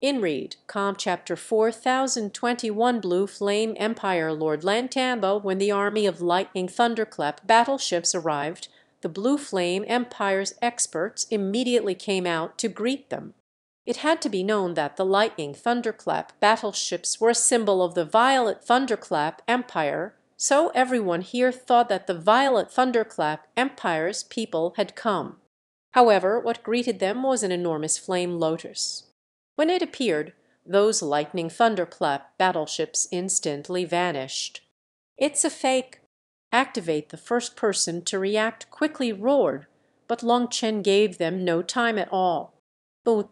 In Read, Com. Chapter 4021 Blue Flame Empire Lord Lan Tianba when the army of Lightning Thunderclap battleships arrived the Blue Flame Empire's experts immediately came out to greet them. It had to be known that the Lightning Thunderclap battleships were a symbol of the Violet Thunderclap Empire, so everyone here thought that the Violet Thunderclap Empire's people had come. However, what greeted them was an enormous flame lotus. When it appeared, those lightning thunderclap battleships instantly vanished. "It's a fake!" Activate the first person to react quickly roared, but Long Chen gave them no time at all. Both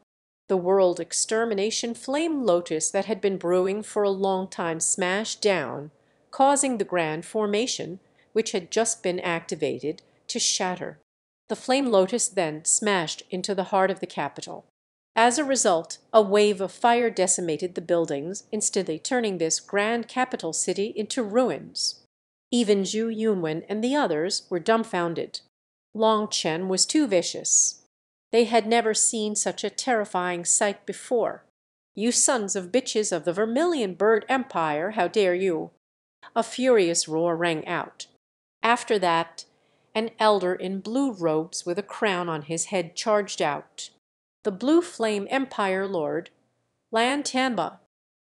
the world extermination flame lotus that had been brewing for a long time smashed down, causing the grand formation, which had just been activated, to shatter. The flame lotus then smashed into the heart of the capital. As a result, a wave of fire decimated the buildings, instantly turning this grand capital city into ruins. Even Zhu Yunwen and the others were dumbfounded. Long Chen was too vicious. They had never seen such a terrifying sight before. "You sons of bitches of the Vermilion Bird Empire, how dare you!" A furious roar rang out. After that an elder in blue robes with a crown on his head charged out the Blue Flame Empire lord, Lan Tianba,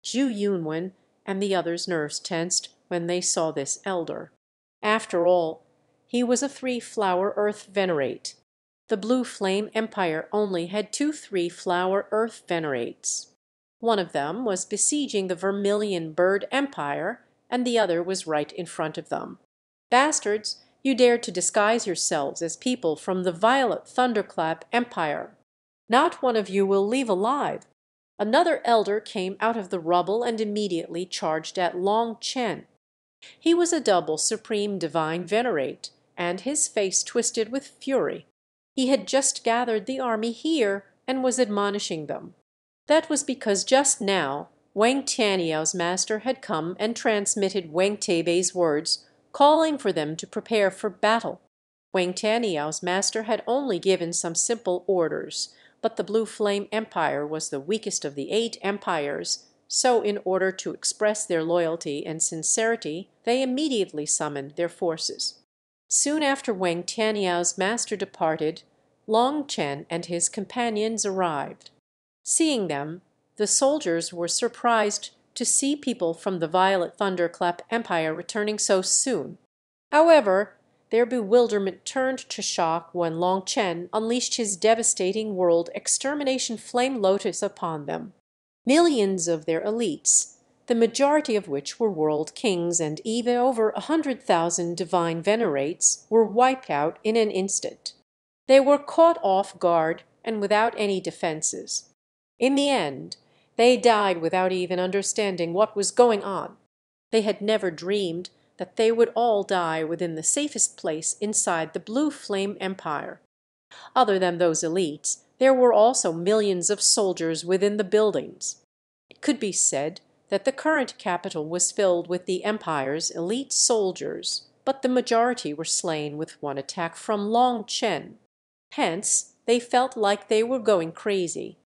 Zhu Yunwen and the others' nerves tensed when they saw this elder. After all, he was a three flower earth venerate. The Blue Flame Empire only had two three flower earth venerates. One of them was besieging the Vermilion Bird Empire, and the other was right in front of them. Bastards, you dared to disguise yourselves as people from the Violet Thunderclap Empire. Not one of you will leave alive. Another elder came out of the rubble and immediately charged at Long Chen. He was a double supreme divine venerate, and his face twisted with fury. He had just gathered the army here and was admonishing them. That was because just now Wang Tianyou's master had come and transmitted Wang Teibei's words, calling for them to prepare for battle. Wang Tianyou's master had only given some simple orders, but the Blue Flame Empire was the weakest of the eight empires, so in order to express their loyalty and sincerity they immediately summoned their forces. Soon after Wang Tianyou's master departed, Long Chen and his companions arrived. Seeing them, the soldiers were surprised to see people from the Violet Thunderclap Empire returning so soon. However, their bewilderment turned to shock when Long Chen unleashed his devastating world extermination flame lotus upon them. Millions of their elites, the majority of which were world kings and even over a hundred thousand divine venerates, were wiped out in an instant. They were caught off guard and without any defenses. In the end, they died without even understanding what was going on. They had never dreamed that they would all die within the safest place inside the Blue Flame Empire. Other than those elites, there were also millions of soldiers within the buildings. It could be said that the current capital was filled with the Empire's elite soldiers, but the majority were slain with one attack from Long Chen. Hence, they felt like they were going crazy.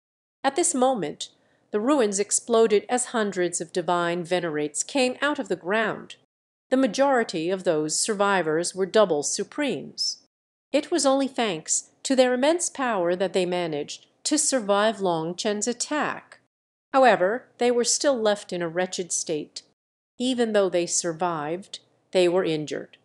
At this moment, the ruins exploded as hundreds of divine venerates came out of the ground the majority of those survivors were double supremes. It was only thanks to their immense power that they managed to survive Long Chen's attack. However, they were still left in a wretched state. Even though they survived, they were injured.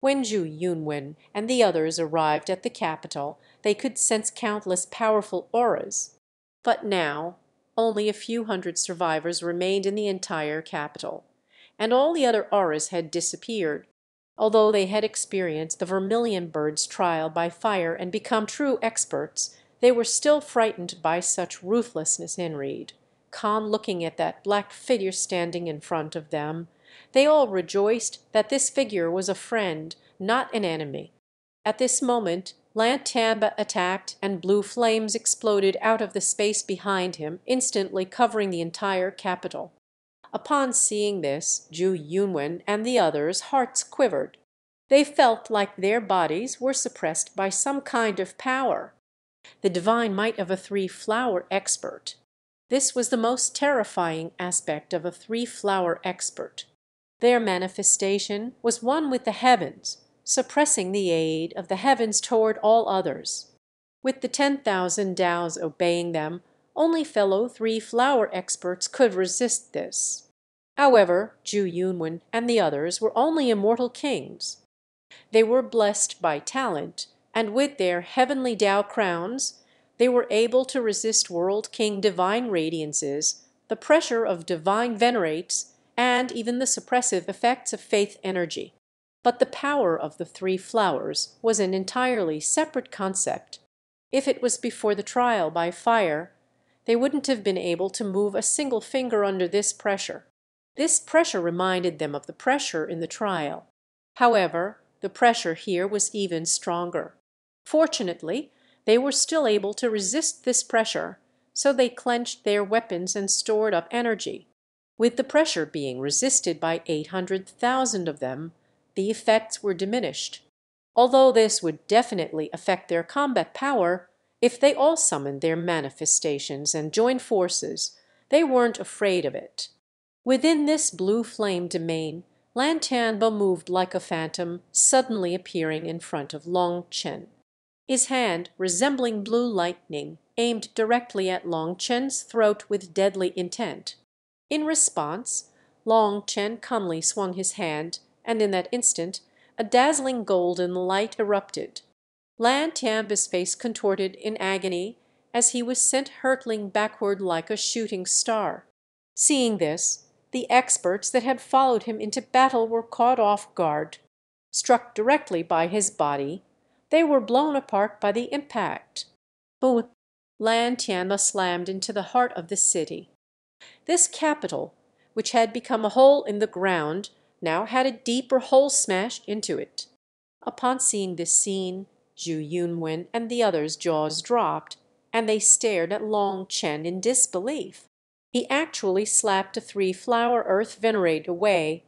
When Zhu Yunwen and the others arrived at the capital, they could sense countless powerful auras. But now only a few hundred survivors remained in the entire capital and all the other auras had disappeared. Although they had experienced the vermilion bird's trial by fire and become true experts, they were still frightened by such ruthlessness in Reed. Calm looking at that black figure standing in front of them, they all rejoiced that this figure was a friend, not an enemy. At this moment Lan Tianba attacked and blue flames exploded out of the space behind him, instantly covering the entire capital. Upon seeing this, Zhu Yunwen and the others' hearts quivered. They felt like their bodies were suppressed by some kind of power, the divine might of a three flower expert. This was the most terrifying aspect of a three flower expert. Their manifestation was one with the heavens, suppressing the aid of the heavens toward all others. With the ten thousand Taos obeying them, only fellow three flower experts could resist this. However, Zhu Yunwen and the others were only immortal kings. They were blessed by talent, and with their heavenly Tao crowns they were able to resist World King divine radiances, the pressure of divine venerates, and even the suppressive effects of faith energy. But the power of the three flowers was an entirely separate concept. If it was before the trial by fire, they wouldn't have been able to move a single finger under this pressure. This pressure reminded them of the pressure in the trial. However, the pressure here was even stronger. Fortunately, they were still able to resist this pressure, so they clenched their weapons and stored up energy. With the pressure being resisted by 800,000 of them, the effects were diminished. Although this would definitely affect their combat power, if they all summoned their manifestations and joined forces, they weren't afraid of it. Within this blue flame domain, Lantianba moved like a phantom suddenly appearing in front of Long Chen his hand resembling blue lightning aimed directly at Long Chen's throat with deadly intent. In response, Long Chen calmly swung his hand, and in that instant a dazzling golden light erupted. Lan Tianba's face contorted in agony as he was sent hurtling backward like a shooting star. Seeing this, the experts that had followed him into battle were caught off guard. Struck directly by his body, they were blown apart by the impact. Boom! Lan Tianba slammed into the heart of the city. This capital, which had become a hole in the ground, now had a deeper hole smashed into it. Upon seeing this scene, Zhu Yunwen and the others' jaws dropped, and they stared at Long Chen in disbelief. He actually slapped a three-flower earth venerate away.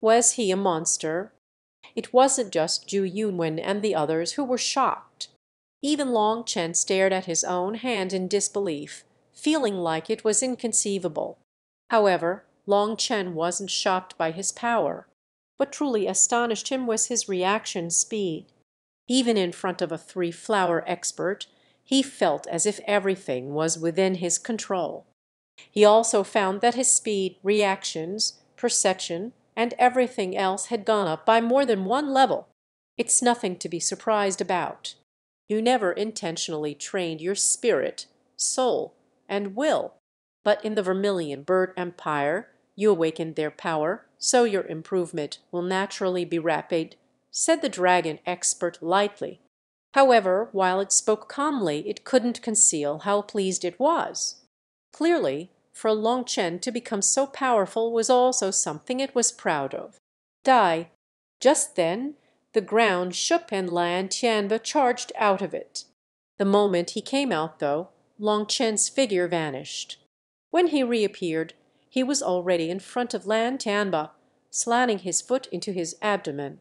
Was he a monster? It wasn't just Zhu Yunwen and the others who were shocked. Even Long Chen stared at his own hand in disbelief, feeling like it was inconceivable. However, Long Chen wasn't shocked by his power. What truly astonished him was his reaction speed. Even in front of a three-flower expert, he felt as if everything was within his control. He also found that his speed, reactions, perception, and everything else had gone up by more than one level. It's nothing to be surprised about. You never intentionally trained your spirit, soul, and will, but in the Vermilion Bird Empire you awakened their power, so your improvement will naturally be rapid, said the dragon expert lightly. However, while it spoke calmly, it couldn't conceal how pleased it was. Clearly, for Long Chen to become so powerful was also something it was proud of. Dai. Just then the ground shook and Lan Tianba charged out of it. The moment he came out, though, Long Chen's figure vanished. When he reappeared, he was already in front of Lan Tianba, slanting his foot into his abdomen.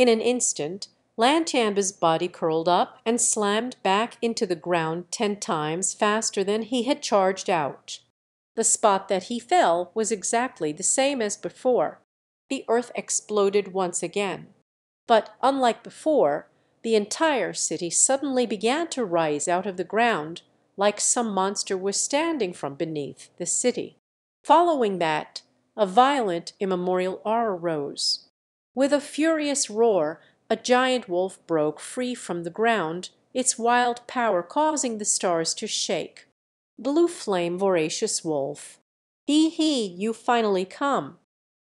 In an instant, Lan Tianba's body curled up and slammed back into the ground ten times faster than he had charged out. The spot that he fell was exactly the same as before. The earth exploded once again. But unlike before, the entire city suddenly began to rise out of the ground like some monster was standing from beneath the city. Following that, a violent immemorial R rose. With a furious roar, a giant wolf broke free from the ground, its wild power causing the stars to shake. Blue Flame Voracious Wolf. "Hee, hee, you finally come.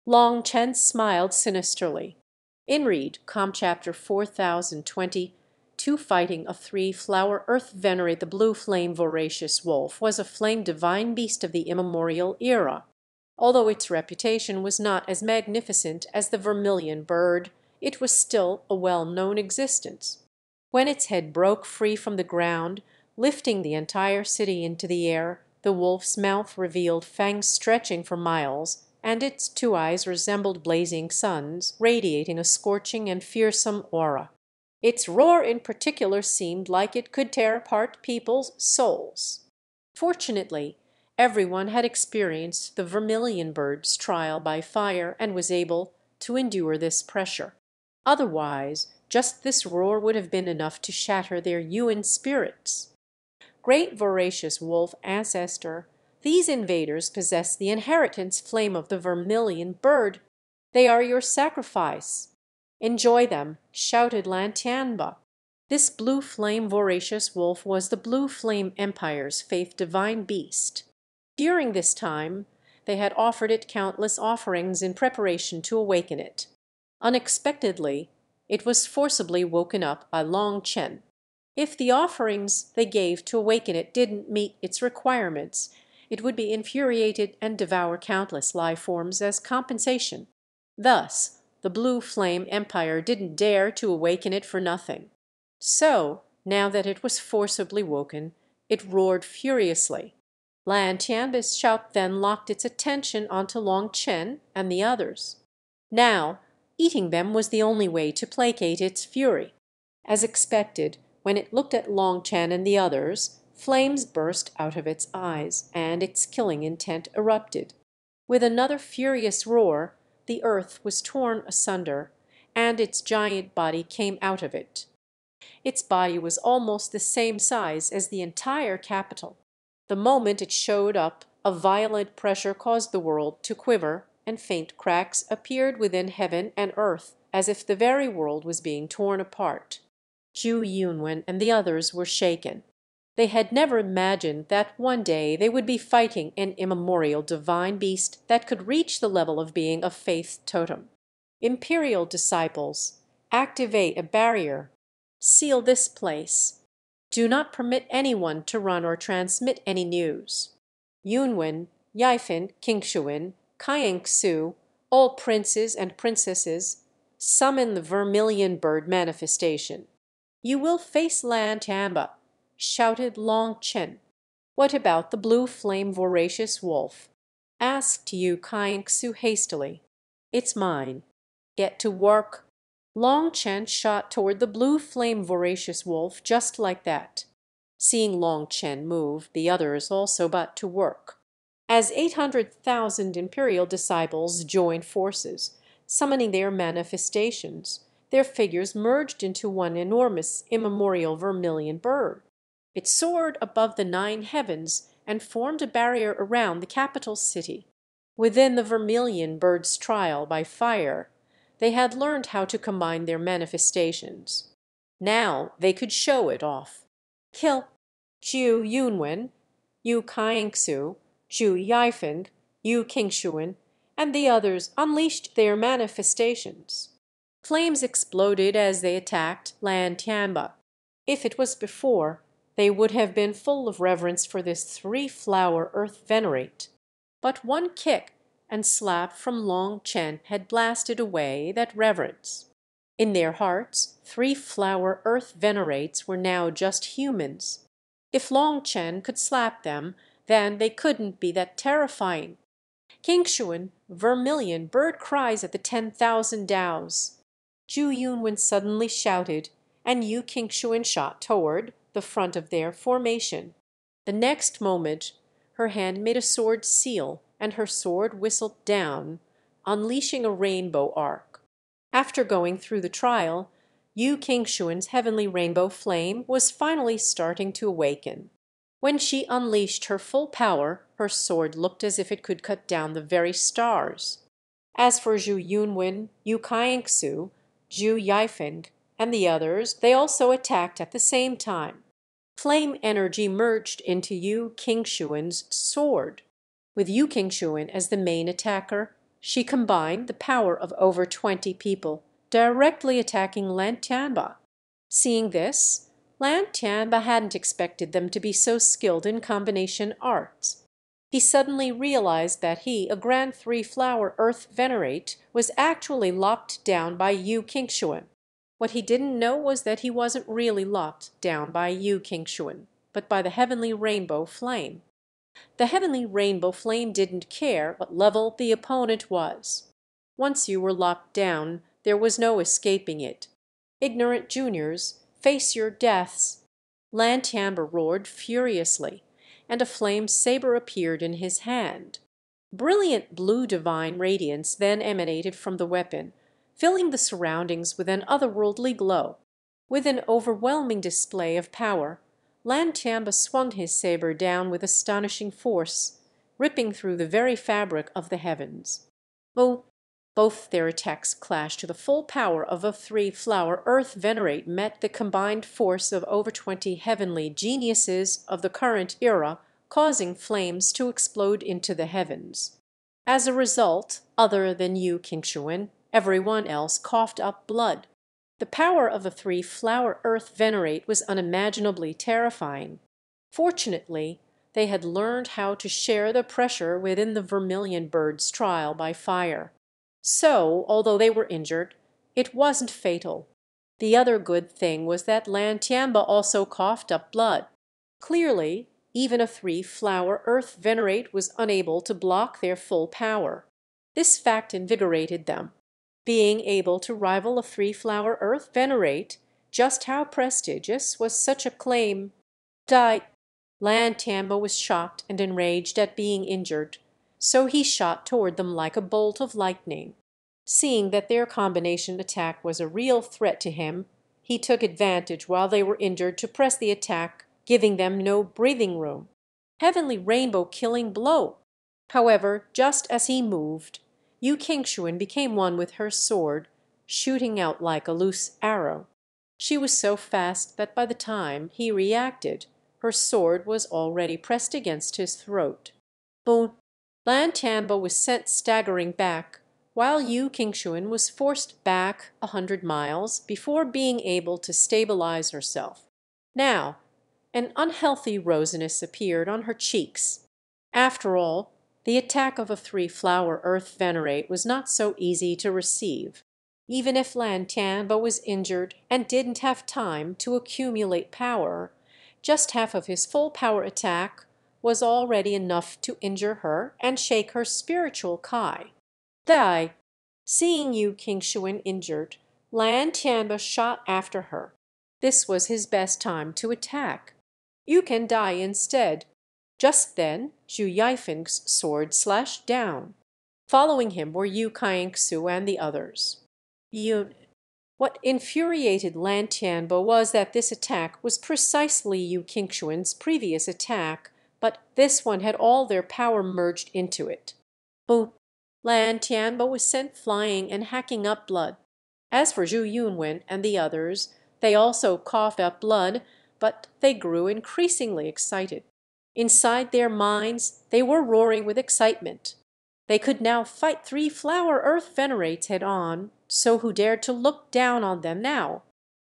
Long Chen smiled sinisterly. In Read, Com Chapter 4020, Two Fighting a Three Flower Earth Venerate the Blue Flame Voracious Wolf was a flame divine beast of the immemorial era. Although its reputation was not as magnificent as the vermilion bird, it was still a well-known existence. When its head broke free from the ground, Lifting the entire city into the air, the wolf's mouth revealed fangs stretching for miles, and its two eyes resembled blazing suns, radiating a scorching and fearsome aura. Its roar in particular seemed like it could tear apart people's souls. Fortunately, every one had experienced the vermilion bird's trial by fire, and was able to endure this pressure. Otherwise just this roar would have been enough to shatter their Yuan spirits. Great voracious wolf ancestor, these invaders possess the inheritance flame of the vermilion bird. They are your sacrifice. Enjoy them, shouted Lantianba. This blue flame voracious wolf was the blue flame empire's faith divine beast. During this time they had offered it countless offerings in preparation to awaken it. Unexpectedly it was forcibly woken up by Long Chen. If the offerings they gave to awaken it didn't meet its requirements, it would be infuriated and devour countless life forms as compensation. Thus the blue flame empire didn't dare to awaken it for nothing. So, now that it was forcibly woken, it roared furiously. Lan Tianba's shout then locked its attention onto Long Chen and the others. Now eating them was the only way to placate its fury. As expected, when it looked at Long Chen and the others, flames burst out of its eyes, and its killing intent erupted. With another furious roar, the earth was torn asunder, and its giant body came out of it. Its body was almost the same size as the entire capital. The moment it showed up, a violent pressure caused the world to quiver and faint cracks appeared within heaven and earth, as if the very world was being torn apart. Zhu Yunwen and the others were shaken. They had never imagined that one day they would be fighting an immemorial divine beast that could reach the level of being a faith totem. Imperial disciples, activate a barrier. Seal this place. Do not permit anyone to run or transmit any news. Yunwen, Yifan, Qingxuan, Su, all princes and princesses, summon the vermilion bird manifestation. You will face Lan Tianba, shouted Long Chen. What about the blue flame voracious wolf? asked Yu Su hastily. It's mine. Get to work. Long Chen shot toward the blue flame voracious wolf just like that. Seeing Long Chen move, the others also but to work as 800,000 imperial disciples joined forces, summoning their manifestations, their figures merged into one enormous immemorial vermilion bird. It soared above the nine heavens and formed a barrier around the capital city. Within the vermilion bird's trial by fire, they had learned how to combine their manifestations. Now they could show it off. Kill Zhu Yunwen, Yu Kaingsu, Zhu Yifeng, Yu Qingxuan, and the others unleashed their manifestations. Flames exploded as they attacked Lan Tianba. If it was before, they would have been full of reverence for this three-flower earth venerate. But one kick and slap from Long Chen had blasted away that reverence. In their hearts, three-flower earth venerates were now just humans. If Long Chen could slap them, then they couldn't be that terrifying. Qingxuan, vermilion, bird cries at the ten thousand dows. Zhu Yunwen suddenly shouted, and Yu Qingxuan shot toward the front of their formation. The next moment her hand made a sword seal, and her sword whistled down, unleashing a rainbow arc. After going through the trial, Yu Qingxuan's heavenly rainbow flame was finally starting to awaken. When she unleashed her full power, her sword looked as if it could cut down the very stars. As for Zhu Yunwen, Yu Kaingsu, Zhu Yifeng, and the others, they also attacked at the same time. Flame energy merged into Yu Qingxuan's sword. With Yu Qingxuan as the main attacker, she combined the power of over 20 people, directly attacking Lan Tianba. Seeing this, Lan Tianba hadn't expected them to be so skilled in combination arts. He suddenly realized that he, a Grand Three Flower Earth Venerate, was actually locked down by Yu Qingxuan. What he didn't know was that he wasn't really locked down by Yu Qingxuan, but by the heavenly rainbow flame. The heavenly rainbow flame didn't care what level the opponent was. Once you were locked down, there was no escaping it. Ignorant juniors Face your deaths! Lan Tianba roared furiously, and a flame sabre appeared in his hand. Brilliant blue divine radiance then emanated from the weapon, filling the surroundings with an otherworldly glow. With an overwhelming display of power, Lan Tianba swung his sabre down with astonishing force, ripping through the very fabric of the heavens. Oh, both their attacks clashed to the full power of a three flower earth venerate met the combined force of over twenty heavenly geniuses of the current era, causing flames to explode into the heavens. As a result, other than Yu Qingxuan, every one else coughed up blood. The power of a three flower earth venerate was unimaginably terrifying. Fortunately, they had learned how to share the pressure within the vermilion bird's trial by fire. So, although they were injured, it wasn't fatal. The other good thing was that Lan Tianba also coughed up blood. Clearly, even a three flower earth venerate was unable to block their full power. This fact invigorated them. Being able to rival a three flower earth venerate, just how prestigious was such a claim? Di Lan Tianba was shocked and enraged at being injured. So he shot toward them like a bolt of lightning. Seeing that their combination attack was a real threat to him, he took advantage while they were injured to press the attack, giving them no breathing room. Heavenly rainbow killing blow! However, just as he moved, Yu Qingxuan became one with her sword, shooting out like a loose arrow. She was so fast that by the time he reacted, her sword was already pressed against his throat. Boom! Lan Tianba was sent staggering back, while Yu Qingxuan was forced back a hundred miles before being able to stabilize herself. Now, an unhealthy rosiness appeared on her cheeks. After all, the attack of a three flower earth venerate was not so easy to receive. Even if Lan Lantamba was injured and didn't have time to accumulate power, just half of his full power attack was already enough to injure her and shake her spiritual kai. Dai, seeing Yu Qingxuan injured, Lan Tianba shot after her. This was his best time to attack. You can die instead. Just then Zhu Yifeng's sword slashed down. Following him were Yu Kaiengsu and the others. Yu what infuriated Lan Tianba was that this attack was precisely Yu Qingxuan's previous attack, but this one had all their power merged into it. Boom! Lan Tianba was sent flying and hacking up blood. As for Zhu Yunwen and the others, they also coughed up blood, but they grew increasingly excited. Inside their minds they were roaring with excitement. They could now fight three flower earth venerates head on, so who dared to look down on them now?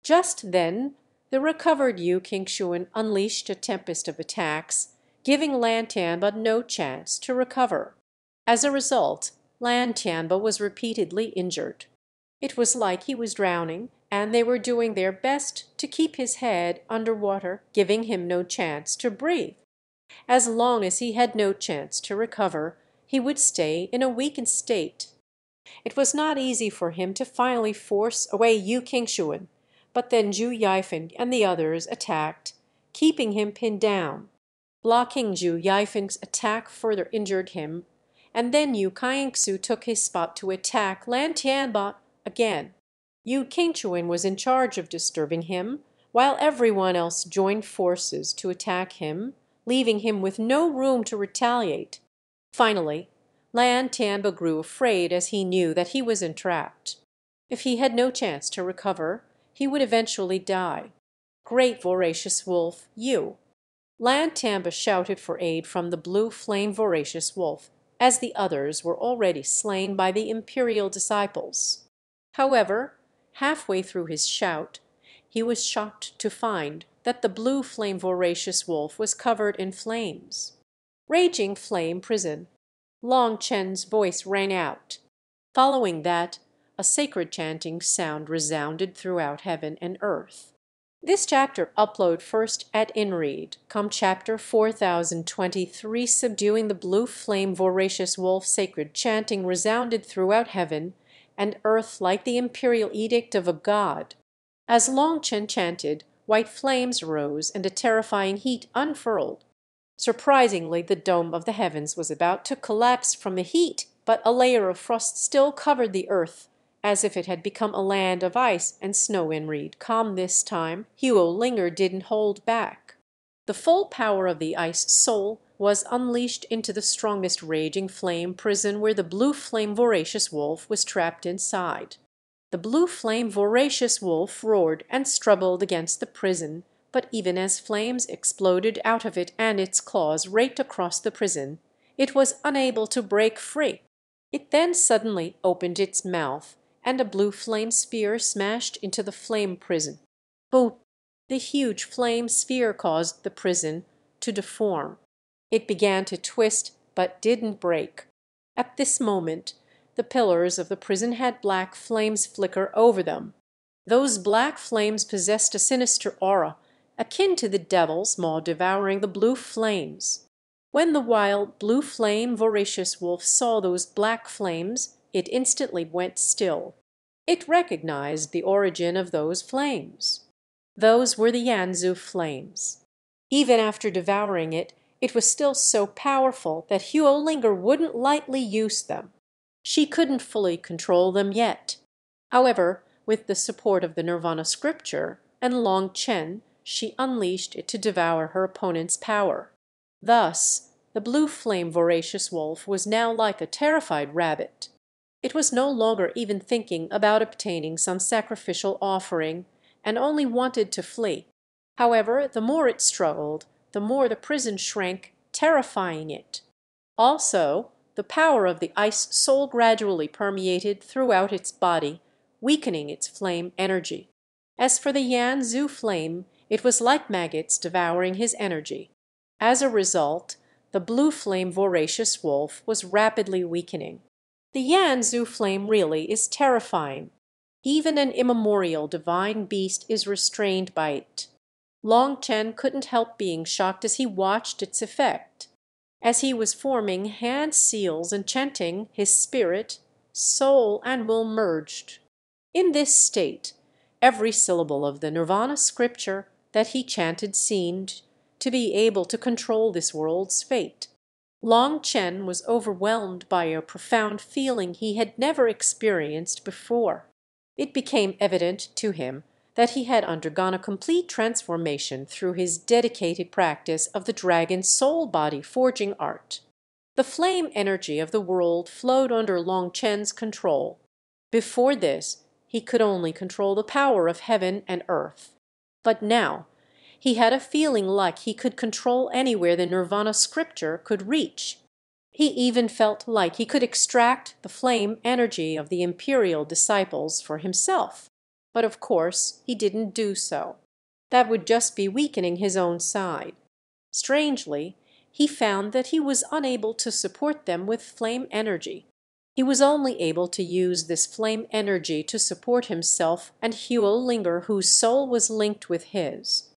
Just then the recovered Yu Qingxuan unleashed a tempest of attacks, giving Lan Tianba no chance to recover. As a result, Lan Tianba was repeatedly injured. It was like he was drowning, and they were doing their best to keep his head under water, giving him no chance to breathe. As long as he had no chance to recover, he would stay in a weakened state. It was not easy for him to finally force away Yu Qingxuan, but then Zhu Yifeng and the others attacked, keeping him pinned down. Blocking Zhu Yifeng's attack further injured him, and then Yu Kaiengsu took his spot to attack Lan Tianba again. Yu Qingxuan was in charge of disturbing him, while everyone else joined forces to attack him, leaving him with no room to retaliate. Finally, Lan Tianba grew afraid as he knew that he was entrapped. If he had no chance to recover, he would eventually die. Great voracious wolf, you, Lan Tianba shouted for aid from the blue flame voracious wolf, as the others were already slain by the imperial disciples. However, halfway through his shout, he was shocked to find that the blue flame voracious wolf was covered in flames. Raging flame prison. Long Chen's voice rang out. Following that, a sacred chanting sound resounded throughout heaven and earth. This chapter upload first at InRead, come chapter 4023 subduing the blue flame voracious wolf sacred chanting resounded throughout heaven and earth like the imperial edict of a god. As Long Chen chanted, white flames rose and a terrifying heat unfurled. Surprisingly, the dome of the heavens was about to collapse from the heat, but a layer of frost still covered the earth, as if it had become a land of ice and snow in Reed. Calm this time, Huolinger didn't hold back. The full power of the ice soul was unleashed into the strongest raging flame prison where the blue flame voracious wolf was trapped inside. The blue flame voracious wolf roared and struggled against the prison, but even as flames exploded out of it and its claws raked across the prison, it was unable to break free. It then suddenly opened its mouth, and a blue flame spear smashed into the flame prison. Boom! The huge flame sphere caused the prison to deform. It began to twist, but didn't break. At this moment the pillars of the prison had black flames flicker over them. Those black flames possessed a sinister aura, akin to the devil's maw devouring the blue flames. When the wild blue flame voracious wolf saw those black flames it instantly went still. It recognized the origin of those flames. Those were the Yanzu flames. Even after devouring it, it was still so powerful that Huolinger wouldn't lightly use them. She couldn't fully control them yet. However, with the support of the Nirvana scripture and Long Chen, she unleashed it to devour her opponent's power. Thus the blue flame voracious wolf was now like a terrified rabbit. It was no longer even thinking about obtaining some sacrificial offering, and only wanted to flee. However, the more it struggled, the more the prison shrank, terrifying it. Also, the power of the ice soul gradually permeated throughout its body, weakening its flame energy. As for the Yan Zu flame, it was like maggots devouring his energy. As a result, the blue flame voracious wolf was rapidly weakening. The Yan Zu flame really is terrifying. Even an immemorial divine beast is restrained by it. Long Chen couldn't help being shocked as he watched its effect. As he was forming hand seals and chanting, his spirit, soul, and will merged. In this state, every syllable of the Nirvana scripture that he chanted seemed to be able to control this world's fate. Long Chen was overwhelmed by a profound feeling he had never experienced before. It became evident to him that he had undergone a complete transformation through his dedicated practice of the dragon soul body forging art. The flame energy of the world flowed under Long Chen's control. Before this he could only control the power of heaven and earth. But now he had a feeling like he could control anywhere the Nirvana scripture could reach. He even felt like he could extract the flame energy of the imperial disciples for himself. But of course he didn't do so. That would just be weakening his own side. Strangely, he found that he was unable to support them with flame energy. He was only able to use this flame energy to support himself and Huolinger whose soul was linked with his.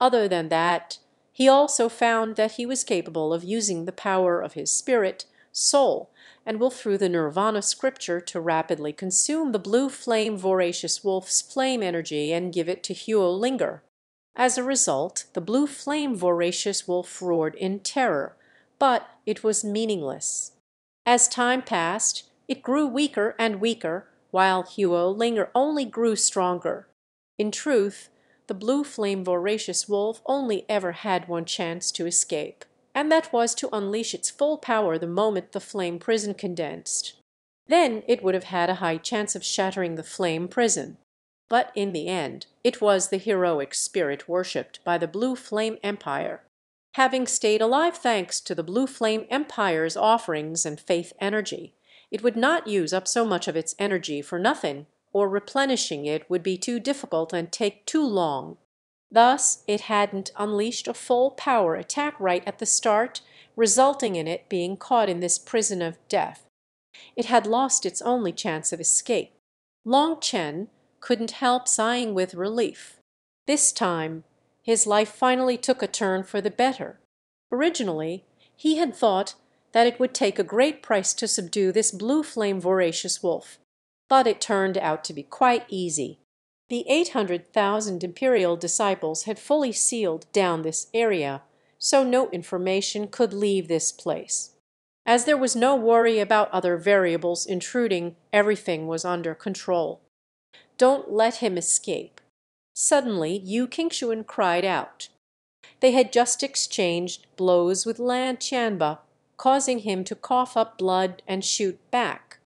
Other than that, he also found that he was capable of using the power of his spirit, soul, and will through the Nirvana scripture to rapidly consume the blue flame voracious wolf's flame energy and give it to Huolinger. As a result, the blue flame voracious wolf roared in terror, but it was meaningless. As time passed, it grew weaker and weaker, while Huolinger only grew stronger. In truth, the blue flame voracious wolf only ever had one chance to escape, and that was to unleash its full power the moment the flame prison condensed. Then it would have had a high chance of shattering the flame prison. But in the end it was the heroic spirit worshipped by the Blue Flame Empire Having stayed alive thanks to the Blue Flame Empire's offerings and faith energy, it would not use up so much of its energy for nothing, or replenishing it would be too difficult and take too long. Thus it hadn't unleashed a full power attack right at the start, resulting in it being caught in this prison of death. It had lost its only chance of escape. Long Chen couldn't help sighing with relief. This time his life finally took a turn for the better. Originally he had thought that it would take a great price to subdue this blue flame voracious wolf, but it turned out to be quite easy. The 800,000 imperial disciples had fully sealed down this area, so no information could leave this place. As there was no worry about other variables intruding, everything was under control. Don't let him escape. Suddenly Yu Qingxuan cried out. They had just exchanged blows with Lan Tianba, causing him to cough up blood and shoot back.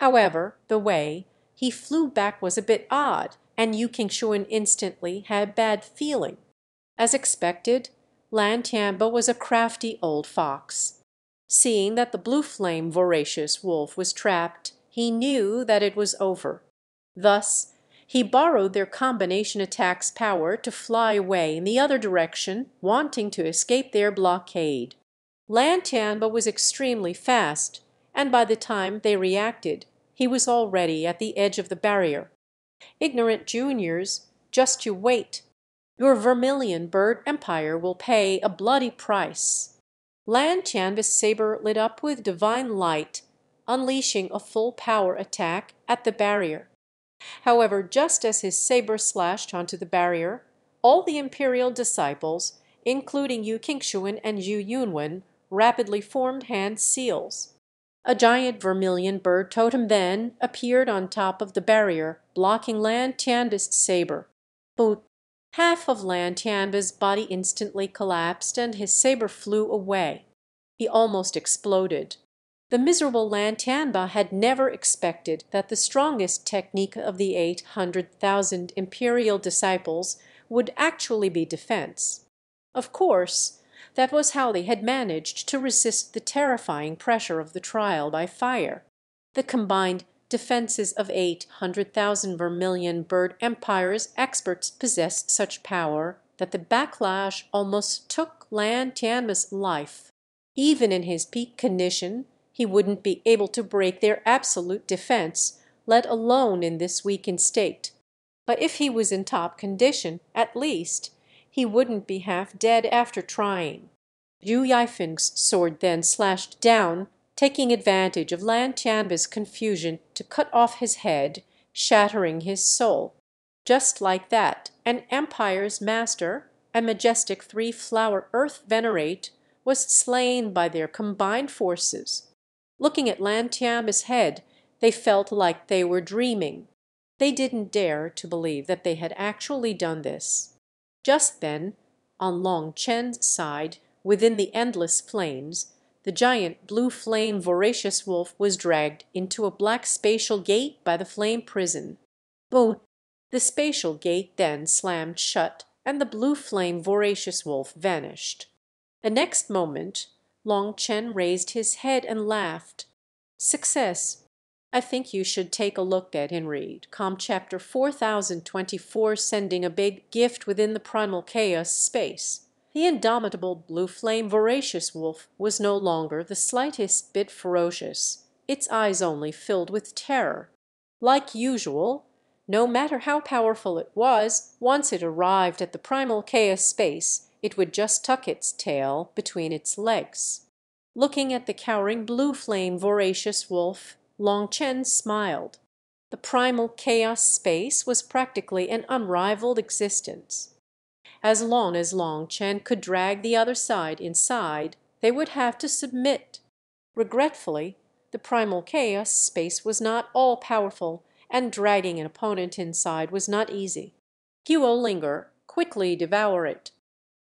However, the way he flew back was a bit odd, and Yu Qingxuan instantly had bad feeling. As expected, Lan Tianba was a crafty old fox. Seeing that the blue flame voracious wolf was trapped, he knew that it was over. Thus he borrowed their combination attack's power to fly away in the other direction, wanting to escape their blockade. Lan Tianba was extremely fast, and by the time they reacted he was already at the edge of the barrier. Ignorant juniors, just you wait. Your vermilion bird empire will pay a bloody price. Lan Tianba's saber lit up with divine light, unleashing a full power attack at the barrier. However, just as his saber slashed onto the barrier, all the imperial disciples, including Yu Qingxuan and Zhu Yunwen, rapidly formed hand seals. A giant vermilion bird totem then appeared on top of the barrier, blocking Lan Tianba's saber. But half of Lan Tianba's body instantly collapsed and his saber flew away. He almost exploded. The miserable Lan Tianba had never expected that the strongest technique of the eight hundred thousand imperial disciples would actually be defense. Of course, that was how they had managed to resist the terrifying pressure of the trial by fire. The combined defenses of eight hundred thousand vermilion bird empires experts possessed such power that the backlash almost took Lan Tianba's life. Even in his peak condition he wouldn't be able to break their absolute defense, let alone in this weakened state. But if he was in top condition, at least, he wouldn't be half dead after trying. Yu Yifeng's sword then slashed down, taking advantage of Lan Tianba's confusion to cut off his head, shattering his soul. Just like that, an empire's master, a majestic three-flower earth venerate, was slain by their combined forces. Looking at Lan Tianba's head, they felt like they were dreaming. They didn't dare to believe that they had actually done this. Just then, on Long Chen's side, within the endless flames, the giant blue flame voracious wolf was dragged into a black spatial gate by the flame prison. Boom! The spatial gate then slammed shut, and the blue flame voracious wolf vanished. The next moment Long Chen raised his head and laughed. Success! I think you should take a look at and read Com chapter 4024 sending a big gift within the primal chaos space. The indomitable blue flame voracious wolf was no longer the slightest bit ferocious, its eyes only filled with terror. Like usual, no matter how powerful it was, once it arrived at the primal chaos space, it would just tuck its tail between its legs. Looking at the cowering blue flame voracious wolf, Long Chen smiled. The primal chaos space was practically an unrivaled existence. As long as Long Chen could drag the other side inside, they would have to submit. Regretfully, the primal chaos space was not all powerful, and dragging an opponent inside was not easy. Huo Linger, quickly devour it.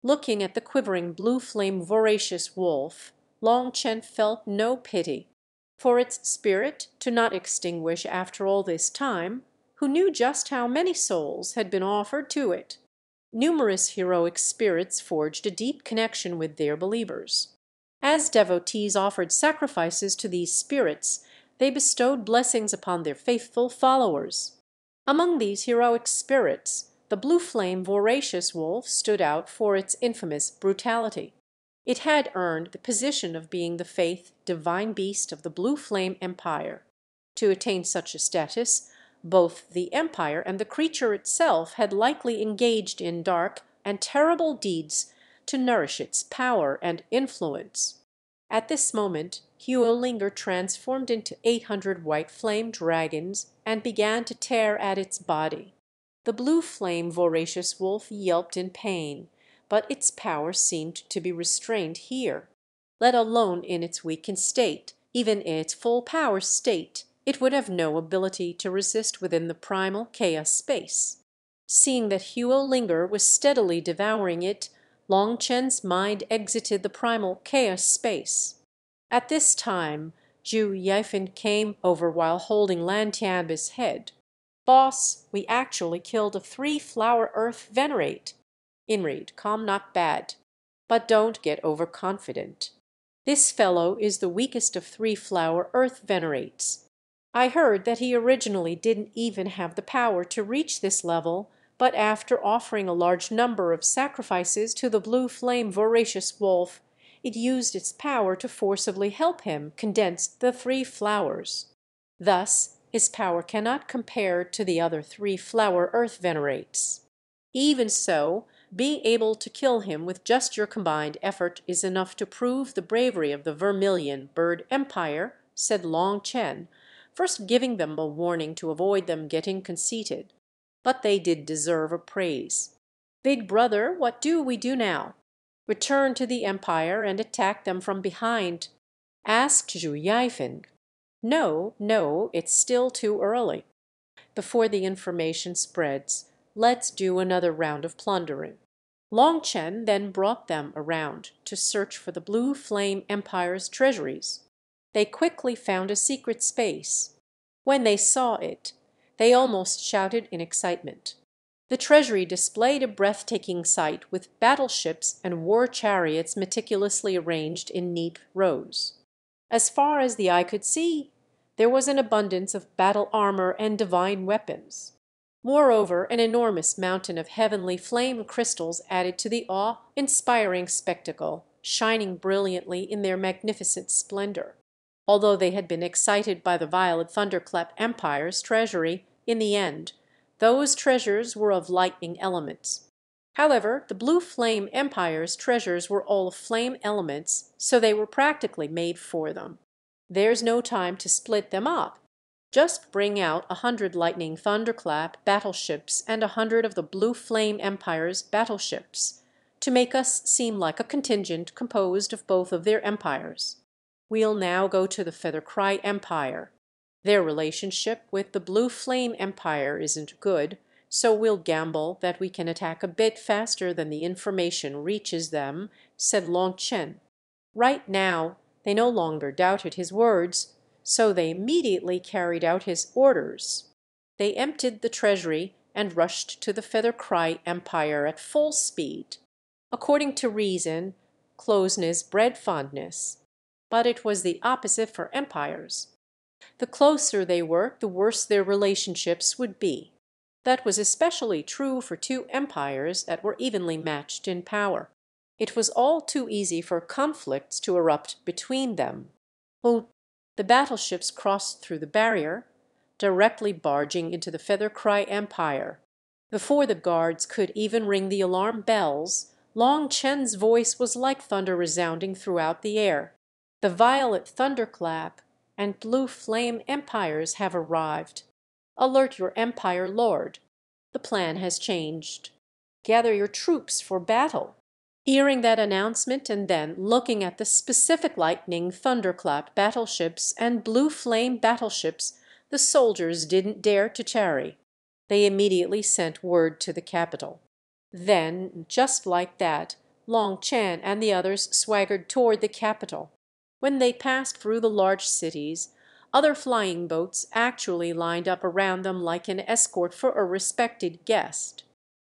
Looking at the quivering blue flame voracious wolf, Long Chen felt no pity for its spirit to not extinguish after all this time, who knew just how many souls had been offered to it. Numerous heroic spirits forged a deep connection with their believers. As devotees offered sacrifices to these spirits, they bestowed blessings upon their faithful followers. Among these heroic spirits, the blue flame voracious wolf stood out for its infamous brutality. It had earned the position of being the faith divine beast of the Blue Flame Empire. To attain such a status, both the empire and the creature itself had likely engaged in dark and terrible deeds to nourish its power and influence. At this moment Linger transformed into eight hundred white flame dragons and began to tear at its body. The blue flame voracious wolf yelped in pain, but its power seemed to be restrained here. Let alone in its weakened state, even in its full power state, it would have no ability to resist within the primal chaos space. Seeing that Huo Linger was steadily devouring it, Long Chen's mind exited the primal chaos space. At this time Zhu Yifan came over while holding Lantianba's head. "Boss, we actually killed a three flower earth venerate. Inreed, calm not bad. But don't get over confident. This fellow is the weakest of three flower earth venerates. I heard that he originally didn't even have the power to reach this level, but after offering a large number of sacrifices to the blue flame voracious wolf, it used its power to forcibly help him condense the three flowers. Thus his power cannot compare to the other three flower earth venerates. Even so, being able to kill him with just your combined effort is enough to prove the bravery of the Vermilion Bird Empire, said Long Chen, first giving them a warning to avoid them getting conceited. But they did deserve a praise. Big brother, what do we do now? Return to the empire and attack them from behind? asked Zhu Yifan. No, no, it's still too early. Before the information spreads, let's do another round of plundering. Long Chen then brought them around to search for the Blue Flame Empire's treasuries. They quickly found a secret space. When they saw it, they almost shouted in excitement. The treasury displayed a breathtaking sight with battleships and war chariots meticulously arranged in neat rows. As far as the eye could see, there was an abundance of battle armor and divine weapons. Moreover, an enormous mountain of heavenly flame crystals added to the awe-inspiring spectacle, shining brilliantly in their magnificent splendor. Although they had been excited by the violet thunderclap empire's treasury, in the end, those treasures were of lightning elements. However, the blue flame empire's treasures were all of flame elements, so they were practically made for them. There's no time to split them up. Just bring out a hundred lightning thunderclap battleships and a hundred of the blue flame empire's battleships, to make us seem like a contingent composed of both of their empires. We'll now go to the Feather Cry Empire. Their relationship with the Blue Flame Empire isn't good, so we'll gamble that we can attack a bit faster than the information reaches them, said Long Chen. Right now they no longer doubted his words, so they immediately carried out his orders. They emptied the treasury and rushed to the Feather Cry Empire at full speed. According to reason, closeness bred fondness. But it was the opposite for empires. The closer they were, the worse their relationships would be. That was especially true for two empires that were evenly matched in power. It was all too easy for conflicts to erupt between them. Well, the battleships crossed through the barrier, directly barging into the Feather Cry Empire. Before the guards could even ring the alarm bells, Long Chen's voice was like thunder resounding throughout the air. The violet thunderclap and blue flame empires have arrived. Alert your empire lord. The plan has changed. Gather your troops for battle. Hearing that announcement and then looking at the specific lightning thunderclap battleships and blue flame battleships, the soldiers didn't dare to tarry. They immediately sent word to the capital. Then, just like that, Long Chen and the others swaggered toward the capital. When they passed through the large cities, other flying boats actually lined up around them like an escort for a respected guest.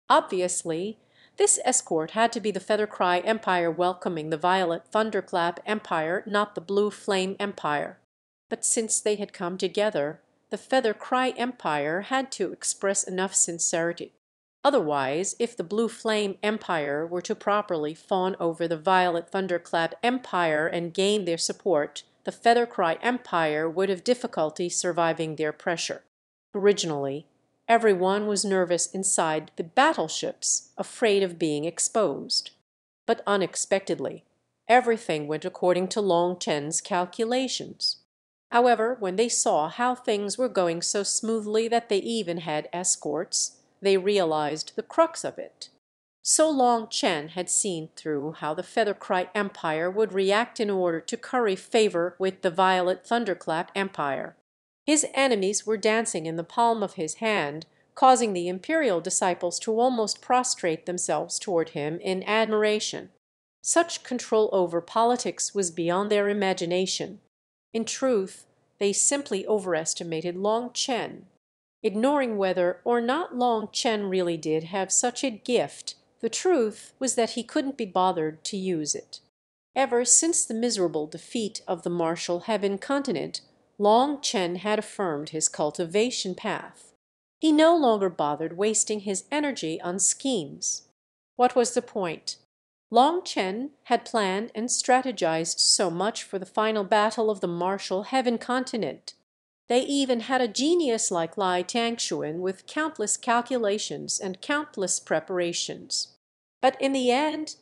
Obviously, this escort had to be the Feather Cry Empire welcoming the Violet Thunderclap Empire, not the Blue Flame Empire. But since they had come together, the Feather Cry Empire had to express enough sincerity. Otherwise, if the Blue Flame Empire were to properly fawn over the Violet Thunderclap Empire and gain their support, the Feather Cry Empire would have difficulty surviving their pressure. Originally, every one was nervous inside the battleships, afraid of being exposed. But unexpectedly, everything went according to Long Chen's calculations. However, when they saw how things were going so smoothly that they even had escorts, they realized the crux of it. So Long Chen had seen through how the Feathercry Empire would react in order to curry favour with the Violet Thunderclap Empire. His enemies were dancing in the palm of his hand, causing the imperial disciples to almost prostrate themselves toward him in admiration. Such control over politics was beyond their imagination. In truth, they simply overestimated Long Chen. Ignoring whether or not Long Chen really did have such a gift, the truth was that he couldn't be bothered to use it. Ever since the miserable defeat of the Martial Heaven continent, Long Chen had affirmed his cultivation path. He no longer bothered wasting his energy on schemes. What was the point? Long Chen had planned and strategized so much for the final battle of the Martial Heaven continent. They even had a genius like Lai Tangxuan with countless calculations and countless preparations. But in the end,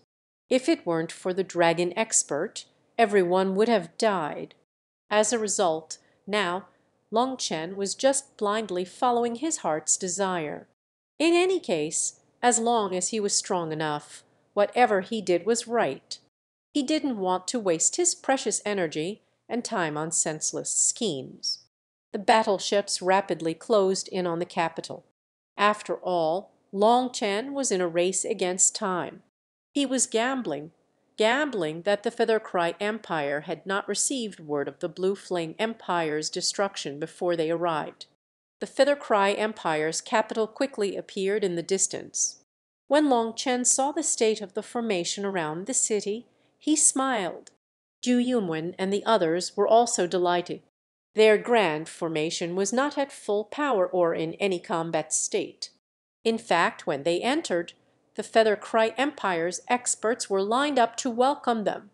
if it weren't for the dragon expert, every one would have died. As a result, now Long Chen was just blindly following his heart's desire. In any case, as long as he was strong enough, whatever he did was right. He didn't want to waste his precious energy and time on senseless schemes. The battleships rapidly closed in on the capital. After all, Long Chen was in a race against time. He was gambling gambling that the Feathercry Empire had not received word of the Blue Flame Empire's destruction before they arrived. The Feathercry Empire's capital quickly appeared in the distance. When Long Chen saw the state of the formation around the city, he smiled. Ju Yunwen and the others were also delighted. Their grand formation was not at full power or in any combat state. In fact, when they entered, the Feathercry Empire's experts were lined up to welcome them.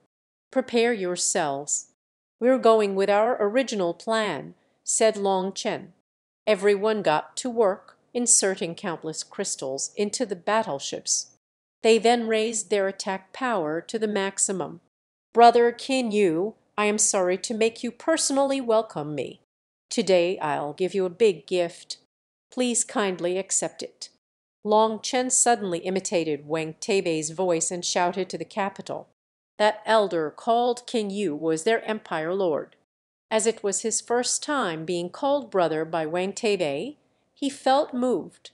"Prepare yourselves. We're going with our original plan," said Long Chen. Everyone got to work inserting countless crystals into the battleships. They then raised their attack power to the maximum. "Brother Kin Yu, I am sorry to make you personally welcome me. Today I'll give you a big gift. Please kindly accept it. Long Chen suddenly imitated Wang Teibei's voice and shouted to the capital. That elder called King Yu was their empire lord. As it was his first time being called brother by Wang Teibei, he felt moved.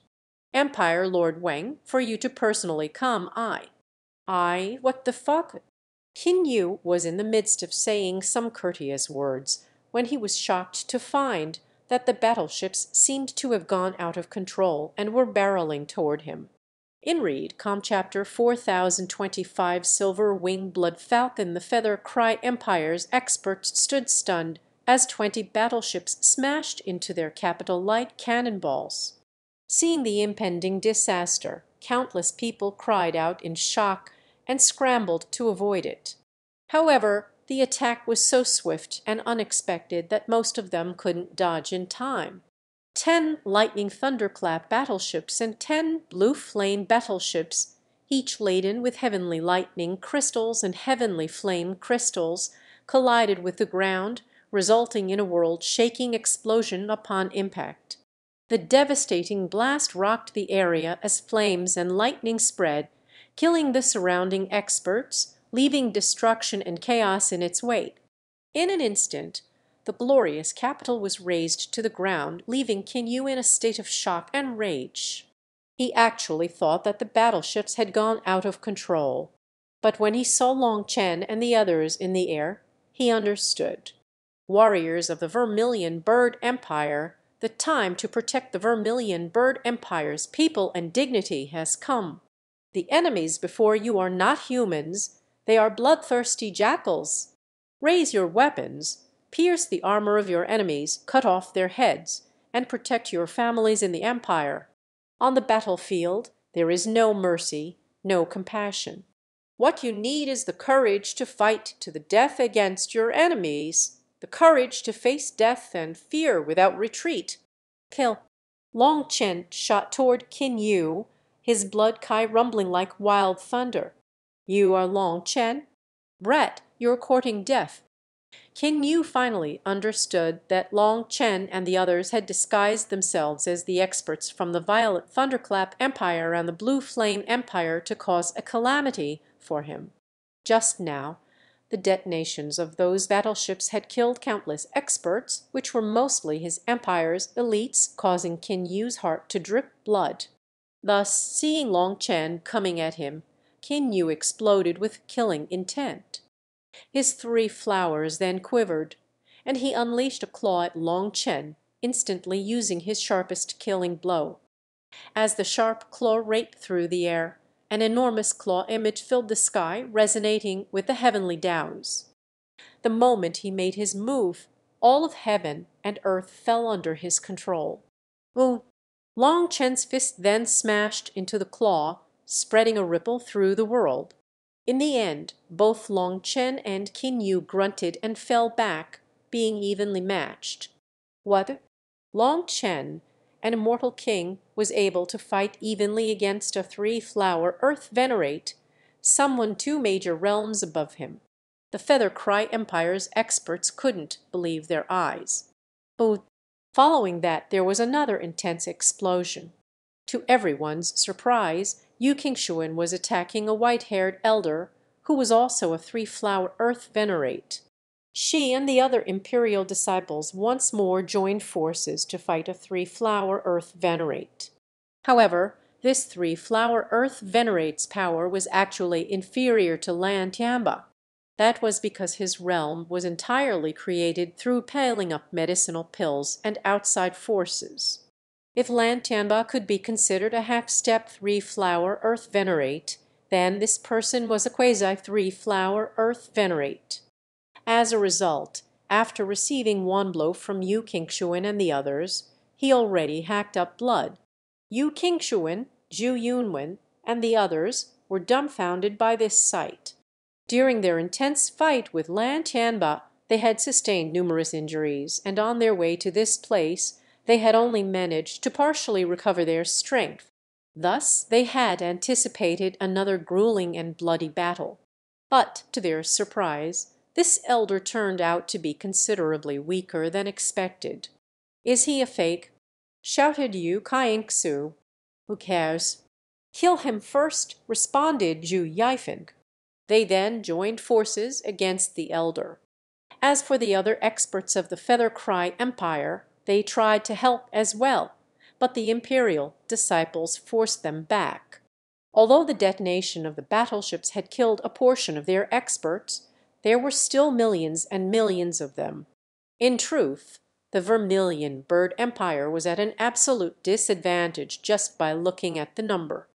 Empire Lord Wang, for you to personally come, I. I, what the fuck? Kin Yu was in the midst of saying some courteous words when he was shocked to find that the battleships seemed to have gone out of control and were barreling toward him. In Read, Com Chapter 4025 Silver Wing Blood Falcon the Feather Cry Empire's experts stood stunned as twenty battleships smashed into their capital like cannonballs. Seeing the impending disaster, countless people cried out in shock and scrambled to avoid it. However, the attack was so swift and unexpected that most of them couldn't dodge in time. Ten Lightning Thunderclap battleships and ten Blue Flame battleships, each laden with Heavenly Lightning crystals and Heavenly Flame crystals, collided with the ground, resulting in a world-shaking explosion upon impact. The devastating blast rocked the area as flames and lightning spread, killing the surrounding experts, leaving destruction and chaos in its wake. In an instant the glorious capital was razed to the ground, leaving Yu in a state of shock and rage. He actually thought that the battleships had gone out of control. But when he saw Long Chen and the others in the air, he understood. Warriors of the Vermilion Bird Empire, the time to protect the Vermilion Bird Empire's people and dignity has come. The enemies before you are not humans, they are bloodthirsty jackals. Raise your weapons, pierce the armor of your enemies, cut off their heads, and protect your families in the empire. On the battlefield there is no mercy, no compassion. What you need is the courage to fight to the death against your enemies, the courage to face death and fear without retreat. Kill. Long Chen shot toward Kin Yu, his blood kai rumbling like wild thunder. You are Long Chen? Brett, you're courting death. King Yu finally understood that Long Chen and the others had disguised themselves as the experts from the Violet Thunderclap Empire and the Blue Flame Empire to cause a calamity for him. Just now the detonations of those battleships had killed countless experts, which were mostly his empire's elites, causing Kin Yu's heart to drip blood. Thus, seeing Long Chen coming at him, Yu exploded with killing intent. His three flowers then quivered, and he unleashed a claw at Long Chen, instantly using his sharpest killing blow. As the sharp claw raped through the air, an enormous claw image filled the sky, resonating with the heavenly downs. The moment he made his move, all of heaven and earth fell under his control. Ooh. Long Chen's fist then smashed into the claw, spreading a ripple through the world. In the end both Long Chen and Kin Yu grunted and fell back, being evenly matched. What? Long Chen, an immortal king, was able to fight evenly against a three flower earth venerate, someone two major realms above him. The Feather Cry Empire's experts couldn't believe their eyes. But following that there was another intense explosion. To everyone's surprise, Yu Qingxuan was attacking a white-haired elder who was also a three-flower earth venerate. She and the other imperial disciples once more joined forces to fight a three-flower earth venerate. However, this three-flower earth venerate's power was actually inferior to Lan Tianba. That was because his realm was entirely created through piling up medicinal pills and outside forces. If Lan Tianba could be considered a half-step three-flower earth venerate, then this person was a quasi three-flower earth venerate. As a result, after receiving one blow from Yu Qingxuan and the others, he already hacked up blood. Yu Qingxuan, Zhu Yunwen, and the others were dumbfounded by this sight. During their intense fight with Lan Tianba, they had sustained numerous injuries, and on their way to this place they had only managed to partially recover their strength. Thus they had anticipated another grueling and bloody battle. But to their surprise, this elder turned out to be considerably weaker than expected. Is he a fake? shouted Yu Qingxuan. Who cares? Kill him first, responded Zhu Yifan. They then joined forces against the elder. As for the other experts of the Feather Cry Empire, they tried to help as well, but the imperial disciples forced them back. Although the detonation of the battleships had killed a portion of their experts, there were still millions and millions of them. In truth, the Vermilion Bird Empire was at an absolute disadvantage just by looking at the number.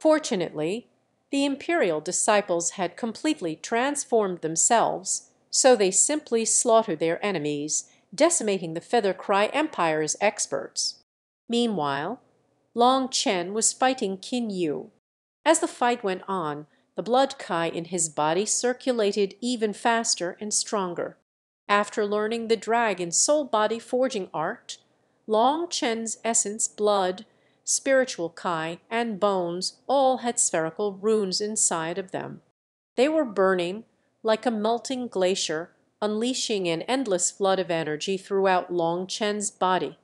Fortunately, the imperial disciples had completely transformed themselves, so they simply slaughtered their enemies decimating the Feather Cry Empire's experts. Meanwhile, Long Chen was fighting Kin Yu. As the fight went on, the blood Kai in his body circulated even faster and stronger. After learning the dragon soul body forging art, Long Chen's essence, blood, spiritual Kai, and bones all had spherical runes inside of them. They were burning like a melting glacier unleashing an endless flood of energy throughout Long Chen's body.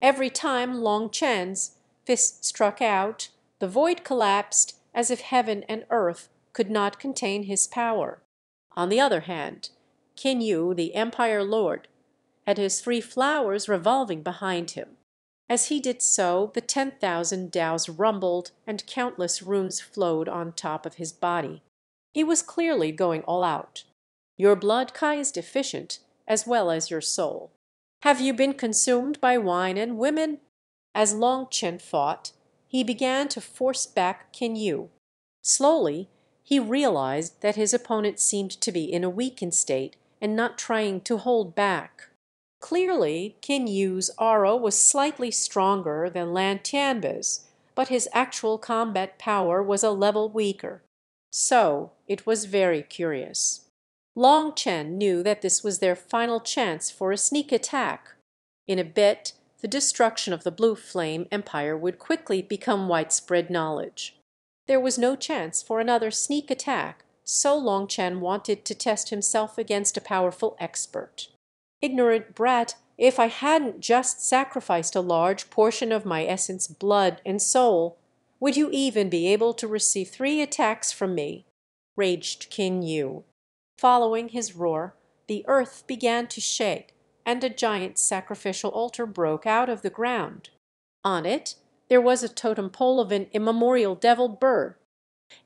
Every time Long Chen's fist struck out, the void collapsed as if heaven and earth could not contain his power. On the other hand, Kin Yu, the Empire Lord, had his three flowers revolving behind him. As he did so, the ten thousand Tao's rumbled and countless runes flowed on top of his body. He was clearly going all out. Your blood Kai is deficient, as well as your soul. Have you been consumed by wine and women? As Long Chen fought, he began to force back Kin Yu. Slowly he realized that his opponent seemed to be in a weakened state and not trying to hold back. Clearly Kin Yu's aura was slightly stronger than Lan Tianba's, but his actual combat power was a level weaker. So it was very curious. Long Chen knew that this was their final chance for a sneak attack. In a bit the destruction of the Blue Flame Empire would quickly become widespread knowledge. There was no chance for another sneak attack so Long Chen wanted to test himself against a powerful expert. Ignorant brat, if I hadn't just sacrificed a large portion of my essence blood and soul, would you even be able to receive three attacks from me? raged Kin Yu. Following his roar, the earth began to shake, and a giant sacrificial altar broke out of the ground. On it there was a totem pole of an immemorial devil bird.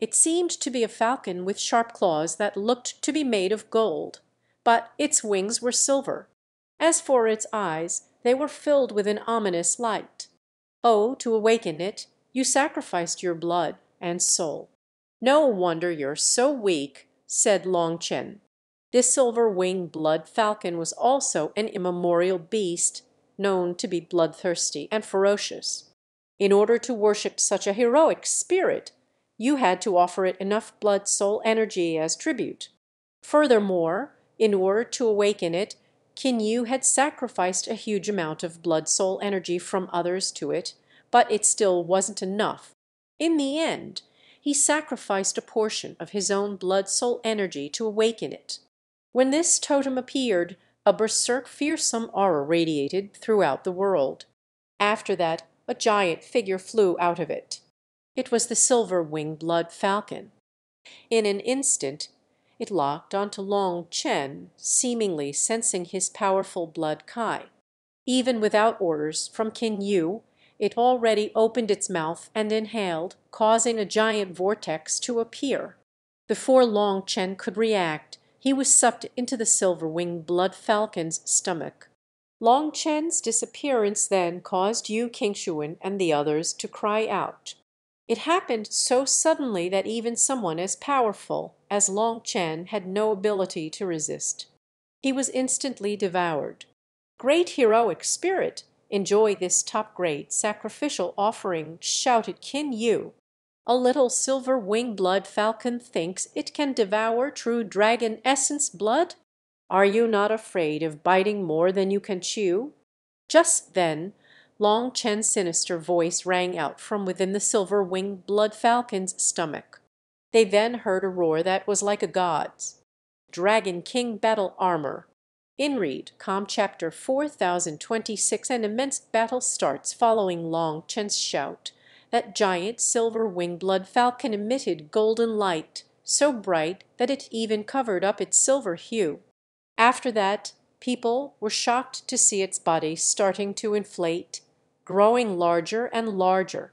It seemed to be a falcon with sharp claws that looked to be made of gold, but its wings were silver. As for its eyes, they were filled with an ominous light. Oh, to awaken it, you sacrificed your blood and soul. No wonder you're so weak, said Long Chen. This silver winged blood falcon was also an immemorial beast, known to be bloodthirsty and ferocious. In order to worship such a heroic spirit, you had to offer it enough blood soul energy as tribute. Furthermore, in order to awaken it, Kin Yu had sacrificed a huge amount of blood soul energy from others to it, but it still wasn't enough. In the end, he sacrificed a portion of his own blood soul energy to awaken it. When this totem appeared, a berserk fearsome aura radiated throughout the world. After that, a giant figure flew out of it. It was the silver winged blood falcon. In an instant it locked onto Long Chen, seemingly sensing his powerful blood kai. Even without orders from Kin Yu, it already opened its mouth and inhaled, causing a giant vortex to appear. Before Long Chen could react, he was sucked into the silver winged blood falcon's stomach. Long Chen's disappearance then caused Yu Qingxuan and the others to cry out. It happened so suddenly that even someone as powerful as Long Chen had no ability to resist. He was instantly devoured. Great heroic spirit, enjoy this top-grade sacrificial offering, shouted Kin Yu. A little silver wing blood falcon thinks it can devour true dragon essence blood? Are you not afraid of biting more than you can chew? Just then Long Chen's sinister voice rang out from within the silver winged blood falcon's stomach. They then heard a roar that was like a god's. Dragon King battle armor. Inread, Com chapter 4026 An immense battle starts following Long Chen's shout. That giant silver winged blood falcon emitted golden light, so bright that it even covered up its silver hue. After that, people were shocked to see its body starting to inflate growing larger and larger.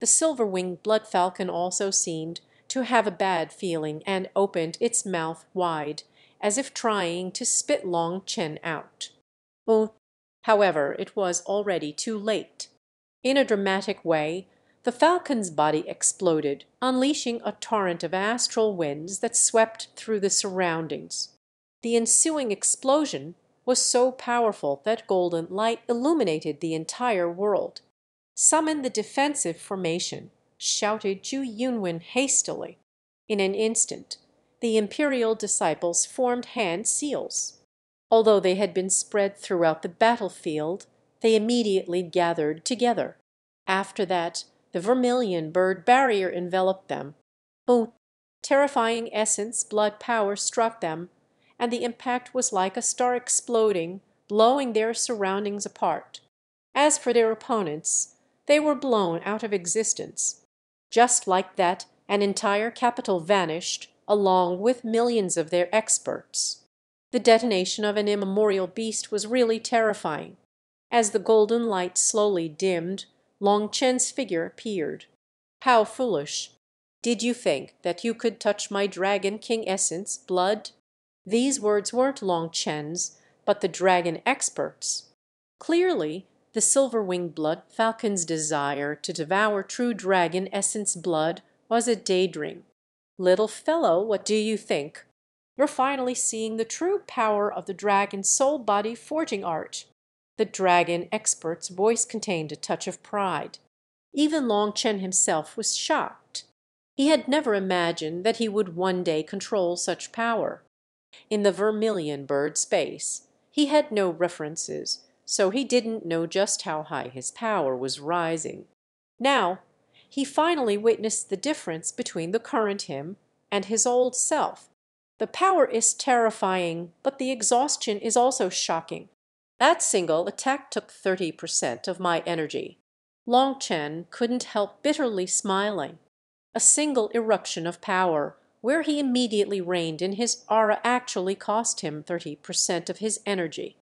The silver winged blood falcon also seemed to have a bad feeling and opened its mouth wide, as if trying to spit Long Chen out. Oh, however, it was already too late. In a dramatic way, the falcon's body exploded, unleashing a torrent of astral winds that swept through the surroundings. The ensuing explosion was so powerful that golden light illuminated the entire world. Summon the defensive formation, shouted Zhu Yunwen hastily. In an instant, the imperial disciples formed hand seals. Although they had been spread throughout the battlefield, they immediately gathered together. After that, the vermilion bird barrier enveloped them. Oh, terrifying essence blood power struck them and the impact was like a star exploding, blowing their surroundings apart. As for their opponents, they were blown out of existence. Just like that, an entire capital vanished, along with millions of their experts. The detonation of an immemorial beast was really terrifying. As the golden light slowly dimmed, Long Chen's figure appeared. How foolish! Did you think that you could touch my Dragon King essence, blood? These words weren't Long Chen's, but the dragon experts. Clearly, the silver-winged blood falcon's desire to devour true dragon essence blood was a daydream. Little fellow, what do you think? You're finally seeing the true power of the dragon soul body forging art. The dragon expert's voice contained a touch of pride. Even Long Chen himself was shocked. He had never imagined that he would one day control such power. In the vermilion bird space he had no references, so he didn't know just how high his power was rising. Now he finally witnessed the difference between the current him and his old self. The power is terrifying, but the exhaustion is also shocking. That single attack took 30% of my energy. Long Chen couldn't help bitterly smiling. A single eruption of power, where he immediately reigned in his aura actually cost him 30% of his energy.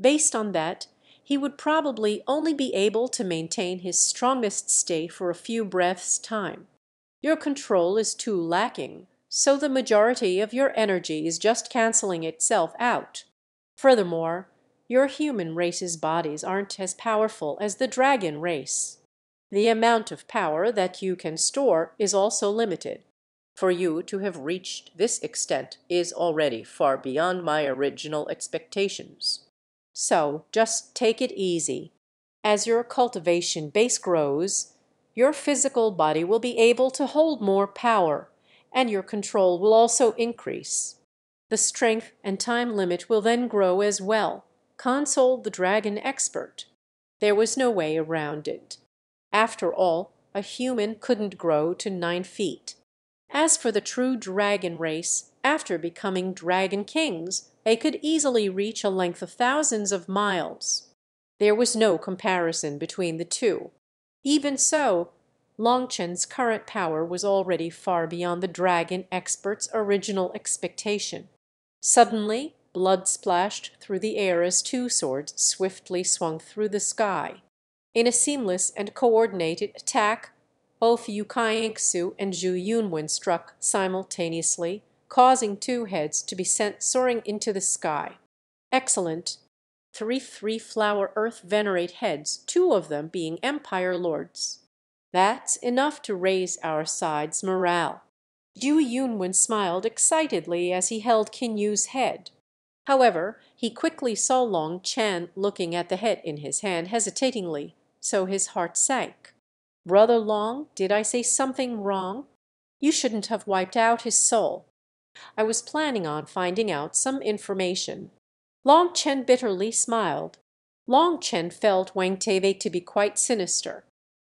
Based on that, he would probably only be able to maintain his strongest state for a few breaths' time. Your control is too lacking, so the majority of your energy is just cancelling itself out. Furthermore, your human race's bodies aren't as powerful as the dragon race. The amount of power that you can store is also limited. For you to have reached this extent is already far beyond my original expectations. So just take it easy. As your cultivation base grows, your physical body will be able to hold more power, and your control will also increase. The strength and time limit will then grow as well, consoled the dragon expert. There was no way around it. After all, a human couldn't grow to nine feet. As for the true dragon race, after becoming dragon kings, they could easily reach a length of thousands of miles. There was no comparison between the two. Even so, Long Chen's current power was already far beyond the dragon expert's original expectation. Suddenly, blood splashed through the air as two swords swiftly swung through the sky. In a seamless and coordinated attack, both Yu Kaixu and Zhu Yunwen struck simultaneously, causing two heads to be sent soaring into the sky. Excellent. Three three-flower earth venerate heads, two of them being Empire Lords. That's enough to raise our side's morale. Zhu Yunwen smiled excitedly as he held Qin Yu's head. However, he quickly saw Long Chen looking at the head in his hand hesitatingly, so his heart sank. Brother Long, did I say something wrong? You shouldn't have wiped out his soul. I was planning on finding out some information. Long Chen bitterly smiled. Long Chen felt Wang Teve to be quite sinister.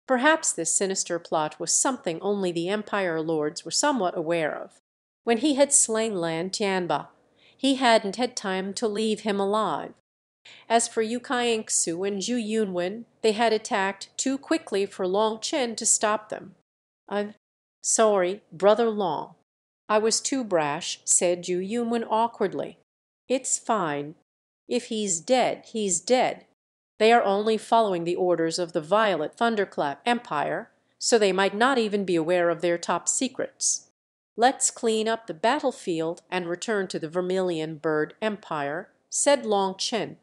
Perhaps this sinister plot was something only the Empire lords were somewhat aware of. When he had slain Lan Tianba, he hadn't had time to leave him alive. As for Yu Kaixu and Zhu Yunwen, they had attacked too quickly for Long Chen to stop them. I'm sorry, Brother Long. I was too brash, said Zhu Yunwen awkwardly. It's fine. If he's dead, he's dead. They are only following the orders of the Violet Thunderclap Empire, so they might not even be aware of their top secrets. Let's clean up the battlefield and return to the Vermilion Bird Empire, said Long Chen.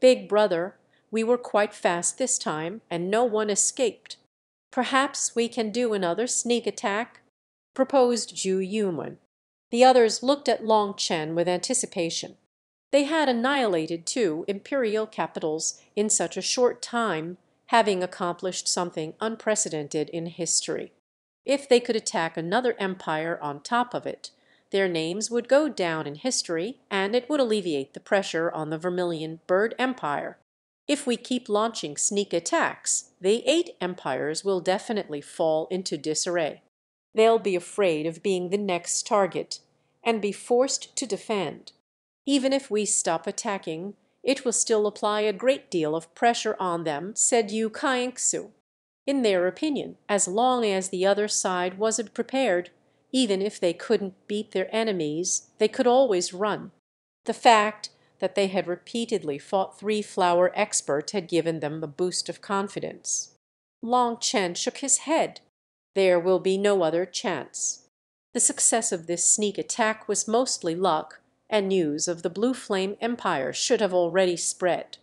Big brother, we were quite fast this time, and no one escaped. Perhaps we can do another sneak attack proposed Zhu Yunwen. The others looked at Long Chen with anticipation. They had annihilated two imperial capitals in such a short time, having accomplished something unprecedented in history. If they could attack another empire on top of it, their names would go down in history, and it would alleviate the pressure on the Vermilion Bird Empire. If we keep launching sneak attacks, the eight empires will definitely fall into disarray. They'll be afraid of being the next target and be forced to defend. Even if we stop attacking, it will still apply a great deal of pressure on them, said Yu Kaixu. In their opinion, as long as the other side wasn't prepared, even if they couldn't beat their enemies, they could always run. The fact that they had repeatedly fought three flower experts had given them a boost of confidence. Long Chen shook his head. There will be no other chance. The success of this sneak attack was mostly luck, and news of the Blue Flame Empire should have already spread.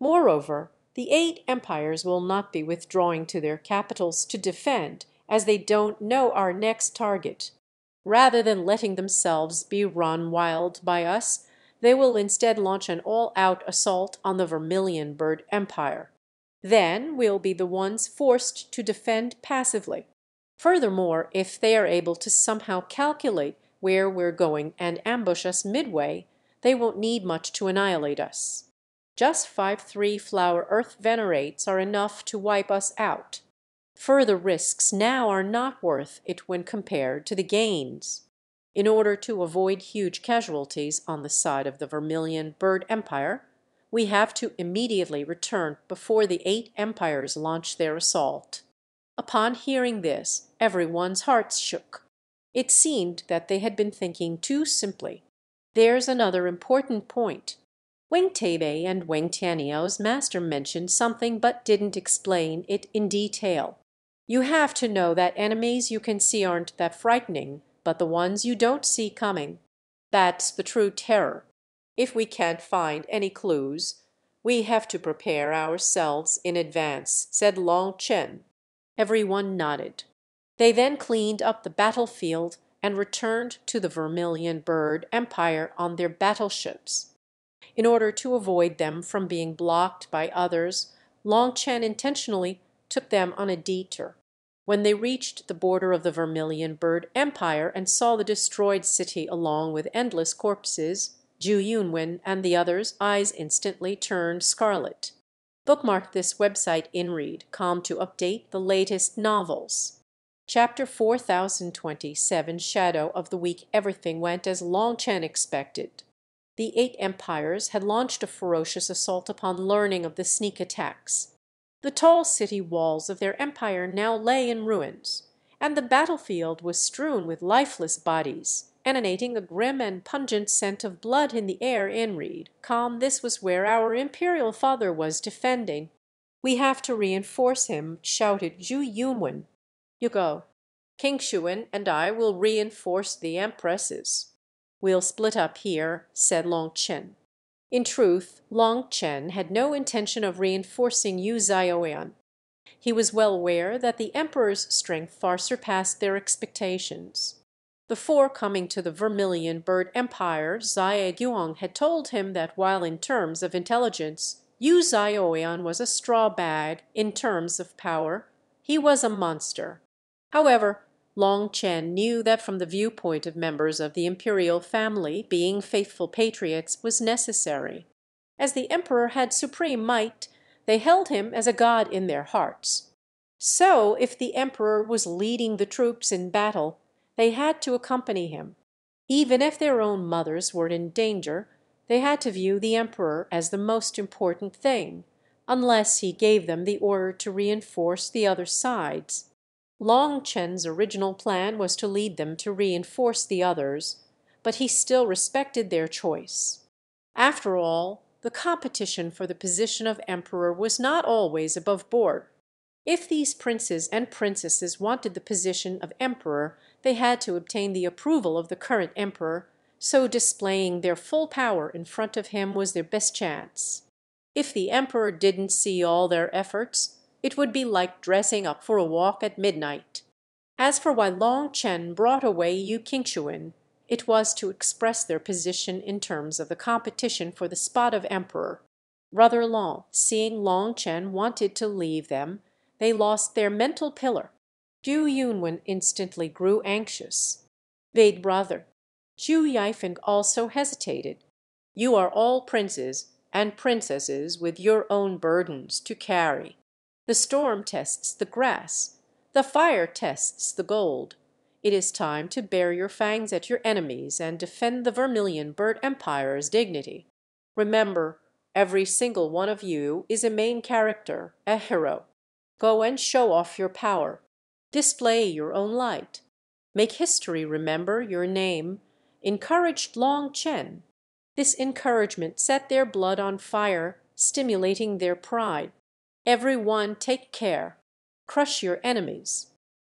Moreover, the eight empires will not be withdrawing to their capitals to defend, as they don't know our next target. Rather than letting themselves be run wild by us, they will instead launch an all-out assault on the Vermilion Bird Empire. Then we'll be the ones forced to defend passively. Furthermore, if they are able to somehow calculate where we're going and ambush us midway, they won't need much to annihilate us. Just five three-flower earth venerates are enough to wipe us out. Further risks now are not worth it when compared to the gains. In order to avoid huge casualties on the side of the Vermilion Bird Empire, we have to immediately return before the eight empires launch their assault." Upon hearing this, every one's hearts shook. It seemed that they had been thinking too simply. "There's another important point. Weng Tebe and Weng Tianio's master mentioned something but didn't explain it in detail. You have to know that enemies you can see aren't that frightening, but the ones you don't see coming. That's the true terror. If we can't find any clues, we have to prepare ourselves in advance," said Long Chen. Every one nodded. They then cleaned up the battlefield and returned to the Vermilion Bird Empire on their battleships. In order to avoid them from being blocked by others, Long Chen intentionally took them on a detour. When they reached the border of the Vermilion Bird Empire and saw the destroyed city along with endless corpses, Zhu Yunwen and the others' eyes instantly turned scarlet. Bookmark this website InRead, com to update the latest novels. Chapter 4027 Shadow of the Week Everything went as Long Chen expected. The Eight Empires had launched a ferocious assault upon learning of the sneak attacks. The tall city walls of their empire now lay in ruins, and the battlefield was strewn with lifeless bodies, emanating a grim and pungent scent of blood in the air InRead, com this was where our imperial father was defending. "We have to reinforce him," shouted Zhu Yunwen. "You go. Qingxuan and I will reinforce the empresses." "We'll split up here," said Long Chen. In truth, Long Chen had no intention of reinforcing Yu Zayouan. He was well aware that the emperor's strength far surpassed their expectations. Before coming to the Vermilion Bird Empire, Zayegyuang had told him that while in terms of intelligence Yu Zayouan was a straw bag, in terms of power he was a monster. However, Long Chen knew that from the viewpoint of members of the imperial family being faithful patriots was necessary. As the emperor had supreme might, they held him as a god in their hearts. So if the emperor was leading the troops in battle, they had to accompany him. Even if their own mothers were in danger, they had to view the emperor as the most important thing, unless he gave them the order to reinforce the other sides. Long Chen's original plan was to lead them to reinforce the others, but he still respected their choice. After all, the competition for the position of emperor was not always above board. If these princes and princesses wanted the position of emperor, they had to obtain the approval of the current emperor, so displaying their full power in front of him was their best chance. If the emperor didn't see all their efforts, it would be like dressing up for a walk at midnight. As for why Long Chen brought away Yu Qingxuan, it was to express their position in terms of the competition for the spot of emperor. Brother Long, seeing Long Chen wanted to leave them, they lost their mental pillar. Zhu Yunwen instantly grew anxious. Wait, brother. Zhu Yifan also hesitated. You are all princes and princesses with your own burdens to carry. The storm tests the grass, the fire tests the gold. It is time to bare your fangs at your enemies and defend the Vermilion Bird Empire's dignity. Remember, every single one of you is a main character, a hero. Go and show off your power. Display your own light. Make history remember your name, encouraged Long Chen. This encouragement set their blood on fire, stimulating their pride. Every one take care. Crush your enemies.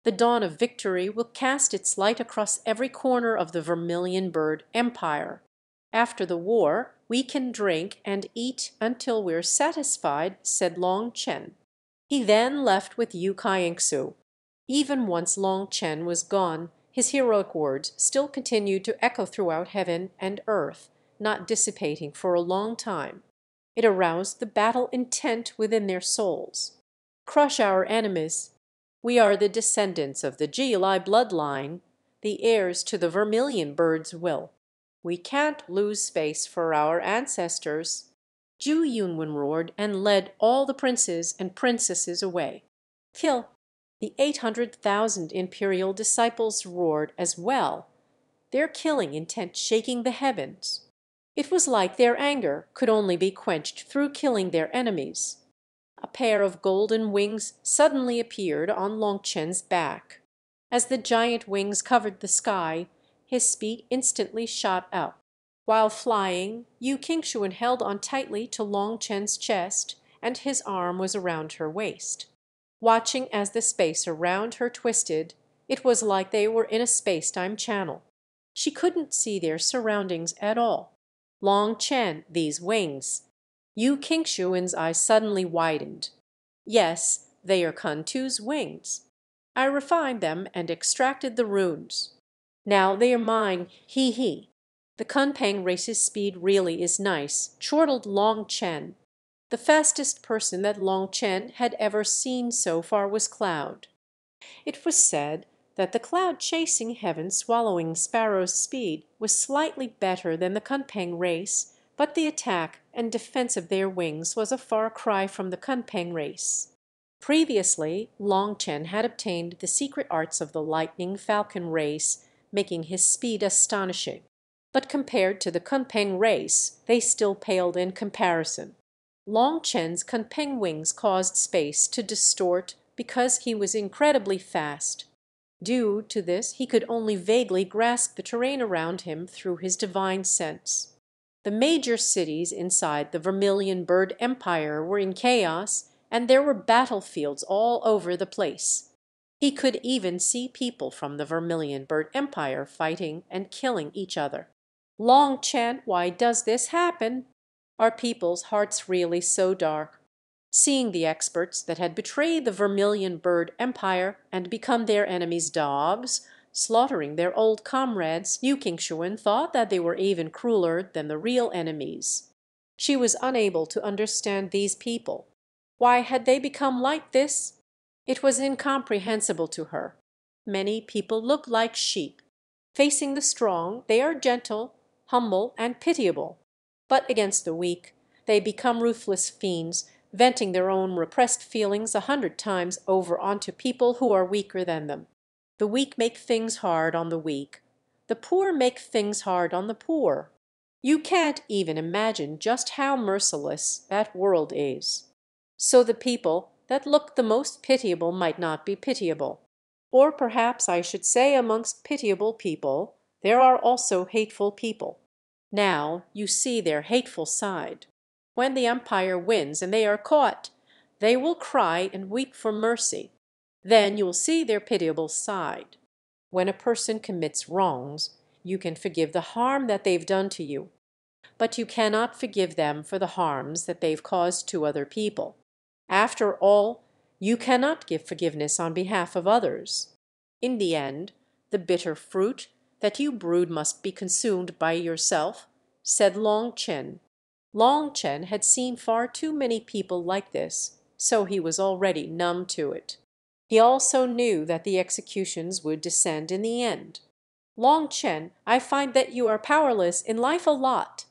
The dawn of victory will cast its light across every corner of the Vermilion Bird Empire. After the war, we can drink and eat until we're satisfied, said Long Chen. He then left with Yu Qingxuan. Even once Long Chen was gone, his heroic words still continued to echo throughout heaven and earth, not dissipating for a long time. It aroused the battle intent within their souls. Crush our enemies. We are the descendants of the Geoli bloodline, the heirs to the vermilion bird's will. We can't lose space for our ancestors. Zhu Yunwen roared and led all the princes and princesses away. Kill. The eight hundred thousand imperial disciples roared as well. their killing intent shaking the heavens. It was like their anger could only be quenched through killing their enemies. A pair of golden wings suddenly appeared on Long Chen's back. As the giant wings covered the sky, his speed instantly shot up. While flying, Yu Qingxuan held on tightly to Long Chen's chest, and his arm was around her waist. Watching as the space around her twisted, it was like they were in a space time channel. She couldn't see their surroundings at all. Long Chen, these wings. Yu Qingxuan's eyes suddenly widened. Yes, they are Kun Tu's wings. I refined them and extracted the runes. Now they are mine, he he. The Kunpeng race's speed really is nice, chortled Long Chen. The fastest person that Long Chen had ever seen so far was Cloud. It was said that the cloud chasing heaven swallowing sparrow's speed was slightly better than the Kunpeng race, but the attack and defense of their wings was a far cry from the Kunpeng race. Previously Long Chen had obtained the secret arts of the lightning falcon race, making his speed astonishing but compared to the Kunpeng race they still paled in comparison. Long Chen's Kunpeng wings caused space to distort because he was incredibly fast. Due to this he could only vaguely grasp the terrain around him through his divine sense. The major cities inside the Vermilion Bird Empire were in chaos, and there were battlefields all over the place. He could even see people from the Vermilion Bird Empire fighting and killing each other. Long Chen, why does this happen? Are people's hearts really so dark? Seeing the experts that had betrayed the Vermilion Bird Empire and become their enemies' dogs, slaughtering their old comrades, Yu Qingxuan thought that they were even crueler than the real enemies. She was unable to understand these people. Why had they become like this? It was incomprehensible to her. Many people look like sheep. Facing the strong, they are gentle, humble, and pitiable; but against the weak they become ruthless fiends, venting their own repressed feelings a hundred times over onto people who are weaker than them. The weak make things hard on the weak. The poor make things hard on the poor. You can't even imagine just how merciless that world is. So the people that look the most pitiable might not be pitiable. Or perhaps I should say amongst pitiable people there are also hateful people. Now you see their hateful side. When the empire wins and they are caught, they will cry and weep for mercy. Then you will see their pitiable side. When a person commits wrongs, you can forgive the harm that they've done to you. But you cannot forgive them for the harms that they've caused to other people. After all, you cannot give forgiveness on behalf of others. In the end, the bitter fruit that you brood must be consumed by yourself, said Long Chen. Long Chen had seen far too many people like this, so he was already numb to it. He also knew that the executions would descend in the end. Long Chen, I find that you are powerless in life a lot.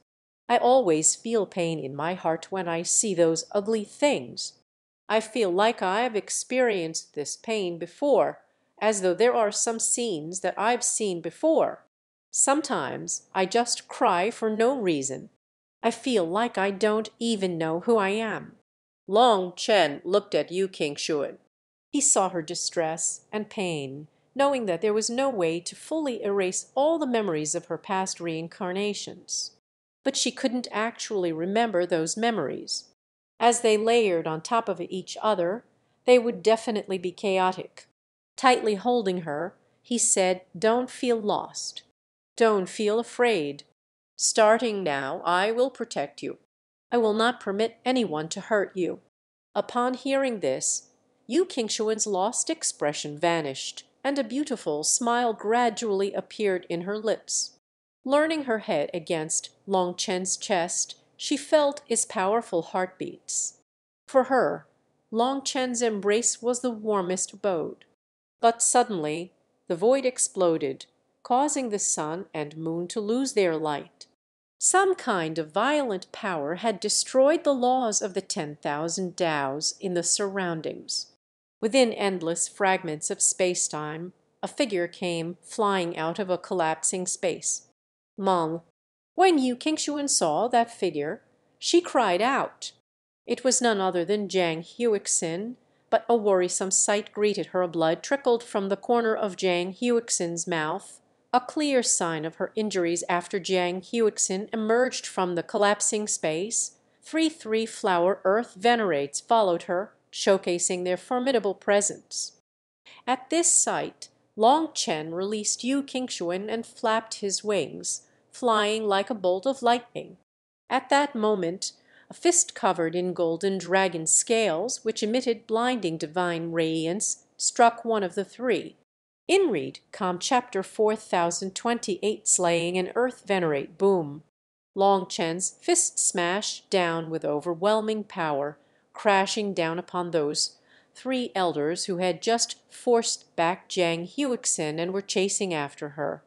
I always feel pain in my heart when I see those ugly things. I feel like I have experienced this pain before, as though there are some scenes that I've seen before. Sometimes I just cry for no reason. I feel like I don't even know who I am. Long Chen looked at Yu Qingxuan. He saw her distress and pain, knowing that there was no way to fully erase all the memories of her past reincarnations. But she couldn't actually remember those memories. As they layered on top of each other, they would definitely be chaotic. Tightly holding her, he said, Don't feel lost. Don't feel afraid. Starting now, I will protect you. I will not permit anyone to hurt you. Upon hearing this, Yu Qingxuan's lost expression vanished, and a beautiful smile gradually appeared in her lips. Leaning her head against Long Chen's chest, she felt his powerful heartbeats. For her, Long Chen's embrace was the warmest abode. But suddenly the void exploded, causing the sun and moon to lose their light. Some kind of violent power had destroyed the laws of the ten thousand Taos in the surroundings. Within endless fragments of space-time, a figure came flying out of a collapsing space. Meng. When Yu Qingxuan saw that figure, she cried out. It was none other than Jiang Huixin, but a worrisome sight greeted her blood trickled from the corner of Jiang Huixin's mouth, a clear sign of her injuries after Jiang Huixin emerged from the collapsing space. Three three flower earth venerates followed her, showcasing their formidable presence. At this sight Long Chen released Yu Qingxuan and flapped his wings, flying like a bolt of lightning. At that moment a fist covered in golden dragon scales, which emitted blinding divine radiance, struck one of the three. In read com chapter 4028 slaying an earth venerate boom. Long Chen's fist smash down with overwhelming power, crashing down upon those three elders who had just forced back Jiang Huixin and were chasing after her.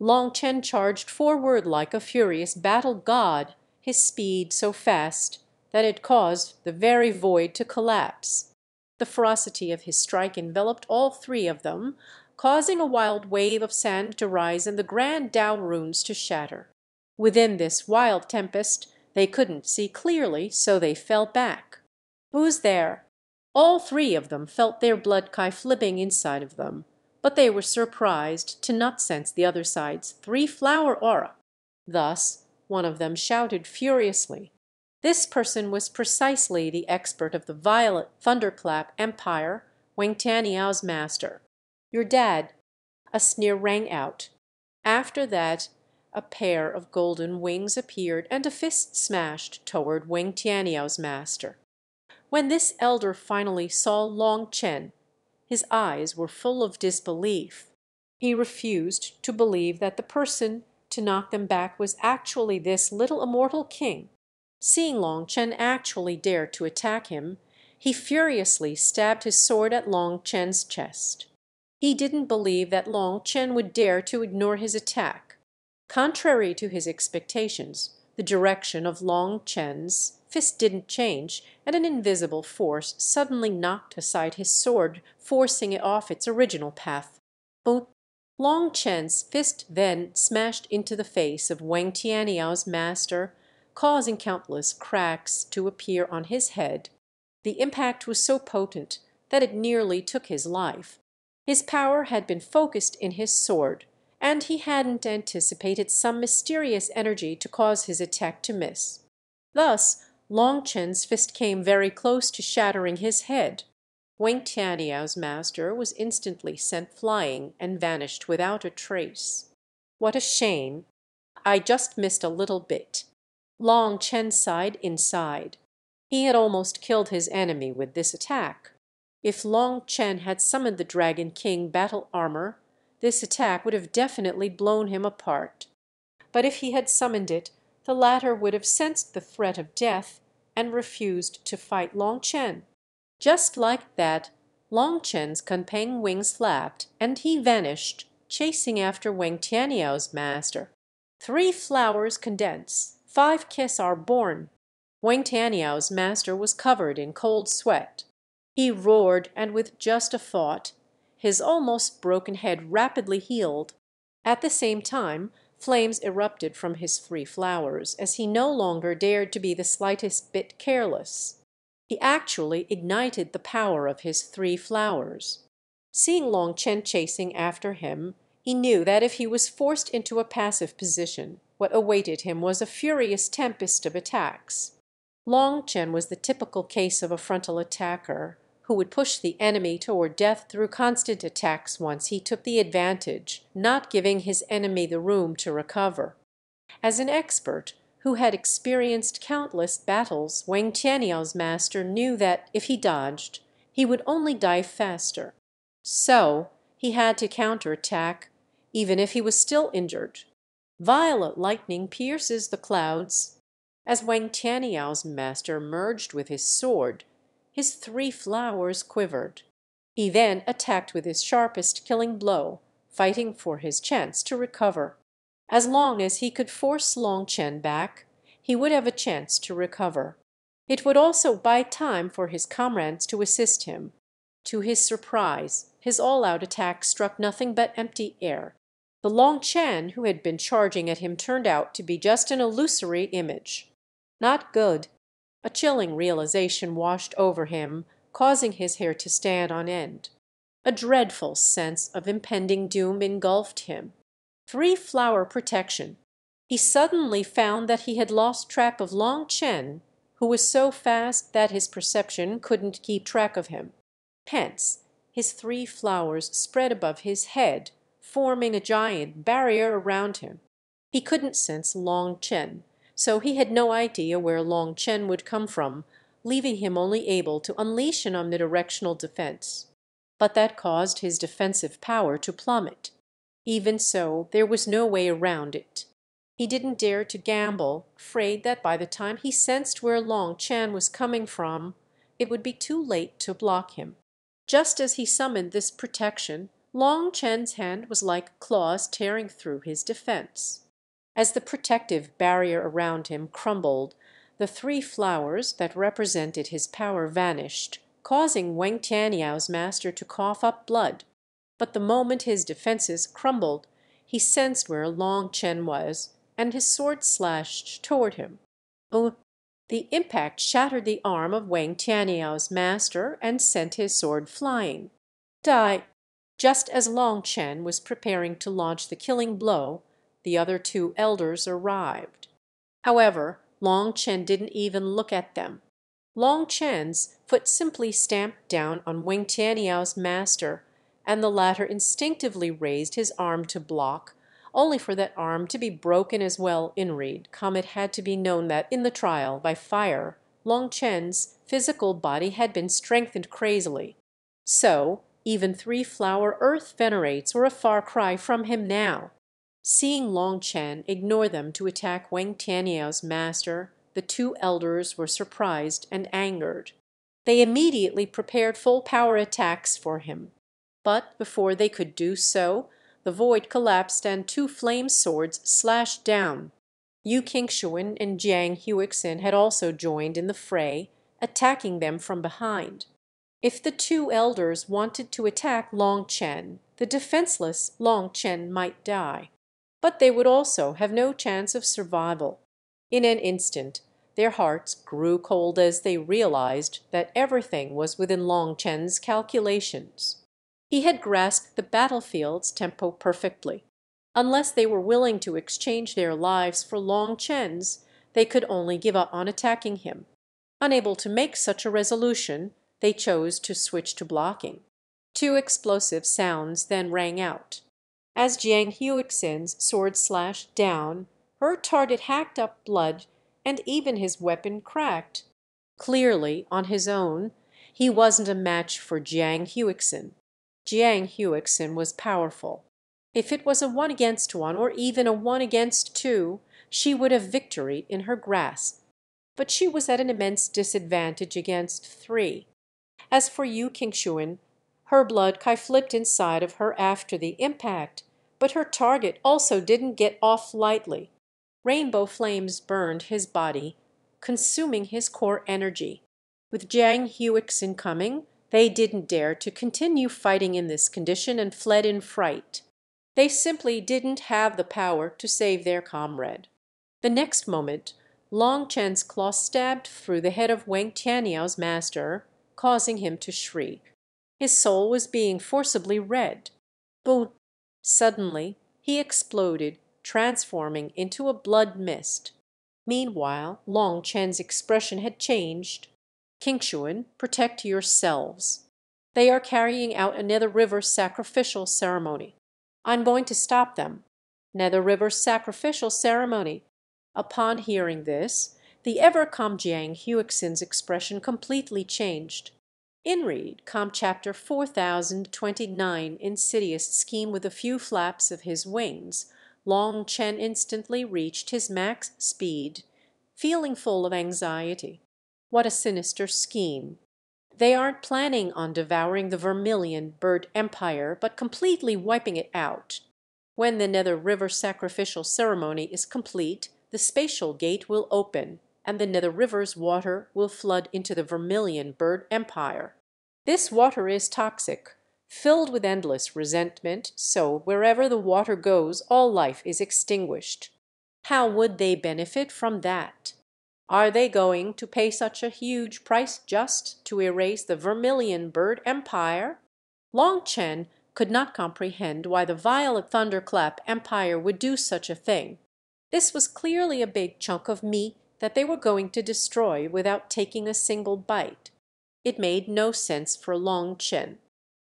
Long Chen charged forward like a furious battle god his speed so fast that it caused the very void to collapse. The ferocity of his strike enveloped all three of them, causing a wild wave of sand to rise and the grand Tao runes to shatter. Within this wild tempest they couldn't see clearly, so they fell back. Who's there? All three of them felt their blood qi flipping inside of them, but they were surprised to not sense the other side's three flower aura. Thus one of them shouted furiously. This person was precisely the expert of the violet thunderclap empire, Weng Tianyou's master. Your dad. A sneer rang out. After that a pair of golden wings appeared and a fist smashed toward Weng Tianyou's master. When this elder finally saw Long Chen, his eyes were full of disbelief. He refused to believe that the person to knock them back was actually this little immortal king. Seeing Long Chen actually dare to attack him, he furiously stabbed his sword at Long Chen's chest. He didn't believe that Long Chen would dare to ignore his attack. Contrary to his expectations, the direction of Long Chen's fist didn't change, and an invisible force suddenly knocked aside his sword, forcing it off its original path. Long Chen's fist then smashed into the face of Weng Tianyou's master, causing countless cracks to appear on his head. The impact was so potent that it nearly took his life. His power had been focused in his sword, and he hadn't anticipated some mysterious energy to cause his attack to miss. Thus Long Chen's fist came very close to shattering his head. Weng Tianyou's master was instantly sent flying and vanished without a trace. What a shame! I just missed a little bit. Long Chen sighed inside. He had almost killed his enemy with this attack. If Long Chen had summoned the Dragon King battle armor, this attack would have definitely blown him apart. But if he had summoned it, the latter would have sensed the threat of death and refused to fight Long Chen. Just like that, Long Chen's Kunpeng wings flapped, and he vanished, chasing after Weng Tianyou's master. Three flowers condense, five kiss are born. Weng Tianyou's master was covered in cold sweat. He roared, and with just a thought, his almost broken head rapidly healed. At the same time, flames erupted from his three flowers, as he no longer dared to be the slightest bit careless. He actually ignited the power of his three flowers. Seeing Long Chen chasing after him, he knew that if he was forced into a passive position, what awaited him was a furious tempest of attacks. Long Chen was the typical case of a frontal attacker who would push the enemy toward death through constant attacks once he took the advantage, not giving his enemy the room to recover. As an expert, who had experienced countless battles, Weng Tianyou's master knew that if he dodged, he would only die faster. So he had to counterattack, even if he was still injured. Violet lightning pierces the clouds. As Wang Tianyou's master merged with his sword, his three flowers quivered. He then attacked with his sharpest killing blow, fighting for his chance to recover. As long as he could force Long Chen back, he would have a chance to recover. It would also buy time for his comrades to assist him. To his surprise, his all out attack struck nothing but empty air. The Long Chen who had been charging at him turned out to be just an illusory image. Not good. A chilling realization washed over him, causing his hair to stand on end. A dreadful sense of impending doom engulfed him. Three flower protection! He suddenly found that he had lost track of Long Chen, who was so fast that his perception couldn't keep track of him. Hence his three flowers spread above his head, forming a giant barrier around him. He couldn't sense Long Chen, so he had no idea where Long Chen would come from, leaving him only able to unleash an omnidirectional defense. But that caused his defensive power to plummet. Even so, there was no way around it. He didn't dare to gamble, afraid that by the time he sensed where Long Chen was coming from, it would be too late to block him. Just as he summoned this protection, Long Chen's hand was like claws tearing through his defense. As the protective barrier around him crumbled, the three flowers that represented his power vanished, causing Weng Tianyou's master to cough up blood. But the moment his defences crumbled, he sensed where Long Chen was, and his sword slashed toward him. Oh, the impact shattered the arm of Weng Tianyou's master and sent his sword flying. Die! Just as Long Chen was preparing to launch the killing blow, the other two elders arrived. However, Long Chen didn't even look at them. Long Chen's foot simply stamped down on Weng Tianyou's master, and the latter instinctively raised his arm to block, only for that arm to be broken as well in Reed, come it had to be known that in the trial by fire Long Chen's physical body had been strengthened crazily. So even three flower earth venerates were a far cry from him now. Seeing Long Chen ignore them to attack Weng Tianyou's master, the two elders were surprised and angered. They immediately prepared full power attacks for him. But before they could do so, the void collapsed and two flame swords slashed down. Yu Qingxuan and Jiang Huixin had also joined in the fray, attacking them from behind. If the two elders wanted to attack Long Chen, the defenseless Long Chen might die but they would also have no chance of survival. In an instant their hearts grew cold as they realized that everything was within Long Chen's calculations. He had grasped the battlefield's tempo perfectly. Unless they were willing to exchange their lives for Long Chen's, they could only give up on attacking him. Unable to make such a resolution, they chose to switch to blocking. Two explosive sounds then rang out. As Jiang Huixin's sword slashed down, her target hacked up blood and even his weapon cracked. Clearly, on his own, he wasn't a match for Jiang Huixin. Jiang Huixin was powerful. If it was a one against one, or even a one against two, she would have victory in her grasp. But she was at an immense disadvantage against three. As for Yu Qingxuan, her blood qi flipped inside of her after the impact, but her target also didn't get off lightly. Rainbow flames burned his body, consuming his core energy. With Jiang Huixin coming, they didn't dare to continue fighting in this condition and fled in fright. They simply didn't have the power to save their comrade. The next moment, Long Chen's claw stabbed through the head of Weng Tianyou's master, causing him to shriek. His soul was being forcibly read. Bu Suddenly he exploded, transforming into a blood mist. Meanwhile Long Chen's expression had changed. Qingxuan, protect yourselves. They are carrying out a Nether River sacrificial ceremony. I'm going to stop them. Nether River sacrificial ceremony. Upon hearing this, the ever calm Jiang Huixin's expression completely changed. Inreed, Com chapter 4029 insidious scheme with a few flaps of his wings, Long Chen instantly reached his max speed, feeling full of anxiety. What a sinister scheme. They aren't planning on devouring the vermilion bird empire, but completely wiping it out. When the Nether River sacrificial ceremony is complete, the spatial gate will open, and the Nether River's water will flood into the Vermilion Bird Empire. This water is toxic, filled with endless resentment, so wherever the water goes all life is extinguished. How would they benefit from that? Are they going to pay such a huge price just to erase the vermilion bird empire? Long Chen could not comprehend why the violet thunderclap empire would do such a thing. This was clearly a big chunk of meat that they were going to destroy without taking a single bite. It made no sense for Long Chen.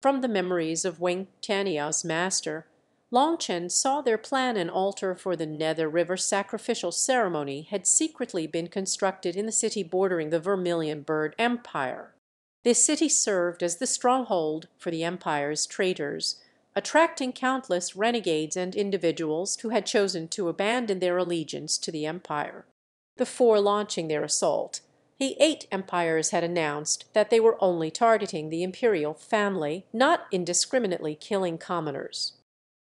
From the memories of Weng Tianyou's master, Long Chen saw their plan an altar for the Nether River sacrificial ceremony had secretly been constructed in the city bordering the Vermilion Bird Empire. This city served as the stronghold for the empire's traitors, attracting countless renegades and individuals who had chosen to abandon their allegiance to the empire. Before launching their assault, the eight empires had announced that they were only targeting the imperial family, not indiscriminately killing commoners.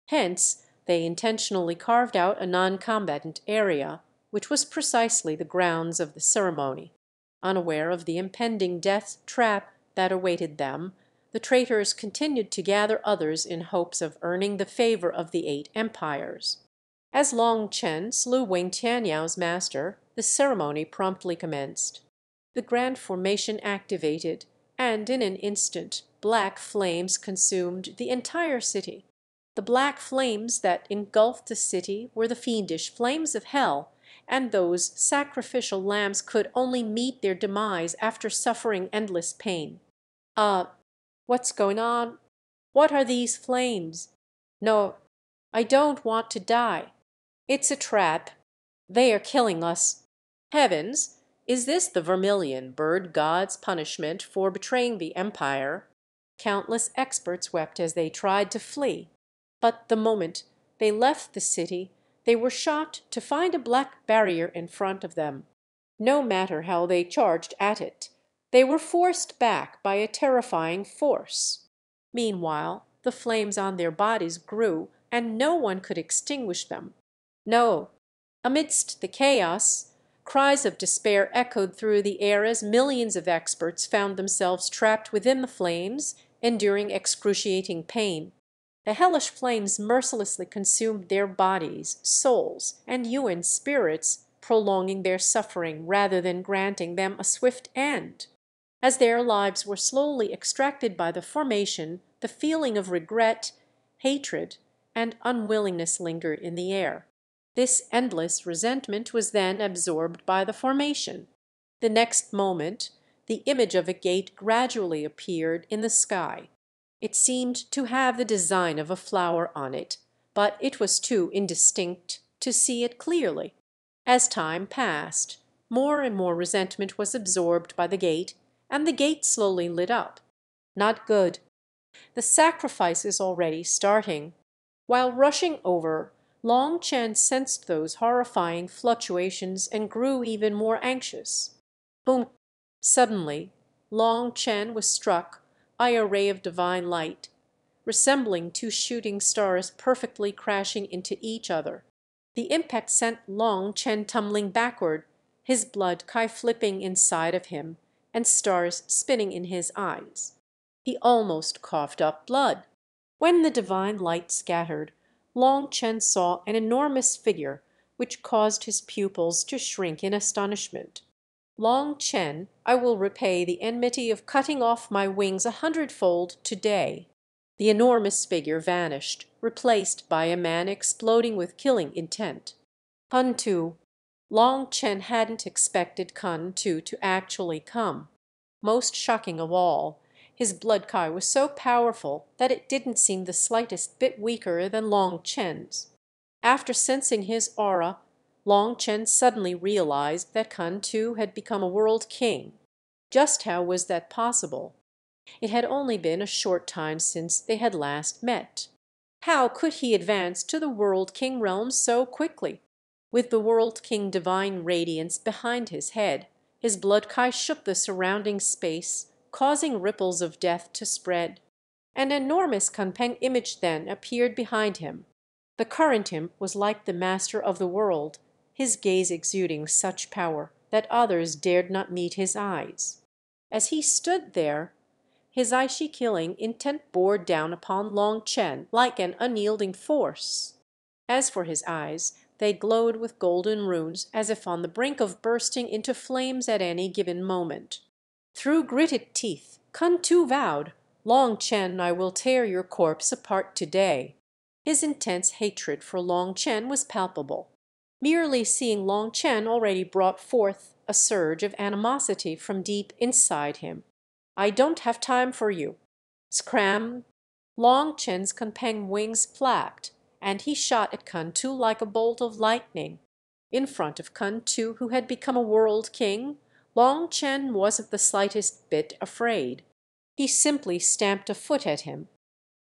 Hence, they intentionally carved out a non-combatant area, which was precisely the grounds of the ceremony. Unaware of the impending death trap that awaited them, the traitors continued to gather others in hopes of earning the favor of the eight empires. As Long Chen slew Weng Tianyou's master, the ceremony promptly commenced. The grand formation activated, and in an instant black flames consumed the entire city. The black flames that engulfed the city were the fiendish flames of hell, and those sacrificial lambs could only meet their demise after suffering endless pain. Uh, what's going on? What are these flames? No, I don't want to die. It's a trap. They are killing us. Heavens, is this the vermilion bird god's punishment for betraying the empire? Countless experts wept as they tried to flee. But the moment they left the city, they were shocked to find a black barrier in front of them. No matter how they charged at it, they were forced back by a terrifying force. Meanwhile, the flames on their bodies grew, and no one could extinguish them. No, amidst the chaos, cries of despair echoed through the air as millions of experts found themselves trapped within the flames, enduring excruciating pain. The hellish flames mercilessly consumed their bodies, souls, and Yuan spirits, prolonging their suffering rather than granting them a swift end. As their lives were slowly extracted by the formation, the feeling of regret, hatred, and unwillingness lingered in the air. This endless resentment was then absorbed by the formation. The next moment the image of a gate gradually appeared in the sky. It seemed to have the design of a flower on it, but it was too indistinct to see it clearly. As time passed, more and more resentment was absorbed by the gate, and the gate slowly lit up. Not good. The sacrifice is already starting. While rushing over, Long Chen sensed those horrifying fluctuations and grew even more anxious. Boom! Suddenly, Long Chen was struck by a ray of divine light, resembling two shooting stars perfectly crashing into each other. The impact sent Long Chen tumbling backward, his blood qi flipping inside of him, and stars spinning in his eyes. He almost coughed up blood. When the divine light scattered, Long Chen saw an enormous figure which caused his pupils to shrink in astonishment. Long Chen, I will repay the enmity of cutting off my wings a hundredfold to-day. The enormous figure vanished, replaced by a man exploding with killing intent. Kun Tu. Long Chen hadn't expected Kun Tu to actually come. Most shocking of all, his blood qi was so powerful that it didn't seem the slightest bit weaker than Long Chen's. After sensing his aura, Long Chen suddenly realized that Kun Tu had become a world king. Just how was that possible? It had only been a short time since they had last met. How could he advance to the world king realm so quickly? With the world king divine radiance behind his head, his blood qi shook the surrounding space, causing ripples of death to spread. An enormous Kunpeng image then appeared behind him. The current him was like the master of the world, his gaze exuding such power that others dared not meet his eyes. As he stood there, his Aishi killing intent bore down upon Long Chen like an unyielding force. As for his eyes, they glowed with golden runes as if on the brink of bursting into flames at any given moment. Through gritted teeth Kun Tu vowed, "Long Chen, I will tear your corpse apart to day." His intense hatred for Long Chen was palpable. Merely seeing Long Chen already brought forth a surge of animosity from deep inside him. "I don't have time for you." Scram! Long Chen's Kunpeng wings flapped, and he shot at Kun Tu like a bolt of lightning. In front of Kun Tu, who had become a world king, Long Chen wasn't the slightest bit afraid. He simply stamped a foot at him.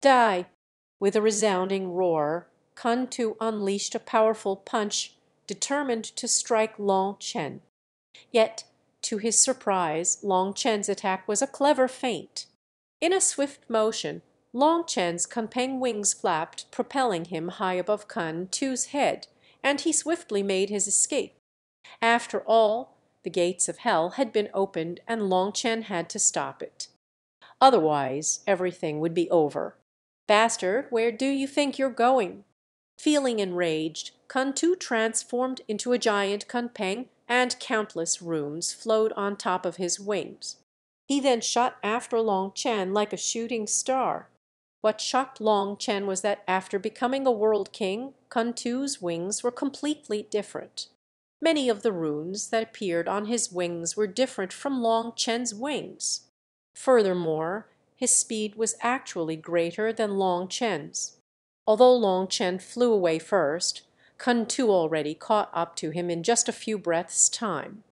"Die!" With a resounding roar, Kun Tu unleashed a powerful punch, determined to strike Long Chen. Yet to his surprise Long Chen's attack was a clever feint. In a swift motion Long Chen's Kunpeng wings flapped, propelling him high above Kun Tu's head, and he swiftly made his escape. After all, the gates of hell had been opened and Long Chen had to stop it. Otherwise everything would be over. Bastard, where do you think you're going? Feeling enraged, Kun Tu transformed into a giant Kunpeng and countless runes flowed on top of his wings. He then shot after Long Chen like a shooting star. What shocked Long Chen was that after becoming a world king, Kun Tu's wings were completely different. Many of the runes that appeared on his wings were different from Long Chen's wings. Furthermore, his speed was actually greater than Long Chen's. Although Long Chen flew away first, Kun Tu already caught up to him in just a few breaths' time.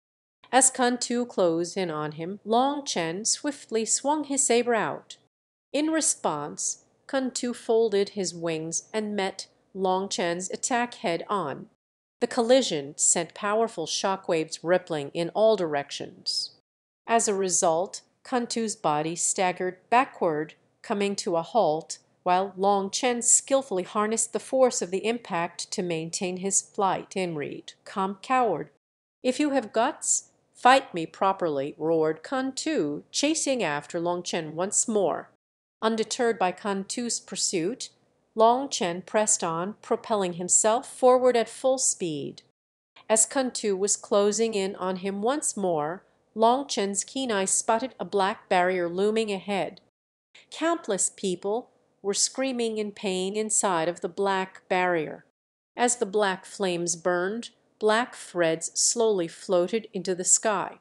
As Kun Tu closed in on him, Long Chen swiftly swung his sabre out. In response, Kun Tu folded his wings and met Long Chen's attack head on. The collision sent powerful shock waves rippling in all directions. As a result, Kun Tu's body staggered backward, coming to a halt while Long Chen skillfully harnessed the force of the impact to maintain his flight. Inreed, come coward. If you have guts, fight me properly, roared Kun Tu, chasing after Long Chen once more. Undeterred by Kun Tu's pursuit, Long Chen pressed on, propelling himself forward at full speed. As Kun Tu was closing in on him once more, Long Chen's keen eye spotted a black barrier looming ahead. Countless people, were screaming in pain inside of the black barrier. As the black flames burned, black threads slowly floated into the sky.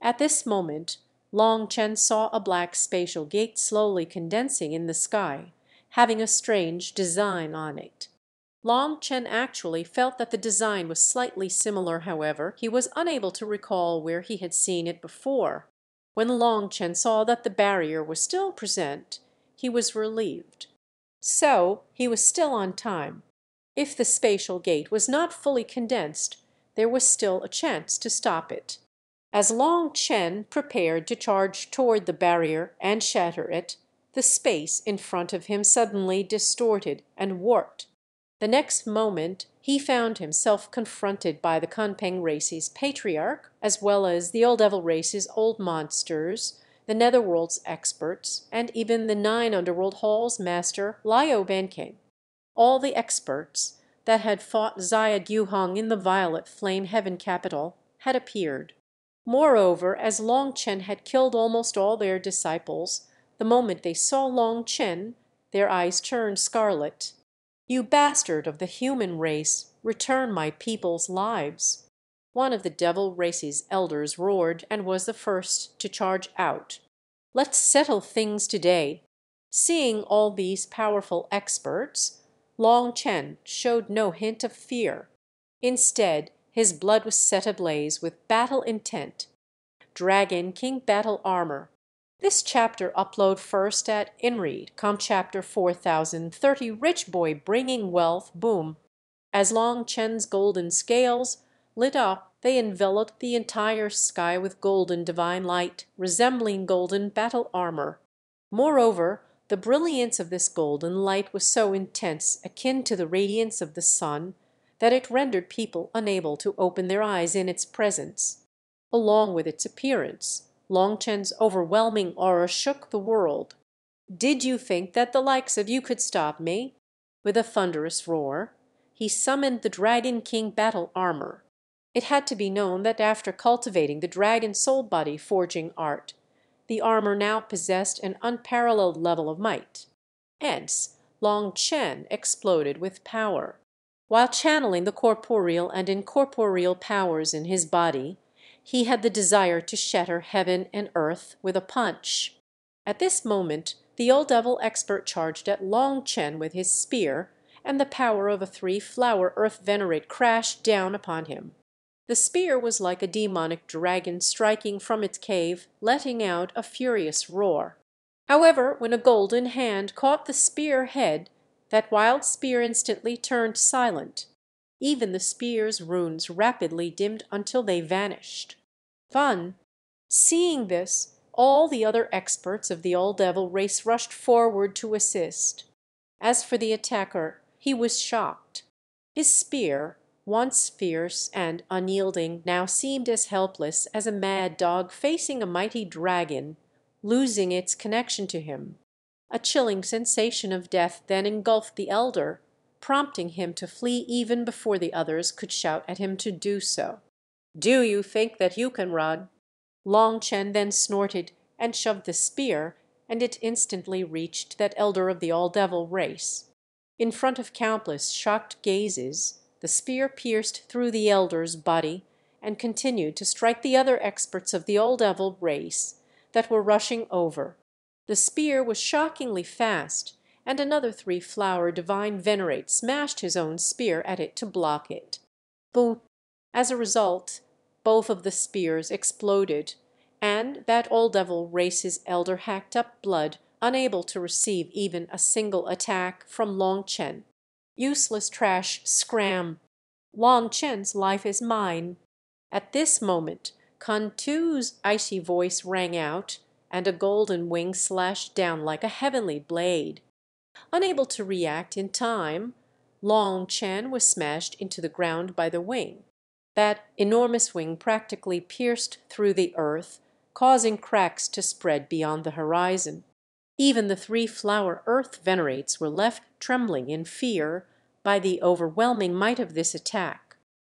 At this moment Long Chen saw a black spatial gate slowly condensing in the sky, having a strange design on it. Long Chen actually felt that the design was slightly similar, however, he was unable to recall where he had seen it before. When Long Chen saw that the barrier was still present, he was relieved. So he was still on time. If the spatial gate was not fully condensed, there was still a chance to stop it. As Long Chen prepared to charge toward the barrier and shatter it, the space in front of him suddenly distorted and warped. The next moment he found himself confronted by the Kunpeng race's patriarch, as well as the Old Devil race's old monsters, the Netherworld's experts, and even the Nine Underworld Hall's master, Liu Benkei. All the experts that had fought Xia Guheng in the Violet Flame Heaven capital had appeared. Moreover, as Long Chen had killed almost all their disciples, the moment they saw Long Chen, their eyes turned scarlet. You bastard of the human race, return my people's lives one of the devil race's elders roared and was the first to charge out. Let's settle things today. Seeing all these powerful experts, Long Chen showed no hint of fear. Instead, his blood was set ablaze with battle intent. Dragon King Battle Armor. This chapter upload first at InRead, com chapter 4030 Rich Boy Bringing Wealth Boom. As Long Chen's golden scales lit up they enveloped the entire sky with golden divine light, resembling golden battle armor. Moreover, the brilliance of this golden light was so intense, akin to the radiance of the sun, that it rendered people unable to open their eyes in its presence. Along with its appearance, Long Chen's overwhelming aura shook the world. "Did you think that the likes of you could stop me?" With a thunderous roar he summoned the Dragon King battle armour. It had to be known that after cultivating the Dragon soul body forging art, the armour now possessed an unparalleled level of might. Hence Long Chen exploded with power. While channelling the corporeal and incorporeal powers in his body, he had the desire to shatter heaven and earth with a punch. At this moment the old devil expert charged at Long Chen with his spear, and the power of a three flower earth venerate crashed down upon him. The spear was like a demonic dragon striking from its cave, letting out a furious roar. However, when a golden hand caught the spear head, that wild spear instantly turned silent. Even the spear's runes rapidly dimmed until they vanished. Fun. Seeing this, all the other experts of the old devil race rushed forward to assist. As for the attacker, he was shocked. His spear, once fierce and unyielding, now seemed as helpless as a mad dog facing a mighty dragon, losing its connection to him. A chilling sensation of death then engulfed the elder, prompting him to flee even before the others could shout at him to do so. Do you think that you can run? Long Chen then snorted and shoved the spear, and it instantly reached that elder of the all devil race. In front of countless shocked gazes, the spear pierced through the elder's body and continued to strike the other experts of the old devil race that were rushing over. The spear was shockingly fast, and another three flower divine venerate smashed his own spear at it to block it. Boom! As a result, both of the spears exploded, and that old devil race's elder hacked up blood, unable to receive even a single attack from Long Chen. Useless trash, scram! Long Chen's life is mine. At this moment Kun Tu's icy voice rang out, and a golden wing slashed down like a heavenly blade. Unable to react in time, Long Chen was smashed into the ground by the wing. That enormous wing practically pierced through the earth, causing cracks to spread beyond the horizon. Even the three flower earth venerates were left trembling in fear by the overwhelming might of this attack.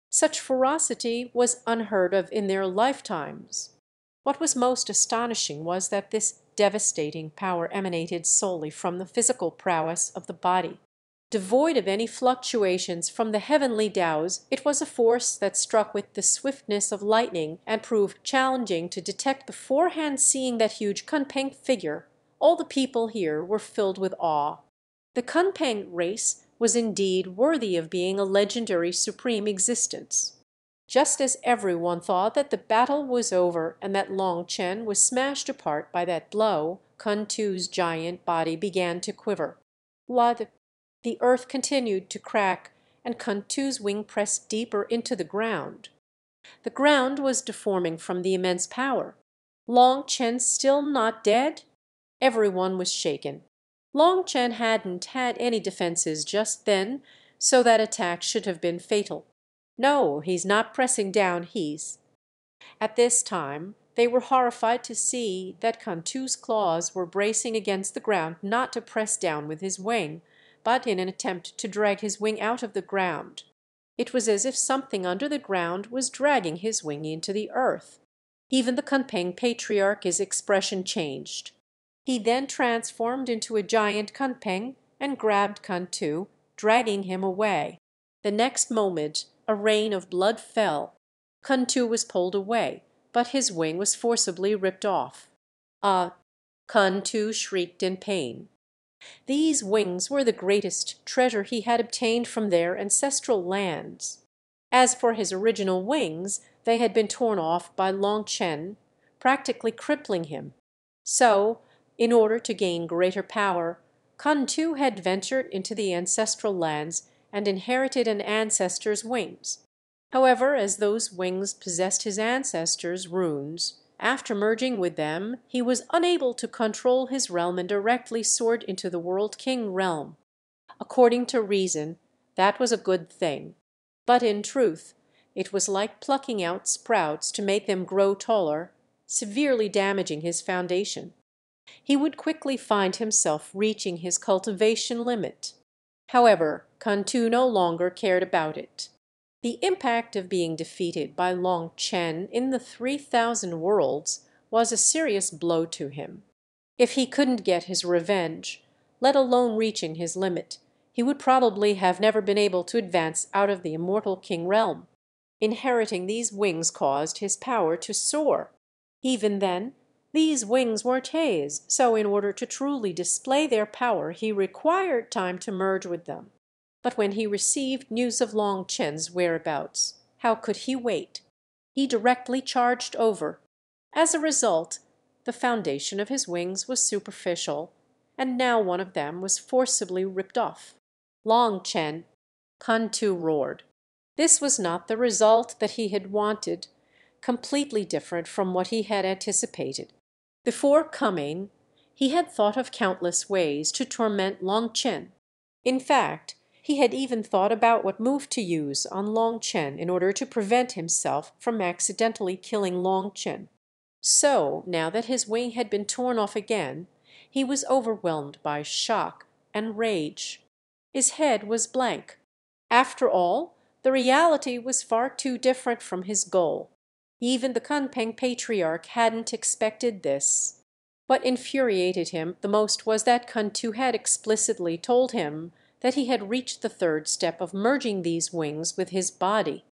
Such ferocity was unheard of in their lifetimes. What was most astonishing was that this devastating power emanated solely from the physical prowess of the body. Devoid of any fluctuations from the heavenly Taos, it was a force that struck with the swiftness of lightning and proved challenging to detect beforehand seeing that huge Kunpeng figure, all the people here were filled with awe. The Kunpeng race was indeed worthy of being a legendary supreme existence. Just as everyone thought that the battle was over and that Long Chen was smashed apart by that blow, Kun Tu's giant body began to quiver. Blood the earth continued to crack, and Kun Tu's wing pressed deeper into the ground. The ground was deforming from the immense power. Long Chen still not dead? Everyone was shaken. Long Chen hadn't had any defenses just then, so that attack should have been fatal. No, he's not pressing down, he's. At this time they were horrified to see that Kun Tu's claws were bracing against the ground not to press down with his wing, but in an attempt to drag his wing out of the ground. It was as if something under the ground was dragging his wing into the earth. Even the Kunpeng patriarch, his expression changed. He then transformed into a giant Kunpeng and grabbed Kun Tu, dragging him away. The next moment a rain of blood fell. Kun Tu was pulled away, but his wing was forcibly ripped off. Ah! Kun Tu shrieked in pain. These wings were the greatest treasure he had obtained from their ancestral lands. As for his original wings, they had been torn off by Long Chen, practically crippling him. So, in order to gain greater power, Kun Tu had ventured into the ancestral lands and inherited an ancestor's wings. However, as those wings possessed his ancestors' runes, after merging with them, he was unable to control his realm and directly soared into the World King realm. According to reason, that was a good thing. But in truth, it was like plucking out sprouts to make them grow taller, severely damaging his foundation. He would quickly find himself reaching his cultivation limit. However, Kun Tu no longer cared about it. The impact of being defeated by Long Chen in the three thousand worlds was a serious blow to him. If he couldn't get his revenge, let alone reaching his limit, he would probably have never been able to advance out of the immortal king realm. Inheriting these wings caused his power to soar. Even then, these wings were his, so in order to truly display their power he required time to merge with them. But when he received news of Long Chen's whereabouts, how could he wait? He directly charged over. As a result, the foundation of his wings was superficial, and now one of them was forcibly ripped off. Long Chen, Kun Tu roared. This was not the result that he had wanted, completely different from what he had anticipated. Before coming, he had thought of countless ways to torment Long Chen. In fact, he had even thought about what move to use on Long Chen in order to prevent himself from accidentally killing Long Chen. So, now that his wing had been torn off again, he was overwhelmed by shock and rage. His head was blank. After all, the reality was far too different from his goal. Even the Kunpeng patriarch hadn't expected this. What infuriated him the most was that Kun Tu had explicitly told him that he had reached the third step of merging these wings with his body.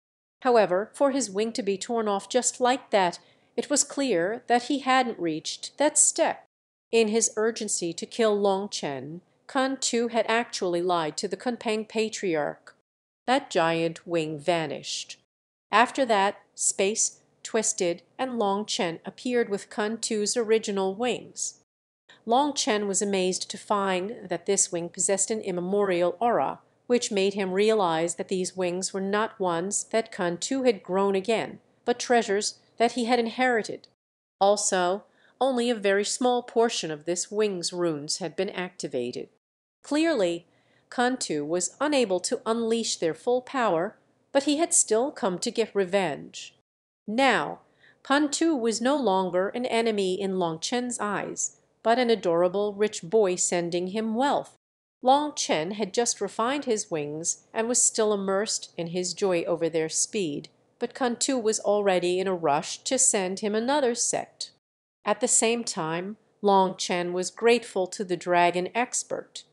However, for his wing to be torn off just like that, it was clear that he hadn't reached that step. In his urgency to kill Long Chen, Kun Tu had actually lied to the Kunpeng patriarch. That giant wing vanished. After that, space, twisted, and Long Chen appeared with Kun Tu's original wings. Long Chen was amazed to find that this wing possessed an immemorial aura, which made him realize that these wings were not ones that Kun Tu had grown again, but treasures that he had inherited. Also, only a very small portion of this wing's runes had been activated. Clearly, Kun Tu was unable to unleash their full power, but he had still come to get revenge. Now, Kun Tu was no longer an enemy in Long Chen's eyes, but an adorable rich boy sending him wealth. Long Chen had just refined his wings and was still immersed in his joy over their speed, but Kun Tu was already in a rush to send him another set. At the same time, Long Chen was grateful to the dragon expert.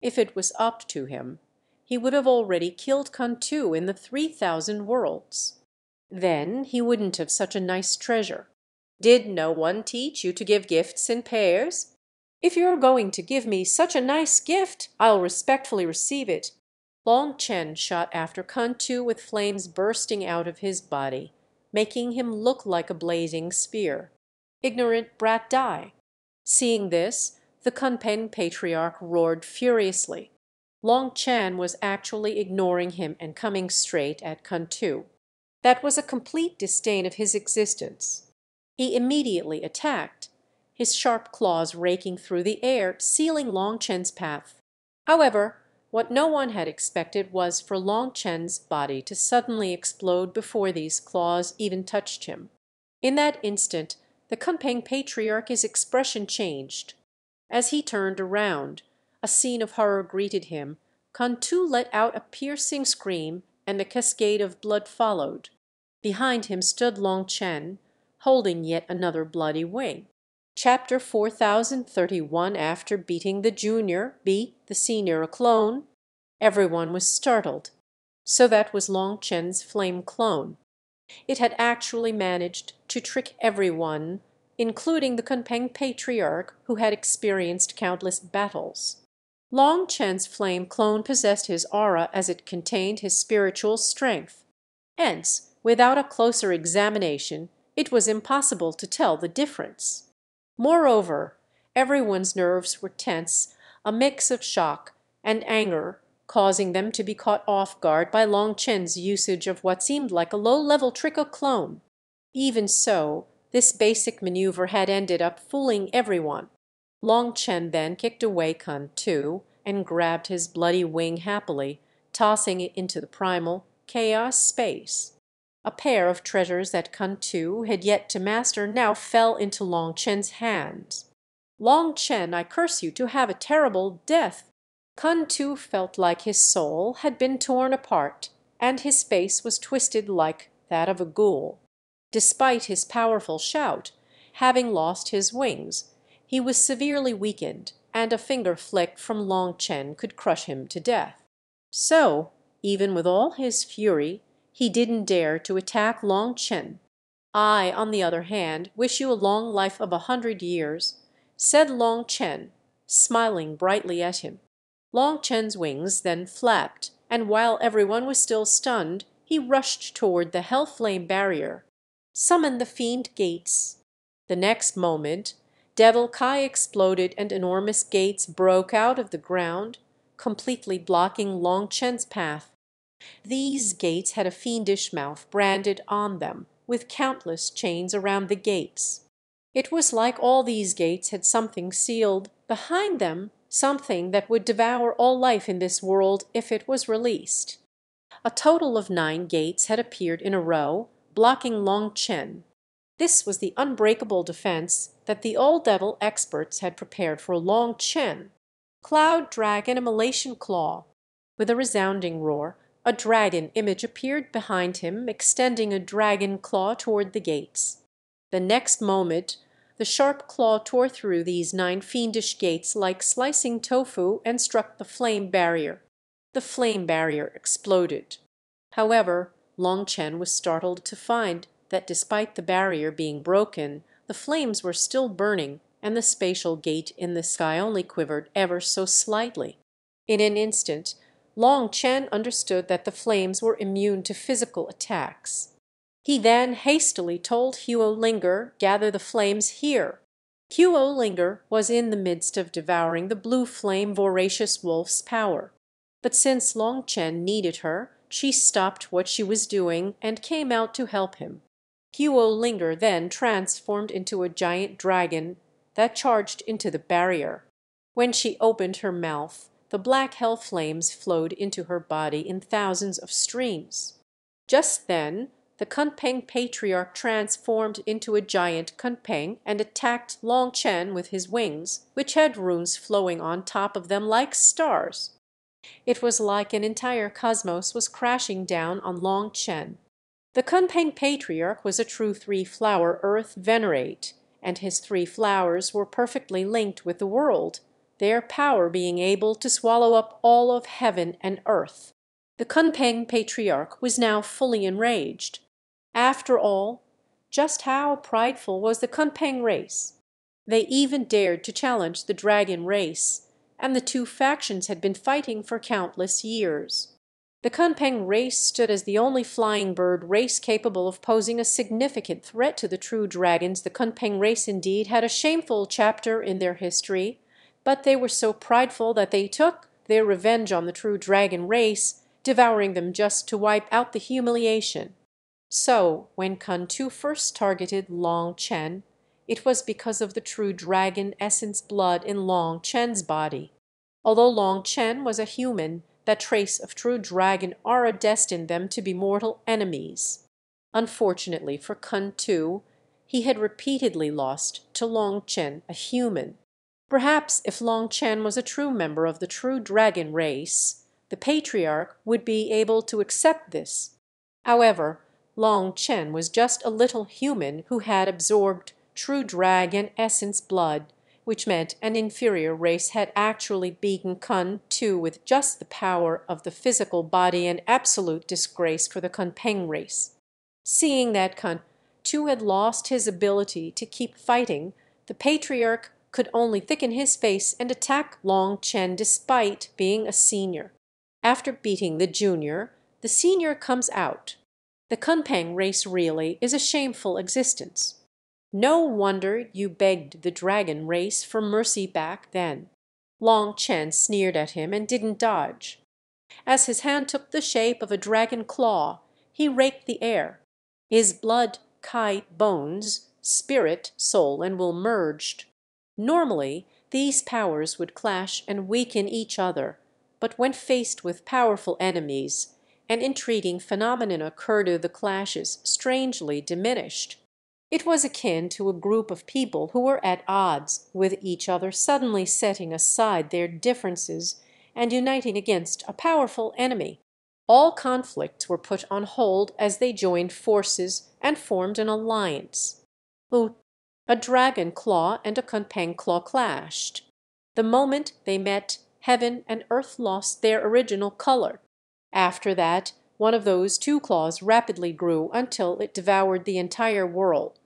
If it was up to him, he would have already killed Kun Tu in the three thousand worlds. Then he wouldn't have such a nice treasure. Did no one teach you to give gifts in pairs? If you're going to give me such a nice gift, I'll respectfully receive it. Long Chen shot after Kun Tu with flames bursting out of his body, making him look like a blazing spear. Ignorant brat die. Seeing this, the Kunpeng patriarch roared furiously. Long Chen was actually ignoring him and coming straight at Kun Tu. That was a complete disdain of his existence. He immediately attacked, his sharp claws raking through the air, sealing Long Chen's path. However, what no one had expected was for Long Chen's body to suddenly explode before these claws even touched him. In that instant, the Kunpeng patriarch's expression changed. As he turned around, a scene of horror greeted him. Kun Tu let out a piercing scream, and a cascade of blood followed. Behind him stood Long Chen, holding yet another bloody wing. Chapter 4031 After beating the junior, beat the senior a clone, everyone was startled. So that was Long Chen's flame clone. It had actually managed to trick everyone, including the Kunpeng patriarch who had experienced countless battles. Long Chen's flame clone possessed his aura as it contained his spiritual strength. Hence, without a closer examination, it was impossible to tell the difference. Moreover, everyone's nerves were tense, a mix of shock and anger causing them to be caught off guard by Long Chen's usage of what seemed like a low-level trick of clone. Even so, this basic maneuver had ended up fooling everyone. Long Chen then kicked away Kun Tu and grabbed his bloody wing happily, tossing it into the primal chaos space. A pair of treasures that Kun Tu had yet to master now fell into Long Chen's hands. "Long Chen, I curse you to have a terrible death!" Kun Tu felt like his soul had been torn apart, and his face was twisted like that of a ghoul. Despite his powerful shout, having lost his wings, he was severely weakened, and a finger flick from Long Chen could crush him to death. So, even with all his fury, he didn't dare to attack Long Chen. "I, on the other hand, wish you a long life of a hundred years," said Long Chen, smiling brightly at him. Long Chen's wings then flapped, and while everyone was still stunned, he rushed toward the hell flame barrier. "Summon the fiend gates!" The next moment Devil Qi exploded and enormous gates broke out of the ground, completely blocking Long Chen's path. These gates had a fiendish mouth branded on them, with countless chains around the gates. It was like all these gates had something sealed behind them, something that would devour all life in this world if it was released. A total of nine gates had appeared in a row, blocking Long Chen. This was the unbreakable defence that the old devil experts had prepared for Long Chen. Cloud Dragon Immolation Claw. With a resounding roar, a dragon image appeared behind him, extending a dragon claw toward the gates. The next moment the sharp claw tore through these nine fiendish gates like slicing tofu and struck the flame barrier. The flame barrier exploded. However, Long Chen was startled to find that despite the barrier being broken, the flames were still burning and the spatial gate in the sky only quivered ever so slightly. In an instant Long Chen understood that the flames were immune to physical attacks. He then hastily told Huo Linger, gather the flames here. Huo Linger was in the midst of devouring the blue flame voracious wolf's power. But since Long Chen needed her, she stopped what she was doing and came out to help him. Huo Linger then transformed into a giant dragon that charged into the barrier. When she opened her mouth, the black hell flames flowed into her body in thousands of streams. Just then the Kunpeng patriarch transformed into a giant Kunpeng and attacked Long Chen with his wings, which had runes flowing on top of them like stars. It was like an entire cosmos was crashing down on Long Chen. The Kunpeng patriarch was a true three flower earth venerate, and his three flowers were perfectly linked with the world their power being able to swallow up all of heaven and earth. The Kunpeng patriarch was now fully enraged. After all, just how prideful was the Kunpeng race? They even dared to challenge the dragon race, and the two factions had been fighting for countless years. The Kunpeng race stood as the only flying bird race capable of posing a significant threat to the true dragons. The Kunpeng race indeed had a shameful chapter in their history, but they were so prideful that they took their revenge on the true dragon race, devouring them just to wipe out the humiliation. So when Kun Tu first targeted Long Chen, it was because of the true dragon essence blood in Long Chen's body. Although Long Chen was a human, that trace of true dragon aura destined them to be mortal enemies. Unfortunately for Kun Tu, he had repeatedly lost to Long Chen, a human. Perhaps if Long Chen was a true member of the true dragon race, the patriarch would be able to accept this. However, Long Chen was just a little human who had absorbed true dragon essence blood, which meant an inferior race had actually beaten Kun Tu with just the power of the physical body and absolute disgrace for the Kunpeng race. Seeing that Kun Tu had lost his ability to keep fighting, the patriarch could only thicken his face and attack Long Chen despite being a senior. After beating the junior, the senior comes out. The Kunpeng race really is a shameful existence. No wonder you begged the dragon race for mercy back then. Long Chen sneered at him and didn't dodge. As his hand took the shape of a dragon claw, he raked the air. His blood, qi, bones, spirit, soul, and will merged. Normally these powers would clash and weaken each other, but when faced with powerful enemies, an intriguing phenomena Kurdu the clashes strangely diminished. It was akin to a group of people who were at odds with each other suddenly setting aside their differences and uniting against a powerful enemy. All conflicts were put on hold as they joined forces and formed an alliance. A dragon claw and a Kunpeng claw clashed. The moment they met heaven and earth lost their original colour. After that one of those two claws rapidly grew until it devoured the entire world.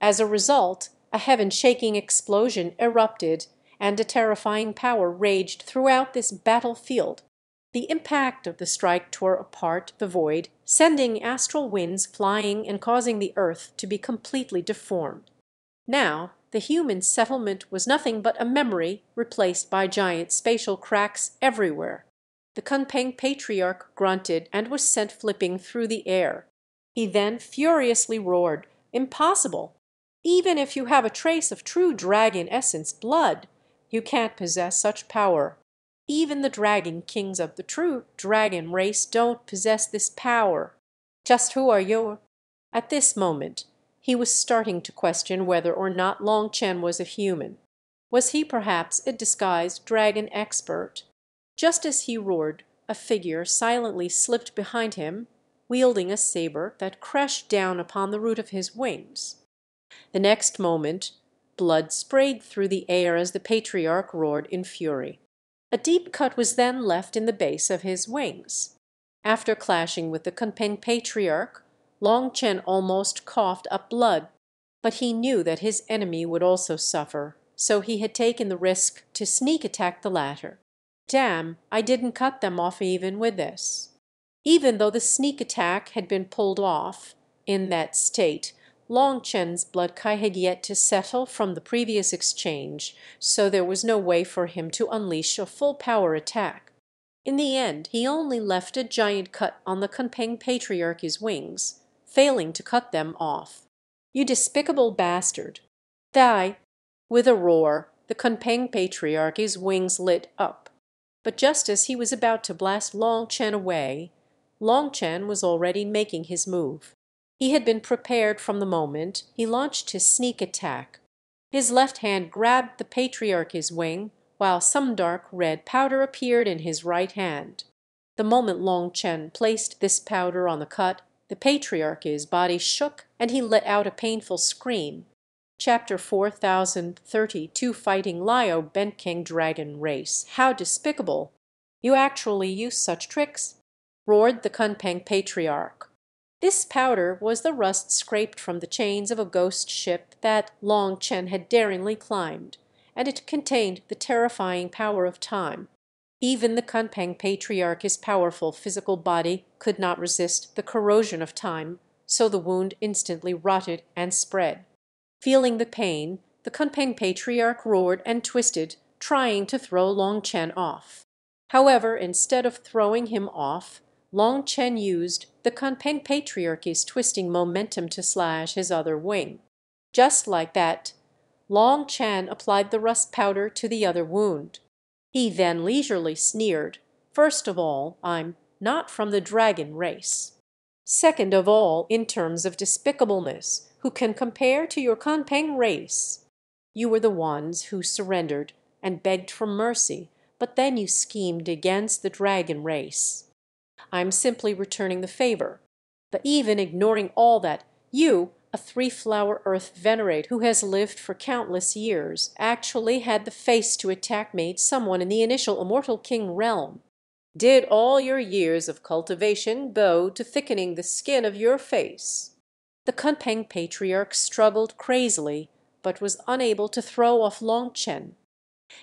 As a result, a heaven-shaking explosion erupted, and a terrifying power raged throughout this battlefield. The impact of the strike tore apart the void, sending astral winds flying and causing the earth to be completely deformed. Now the human settlement was nothing but a memory replaced by giant spatial cracks everywhere. The Kunpeng patriarch grunted and was sent flipping through the air. He then furiously roared, "Impossible! Even if you have a trace of true dragon essence blood, you can't possess such power. Even the dragon kings of the true dragon race don't possess this power. Just who are you?" At this moment he was starting to question whether or not Long Chen was a human. Was he perhaps a disguised dragon expert? Just as he roared, a figure silently slipped behind him, wielding a sabre that crashed down upon the root of his wings. The next moment blood sprayed through the air as the patriarch roared in fury. A deep cut was then left in the base of his wings. After clashing with the Kunpeng patriarch, Long Chen almost coughed up blood, but he knew that his enemy would also suffer, so he had taken the risk to sneak attack the latter. Damn, I didn't cut them off even with this. Even though the sneak attack had been pulled off, in that state Long Chen's blood qi had yet to settle from the previous exchange, so there was no way for him to unleash a full power attack. In the end he only left a giant cut on the Kunpeng patriarch's wings, failing to cut them off. "You despicable bastard! Die!" With a roar the Kunpeng patriarch's wings lit up. But just as he was about to blast Long Chen away, Long Chen was already making his move. He had been prepared from the moment he launched his sneak attack. His left hand grabbed the patriarch's wing, while some dark red powder appeared in his right hand. The moment Long Chen placed this powder on the cut, the patriarch's body shook and he let out a painful scream. Chapter 4032 Fighting Liao Benkeng Dragon Race. How despicable! You actually use such tricks? roared the Kunpeng patriarch. This powder was the rust scraped from the chains of a ghost ship that Long Chen had daringly climbed, and it contained the terrifying power of time. Even the Kunpeng patriarch's powerful physical body could not resist the corrosion of time, so the wound instantly rotted and spread. Feeling the pain, the Kunpeng patriarch roared and twisted, trying to throw Long Chen off. However, instead of throwing him off, Long Chen used the Kunpeng patriarch's twisting momentum to slash his other wing. Just like that, Long Chen applied the rust powder to the other wound. He then leisurely sneered, First of all, I'm not from the dragon race. Second of all, in terms of despicableness, who can compare to your Kunpeng race? You were the ones who surrendered and begged for mercy, but then you schemed against the dragon race. I am simply returning the favor. But even ignoring all that, you, a three-flower earth venerate who has lived for countless years, actually had the face to attack me, someone in the initial Immortal King realm. Did all your years of cultivation bow to thickening the skin of your face? The Kunpeng patriarch struggled crazily, but was unable to throw off Long Chen.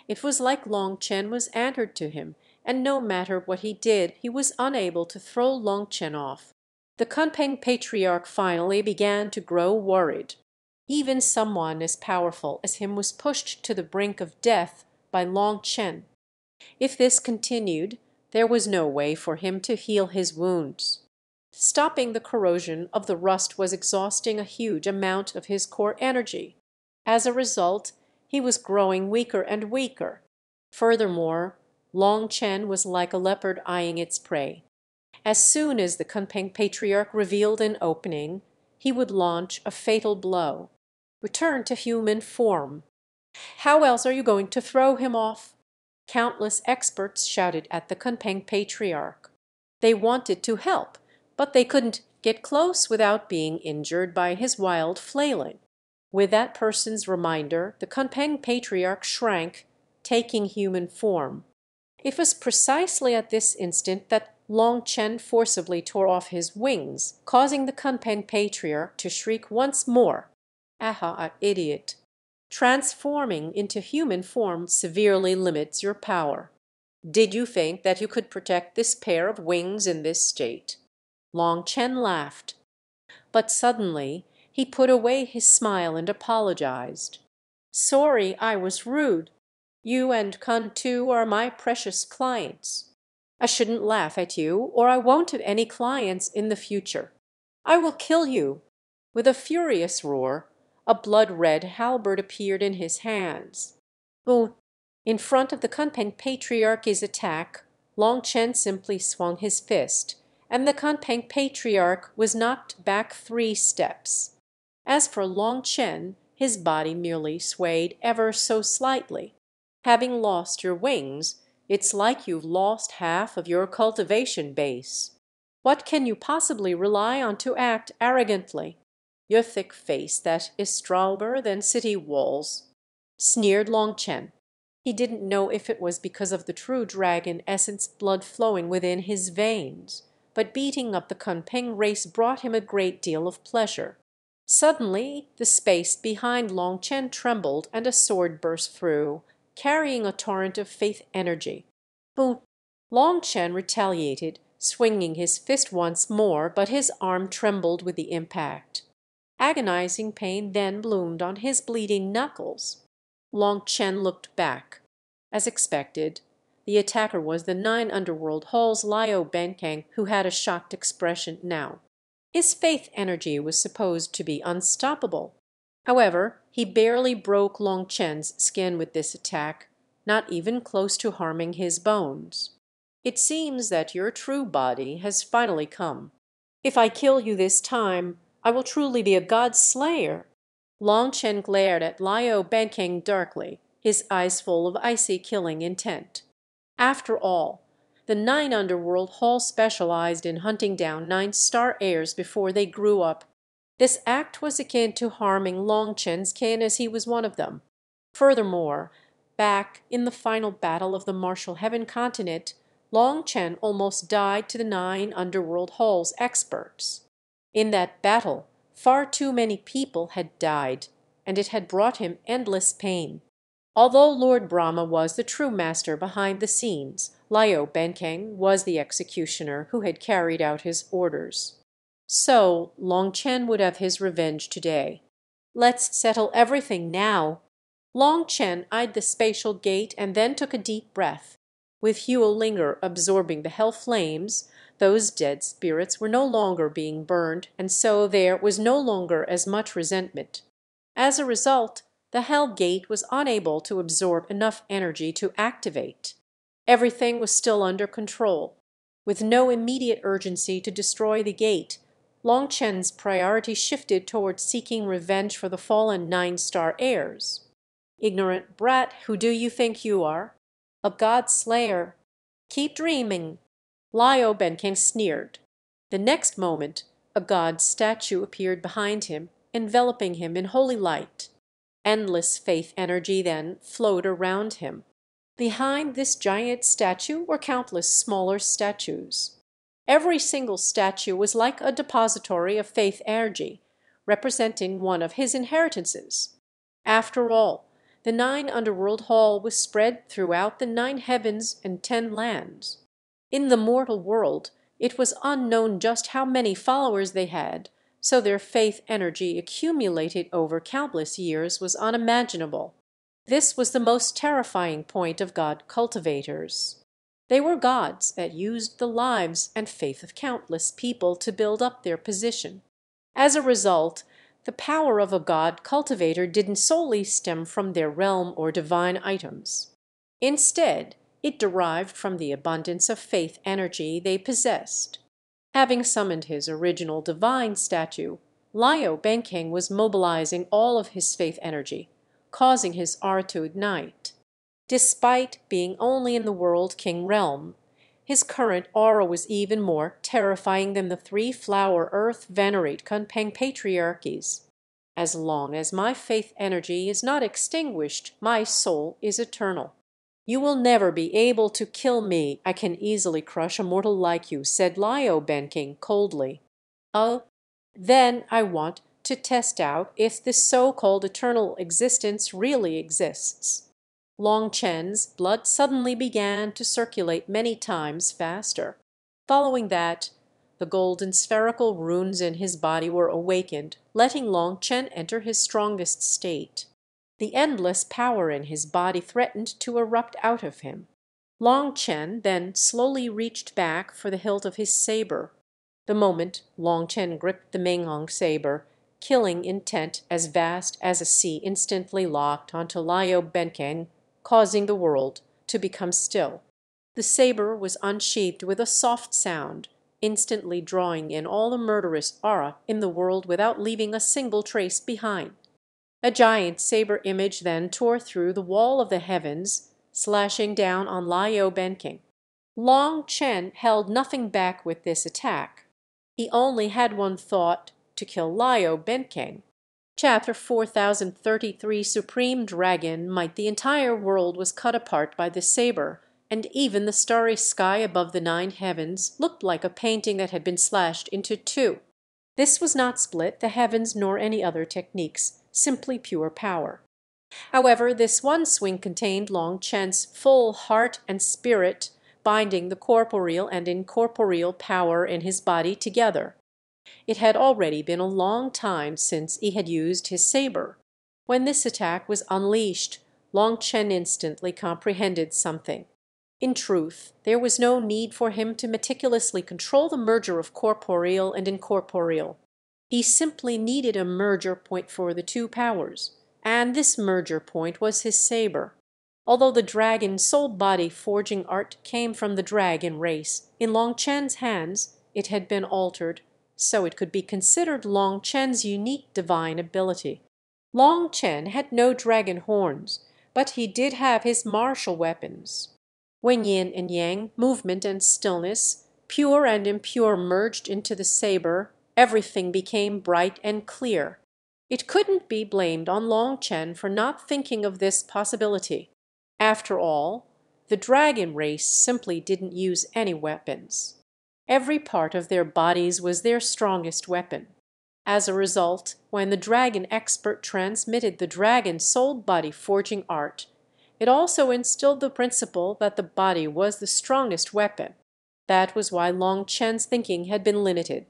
It was like Long Chen was anchored to him, and no matter what he did he was unable to throw Long Chen off. The Kunpeng patriarch finally began to grow worried. Even someone as powerful as him was pushed to the brink of death by Long Chen. If this continued, there was no way for him to heal his wounds. Stopping the corrosion of the rust was exhausting a huge amount of his core energy. As a result, he was growing weaker and weaker. Furthermore, Long Chen was like a leopard eyeing its prey. As soon as the Kunpeng patriarch revealed an opening, he would launch a fatal blow. Return to human form. How else are you going to throw him off? Countless experts shouted at the Kunpeng patriarch. They wanted to help, but they couldn't get close without being injured by his wild flailing. With that person's reminder the Kunpeng patriarch shrank, taking human form. It was precisely at this instant that Long Chen forcibly tore off his wings, causing the Kunpeng patriarch to shriek once more, "Aha, idiot!" Transforming into human form severely limits your power. Did you think that you could protect this pair of wings in this state? Long Chen laughed. But suddenly he put away his smile and apologized. "Sorry I was rude. You and Kun Tu are my precious clients. I shouldn't laugh at you, or I won't have any clients in the future. I will kill you!" With a furious roar, a blood red halberd appeared in his hands. Oh! In front of the Kunpeng patriarch's attack, Long Chen simply swung his fist, and the Kunpeng patriarch was knocked back three steps. As for Long Chen, his body merely swayed ever so slightly. Having lost your wings, it's like you've lost half of your cultivation base. What can you possibly rely on to act arrogantly? Your thick face that is stronger than city walls, sneered Long Chen. He didn't know if it was because of the true dragon essence blood flowing within his veins, but beating up the Kunpeng race brought him a great deal of pleasure. Suddenly the space behind Long Chen trembled and a sword burst through, carrying a torrent of faith energy. Boom! Long Chen retaliated, swinging his fist once more, but his arm trembled with the impact. Agonizing pain then bloomed on his bleeding knuckles. Long Chen looked back. As expected, the attacker was the nine underworld halls Liao Benkeng, who had a shocked expression now. His faith energy was supposed to be unstoppable. However, he barely broke Long Chen's skin with this attack, not even close to harming his bones. It seems that your true body has finally come. If I kill you this time, I will truly be a god slayer. Long Chen glared at Liao Benkeng darkly, his eyes full of icy killing intent. After all, the nine underworld hall specialized in hunting down nine star heirs before they grew up this act was akin to harming Long Chen's kin as he was one of them. Furthermore, back in the final battle of the Martial Heaven continent, Long Chen almost died to the nine underworld halls experts. In that battle far too many people had died, and it had brought him endless pain. Although Lord Brahma was the true master behind the scenes, Liao Benkeng was the executioner who had carried out his orders. So Long Chen would have his revenge today. Let's settle everything now. Long Chen eyed the spatial gate and then took a deep breath. With Huo Linger absorbing the hell flames, those dead spirits were no longer being burned, and so there was no longer as much resentment. As a result, the hell gate was unable to absorb enough energy to activate. Everything was still under control. With no immediate urgency to destroy the gate, Long Chen's priority shifted toward seeking revenge for the fallen nine star heirs. Ignorant brat, who do you think you are? A god slayer. Keep dreaming. Liao Benkeng sneered. The next moment a god statue appeared behind him, enveloping him in holy light. Endless faith energy then flowed around him. Behind this giant statue were countless smaller statues. Every single statue was like a depository of faith energy, representing one of his inheritances. After all, the nine underworld hall was spread throughout the nine heavens and ten lands. In the mortal world it was unknown just how many followers they had, so their faith energy accumulated over countless years was unimaginable. This was the most terrifying point of God cultivators. They were gods that used the lives and faith of countless people to build up their position. As a result, the power of a god cultivator didn't solely stem from their realm or divine items. Instead, it derived from the abundance of faith energy they possessed. Having summoned his original divine statue, Liao Benkeng was mobilizing all of his faith energy, causing his aura to ignite. Despite being only in the world king realm, his current aura was even more terrifying than the three flower earth venerate Kunpeng patriarchies. As long as my faith energy is not extinguished, my soul is eternal. You will never be able to kill me. I can easily crush a mortal like you, said Liao Benkeng coldly. Oh, then I want to test out if this so-called eternal existence really exists. Long Chen's blood suddenly began to circulate many times faster. Following that, the golden spherical runes in his body were awakened, letting Long Chen enter his strongest state. The endless power in his body threatened to erupt out of him. Long Chen then slowly reached back for the hilt of his saber. The moment Long Chen gripped the Menghung saber, killing intent as vast as a sea instantly locked onto Liao Benkeng, causing the world to become still. The saber was unsheathed with a soft sound, instantly drawing in all the murderous aura in the world without leaving a single trace behind. A giant saber image then tore through the wall of the heavens, slashing down on Liao Benkeng. Long Chen held nothing back with this attack. He only had one thought, to kill Liao Benkeng. Chapter 4033 Supreme Dragon Might the entire world was cut apart by the saber, and even the starry sky above the nine heavens looked like a painting that had been slashed into two. This was not split the heavens nor any other techniques simply pure power. However, this one swing contained Long Chen's full heart and spirit, binding the corporeal and incorporeal power in his body together. It had already been a long time since he had used his saber. When this attack was unleashed, Long Chen instantly comprehended something. In truth, there was no need for him to meticulously control the merger of corporeal and incorporeal. He simply needed a merger point for the two powers, and this merger point was his saber. Although the dragon soul body forging art came from the dragon race, in Long Chen's hands it had been altered, so it could be considered Long Chen's unique divine ability. Long Chen had no dragon horns, but he did have his martial weapons. When yin and yang, movement and stillness, pure and impure merged into the saber, everything became bright and clear. It couldn't be blamed on Long Chen for not thinking of this possibility. After all, the dragon race simply didn't use any weapons. Every part of their bodies was their strongest weapon. As a result, when the dragon expert transmitted the dragon soul body forging art, it also instilled the principle that the body was the strongest weapon. That was why Long Chen's thinking had been limited.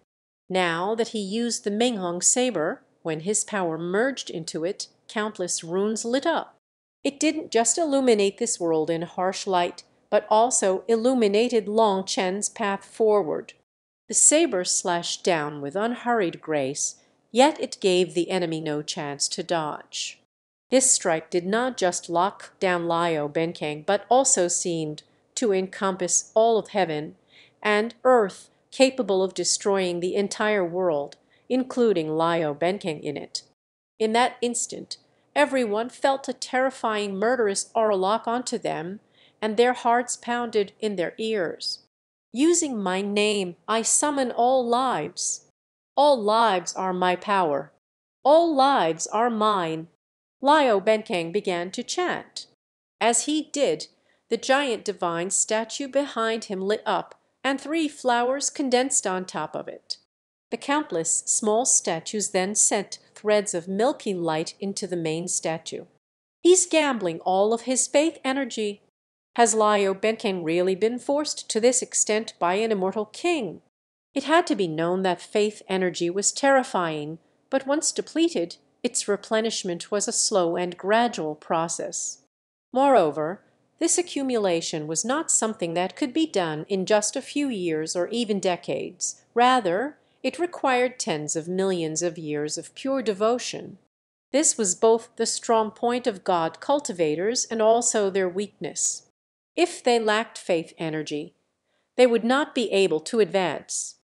Now that he used the Menghung saber, when his power merged into it, countless runes lit up. It didn't just illuminate this world in harsh light, but also illuminated Long Chen's path forward. The saber slashed down with unhurried grace, yet it gave the enemy no chance to dodge. This strike did not just lock down Liao Benkeng, but also seemed to encompass all of heaven and earth capable of destroying the entire world, including Liao Benkeng in it. In that instant everyone felt a terrifying murderous aura lock onto them, and their hearts pounded in their ears. Using my name, I summon all lives. All lives are my power. All lives are mine. Liao Benkeng began to chant. As he did, the giant divine statue behind him lit up and three flowers condensed on top of it. The countless small statues then sent threads of milky light into the main statue. He's gambling all of his faith energy. Has Liao Benkeng really been forced to this extent by an immortal king? It had to be known that faith energy was terrifying, but once depleted, its replenishment was a slow and gradual process. Moreover, this accumulation was not something that could be done in just a few years or even decades. Rather, it required tens of millions of years of pure devotion. This was both the strong point of God cultivators and also their weakness. If they lacked faith energy, they would not be able to advance.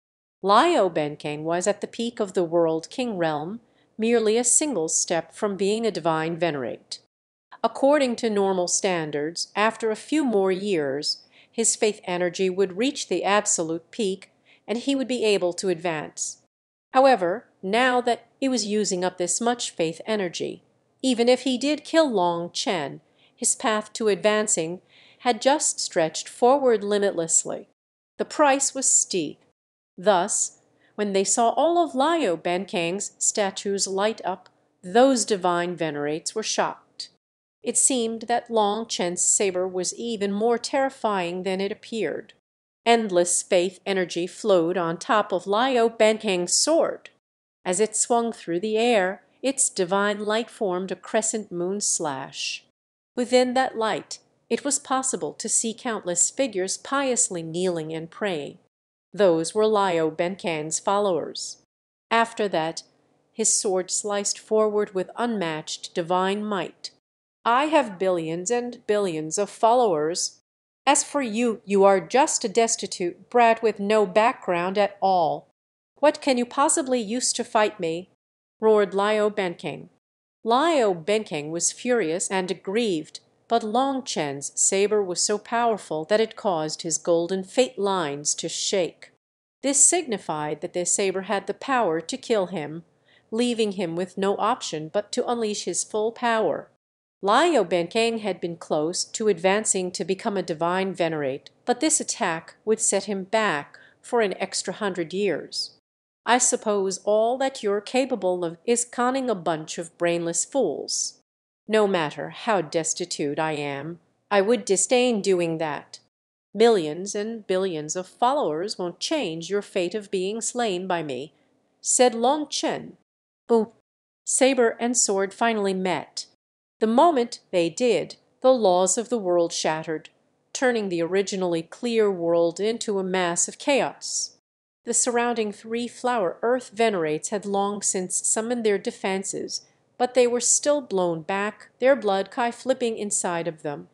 Liao Benkeng was at the peak of the world king realm merely a single step from being a divine venerate. According to normal standards, after a few more years his faith energy would reach the absolute peak and he would be able to advance. However, now that he was using up this much faith energy, even if he did kill Long Chen, his path to advancing had just stretched forward limitlessly. The price was steep. Thus, when they saw all of Liao Benkeng's statues light up, those divine venerates were shocked. It seemed that Long Chen's sabre was even more terrifying than it appeared. Endless faith energy flowed on top of Liao Benkeng's sword. As it swung through the air, its divine light formed a crescent moon slash. Within that light it was possible to see countless figures piously kneeling and praying. Those were Liao Benkeng's followers. After that his sword sliced forward with unmatched divine might. I have billions and billions of followers. As for you, you are just a destitute brat with no background at all. What can you possibly use to fight me? roared Liao Benkeng. Liao Benkeng was furious and aggrieved but Long Chen's sabre was so powerful that it caused his golden fate lines to shake. This signified that the sabre had the power to kill him, leaving him with no option but to unleash his full power. Liao Benkeng had been close to advancing to become a divine venerate, but this attack would set him back for an extra hundred years. I suppose all that you're capable of is conning a bunch of brainless fools. No matter how destitute I am, I would disdain doing that. Millions and billions of followers won't change your fate of being slain by me, said Long Chen. Boom! Sabre and sword finally met. The moment they did, the laws of the world shattered, turning the originally clear world into a mass of chaos. The surrounding three flower earth venerates had long since summoned their defenses but they were still blown back, their blood qi flipping inside of them.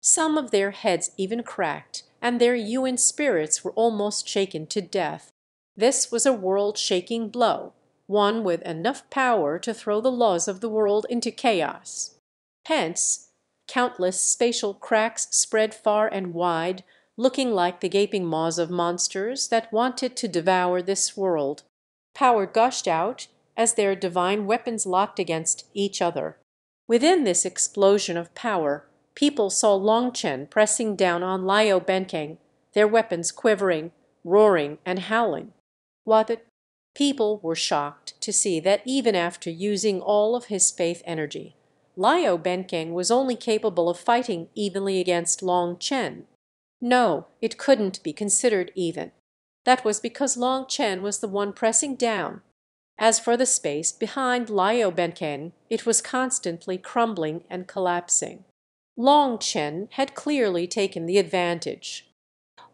Some of their heads even cracked, and their Yuan spirits were almost shaken to death. This was a world-shaking blow, one with enough power to throw the laws of the world into chaos. Hence, countless spatial cracks spread far and wide, looking like the gaping maws of monsters that wanted to devour this world. Power gushed out as their divine weapons locked against each other. Within this explosion of power, people saw Long Chen pressing down on Liao Benkeng, their weapons quivering, roaring, and howling. While the people were shocked to see that even after using all of his faith energy, Liao Benkeng was only capable of fighting evenly against Long Chen. No, it couldn't be considered even. That was because Long Chen was the one pressing down as for the space behind Liao Benkeng, it was constantly crumbling and collapsing. Long Chen had clearly taken the advantage.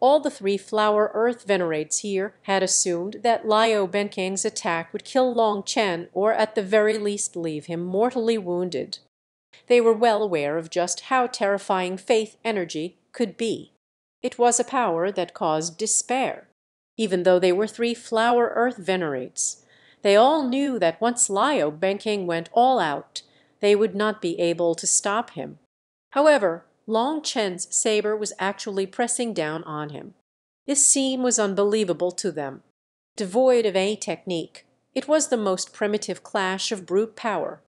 All the three flower earth venerates here had assumed that Liao Benkeng's attack would kill Long Chen or at the very least leave him mortally wounded. They were well aware of just how terrifying faith energy could be. It was a power that caused despair. Even though they were three flower earth venerates, they all knew that once Liao Benkeng went all out, they would not be able to stop him. However, Long Chen's sabre was actually pressing down on him. This scene was unbelievable to them. Devoid of any technique, it was the most primitive clash of brute power.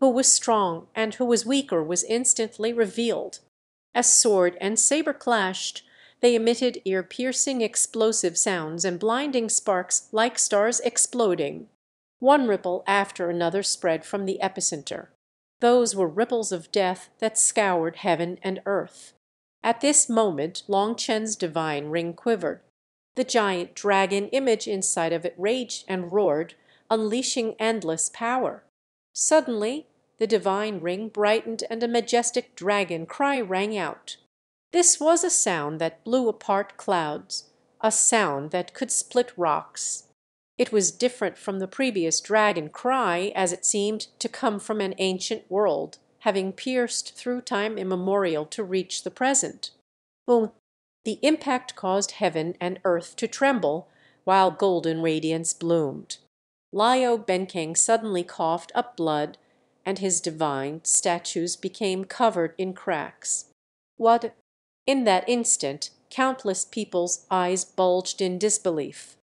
Who was strong and who was weaker was instantly revealed. As sword and sabre clashed, they emitted ear-piercing explosive sounds and blinding sparks like stars exploding. One ripple after another spread from the epicenter. Those were ripples of death that scoured heaven and earth. At this moment Long Chen's divine ring quivered. The giant dragon image inside of it raged and roared, unleashing endless power. Suddenly the divine ring brightened and a majestic dragon cry rang out. This was a sound that blew apart clouds, a sound that could split rocks. It was different from the previous dragon cry, as it seemed to come from an ancient world, having pierced through time immemorial to reach the present. The impact caused heaven and earth to tremble, while golden radiance bloomed. Liao Benkeng suddenly coughed up blood, and his divine statues became covered in cracks. What? In that instant countless people's eyes bulged in disbelief.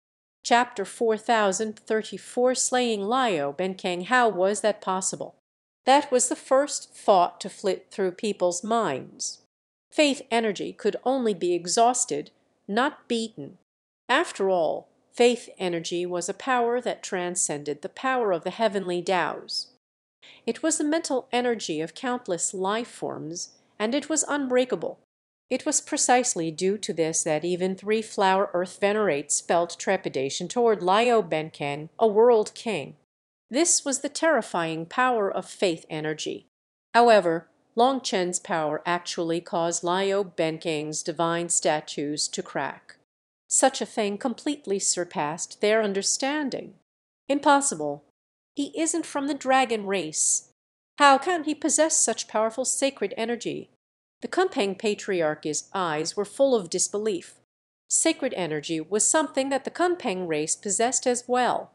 Chapter 4034 Slaying Liao Benkeng How was that possible? That was the first thought to flit through people's minds. Faith energy could only be exhausted, not beaten. After all, faith energy was a power that transcended the power of the heavenly Taos. It was the mental energy of countless life forms, and it was unbreakable. It was precisely due to this that even Three Flower Earth Venerates felt trepidation toward Liao Benkeng, a world king. This was the terrifying power of faith energy. However, Long Chen's power actually caused Liao Benkeng's divine statues to crack. Such a thing completely surpassed their understanding. Impossible. He isn't from the dragon race. How can he possess such powerful sacred energy? The Kunpeng patriarch's eyes were full of disbelief. Sacred energy was something that the Kunpeng race possessed as well.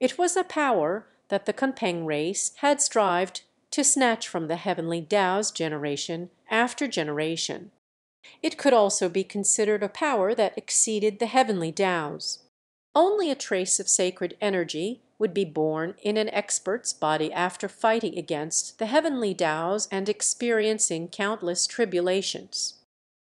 It was a power that the Kunpeng race had strived to snatch from the heavenly Taos generation after generation. It could also be considered a power that exceeded the heavenly Taos. Only a trace of sacred energy would be born in an expert's body after fighting against the heavenly Taos and experiencing countless tribulations.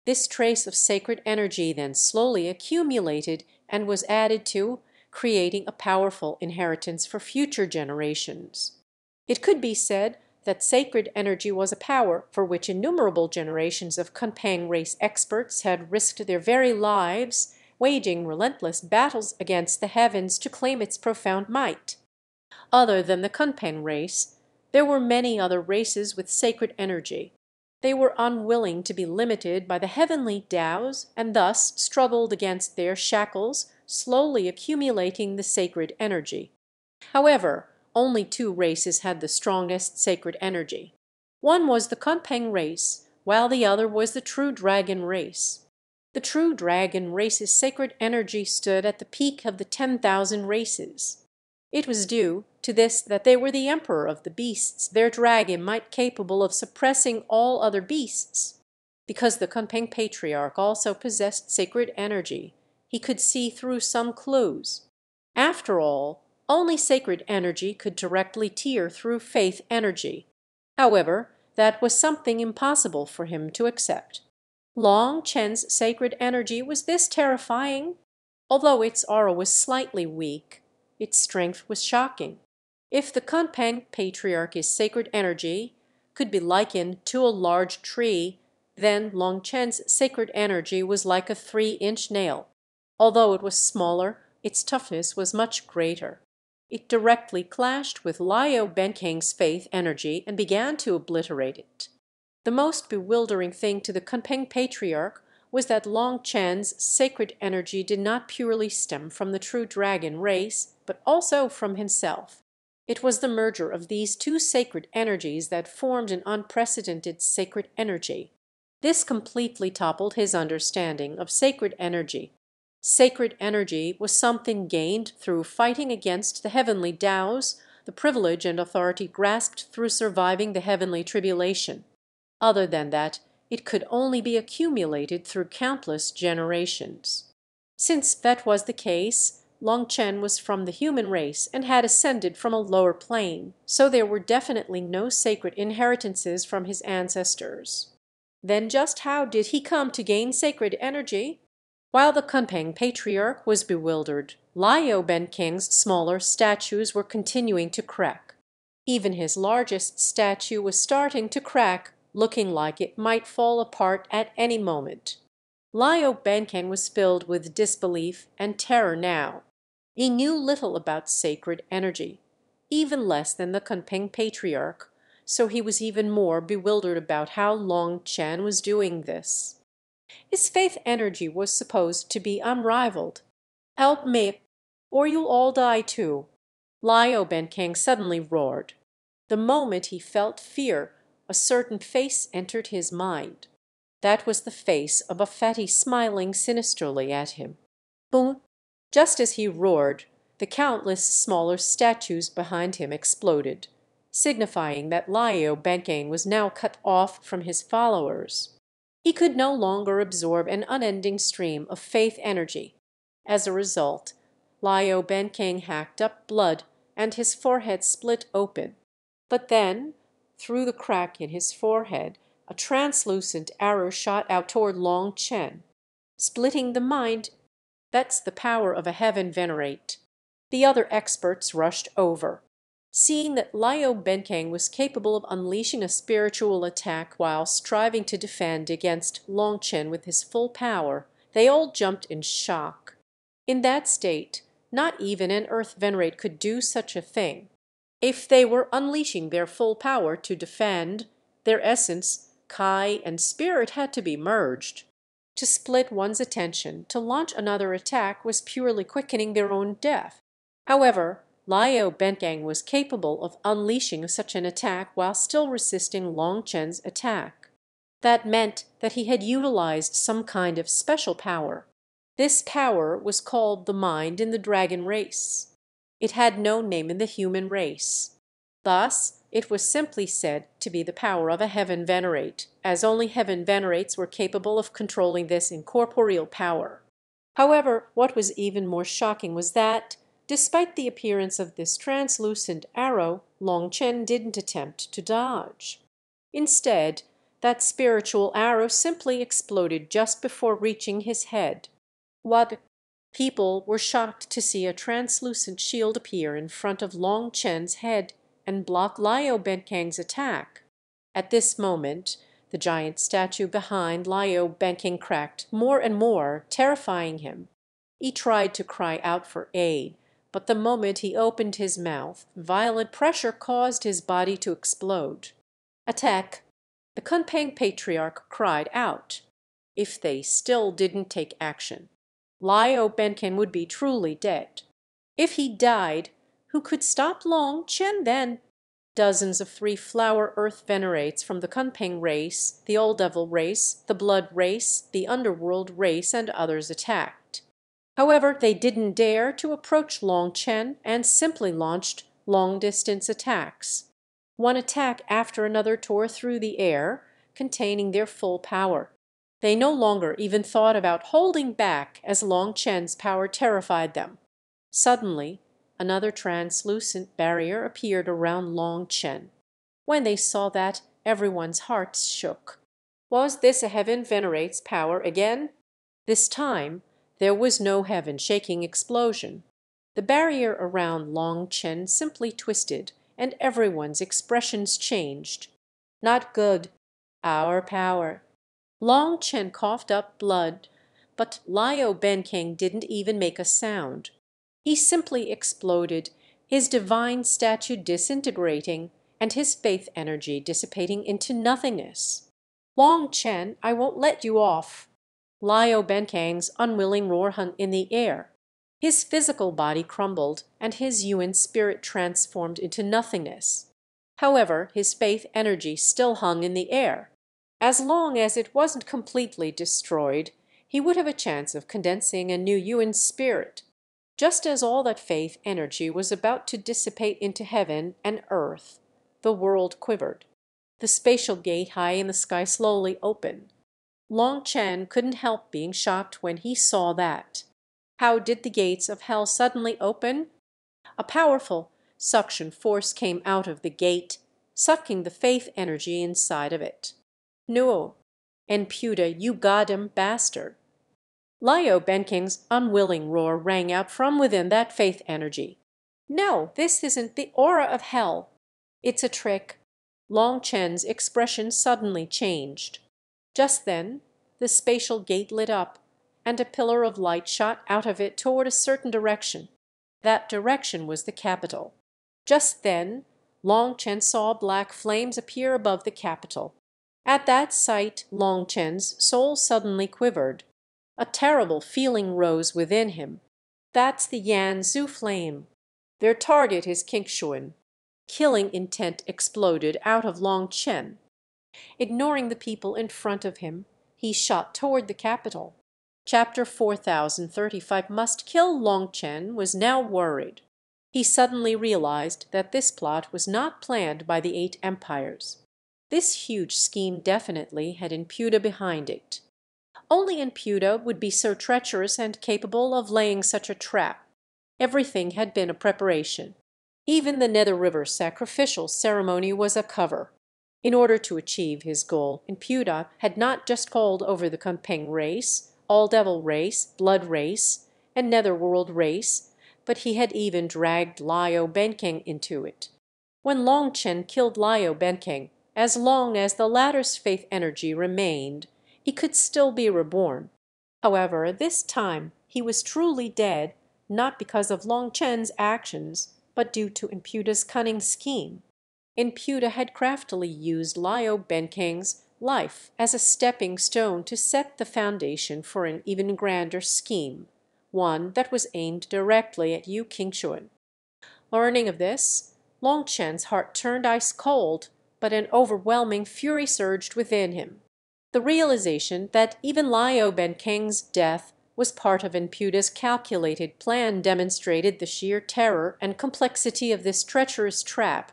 This trace of sacred energy then slowly accumulated and was added to, creating a powerful inheritance for future generations. It could be said that sacred energy was a power for which innumerable generations of Kunpeng race experts had risked their very lives waging relentless battles against the heavens to claim its profound might. Other than the Kunpeng race, there were many other races with sacred energy. They were unwilling to be limited by the heavenly Taos and thus struggled against their shackles, slowly accumulating the sacred energy. However, only two races had the strongest sacred energy. One was the Kunpeng race, while the other was the true dragon race. The true dragon race's sacred energy stood at the peak of the ten thousand races. It was due to this that they were the emperor of the beasts their dragon might capable of suppressing all other beasts. Because the Kunpeng patriarch also possessed sacred energy, he could see through some clues. After all, only sacred energy could directly tear through faith energy. However, that was something impossible for him to accept. Long Chen's sacred energy was this terrifying? Although its aura was slightly weak, its strength was shocking. If the Kunpeng patriarch's sacred energy could be likened to a large tree, then Long Chen's sacred energy was like a three-inch nail. Although it was smaller, its toughness was much greater. It directly clashed with Liao Benkeng's faith energy and began to obliterate it. The most bewildering thing to the Kunpeng patriarch was that Long Chen's sacred energy did not purely stem from the true dragon race, but also from himself. It was the merger of these two sacred energies that formed an unprecedented sacred energy. This completely toppled his understanding of sacred energy. Sacred energy was something gained through fighting against the heavenly Taos, the privilege and authority grasped through surviving the heavenly tribulation. Other than that, it could only be accumulated through countless generations. Since that was the case, Long Chen was from the human race and had ascended from a lower plane, so there were definitely no sacred inheritances from his ancestors. Then just how did he come to gain sacred energy? While the Kunpeng patriarch was bewildered, Liao Benkeng's smaller statues were continuing to crack. Even his largest statue was starting to crack looking like it might fall apart at any moment. Liao Benkeng was filled with disbelief and terror now. He knew little about sacred energy, even less than the Kunpeng patriarch, so he was even more bewildered about how Long Chen was doing this. His faith energy was supposed to be unrivaled. Help me, or you'll all die too. Liao Benkeng suddenly roared. The moment he felt fear a certain face entered his mind. That was the face of a fatty smiling sinisterly at him. Boom! Just as he roared, the countless smaller statues behind him exploded, signifying that Liao Benkeng was now cut off from his followers. He could no longer absorb an unending stream of faith energy. As a result, Liao Benkeng hacked up blood and his forehead split open. But then, through the crack in his forehead, a translucent arrow shot out toward Long Chen, splitting the mind that's the power of a heaven venerate. The other experts rushed over. Seeing that Liao Benkeng was capable of unleashing a spiritual attack while striving to defend against Long Chen with his full power, they all jumped in shock. In that state, not even an earth venerate could do such a thing. If they were unleashing their full power to defend, their essence, qi and spirit had to be merged. To split one's attention to launch another attack was purely quickening their own death. However, Liao Benkeng was capable of unleashing such an attack while still resisting Long Chen's attack. That meant that he had utilized some kind of special power. This power was called the mind in the dragon race. It had no name in the human race. Thus it was simply said to be the power of a heaven venerate, as only heaven venerates were capable of controlling this incorporeal power. However, what was even more shocking was that, despite the appearance of this translucent arrow, Long Chen didn't attempt to dodge. Instead, that spiritual arrow simply exploded just before reaching his head. What people were shocked to see a translucent shield appear in front of Long Chen's head and block Liao Benkeng's attack. At this moment the giant statue behind Liao Benkeng cracked more and more, terrifying him. He tried to cry out for aid, but the moment he opened his mouth, violent pressure caused his body to explode. Attack! The Kunpeng patriarch cried out. If they still didn't take action, Liao Benkeng would be truly dead. If he died, who could stop Long Chen then? Dozens of Three Flower Earth venerates from the Kunpeng race, the Old Devil race, the Blood race, the Underworld race, and others attacked. However, they didn't dare to approach Long Chen and simply launched long-distance attacks. One attack after another tore through the air, containing their full power. They no longer even thought about holding back as Long Chen's power terrified them. Suddenly another translucent barrier appeared around Long Chen. When they saw that, everyone's hearts shook. Was this a heaven venerate's power again? This time there was no heaven shaking explosion. The barrier around Long Chen simply twisted, and everyone's expressions changed. Not good. Our power. Long Chen coughed up blood, but Liao Benkeng didn't even make a sound. He simply exploded, his divine statue disintegrating and his faith energy dissipating into nothingness. Long Chen, I won't let you off. Liao Benkeng's unwilling roar hung in the air. His physical body crumbled and his Yuan spirit transformed into nothingness. However, his faith energy still hung in the air. As long as it wasn't completely destroyed, he would have a chance of condensing a new Yuan spirit. Just as all that faith energy was about to dissipate into heaven and earth, the world quivered. The spatial gate high in the sky slowly opened. Long Chen couldn't help being shocked when he saw that. How did the gates of hell suddenly open? A powerful suction force came out of the gate, sucking the faith energy inside of it. No, Enputa, you goddamn bastard. Liao Benkeng's unwilling roar rang out from within that faith energy. No, this isn't the aura of hell. It's a trick. Long Chen's expression suddenly changed. Just then the spatial gate lit up, and a pillar of light shot out of it toward a certain direction. That direction was the capital. Just then Long Chen saw black flames appear above the capital. At that sight Long Chen's soul suddenly quivered. A terrible feeling rose within him. That's the Yan Zhu flame. Their target is Qingxuan. Killing intent exploded out of Long Chen. Ignoring the people in front of him, he shot toward the capital. Chapter 4035 must kill Long Chen was now worried. He suddenly realized that this plot was not planned by the Eight Empires. This huge scheme definitely had Inputa behind it. Only Inputa would be so treacherous and capable of laying such a trap. Everything had been a preparation. Even the Nether River sacrificial ceremony was a cover. In order to achieve his goal, Inputa had not just called over the Kunpeng race, All Devil race, Blood race, and Netherworld race, but he had even dragged Liao Benkeng into it. When Long Chen killed Liao Benkeng, as long as the latter's faith energy remained, he could still be reborn. However, this time he was truly dead, not because of Long Chen's actions, but due to Inputa's cunning scheme. Inputa had craftily used Liao Benkeng's life as a stepping stone to set the foundation for an even grander scheme, one that was aimed directly at Yu Qingxuan. Learning of this, Long Chen's heart turned ice cold, but an overwhelming fury surged within him. The realization that even Liao Benkeng's death was part of Inputa's calculated plan demonstrated the sheer terror and complexity of this treacherous trap.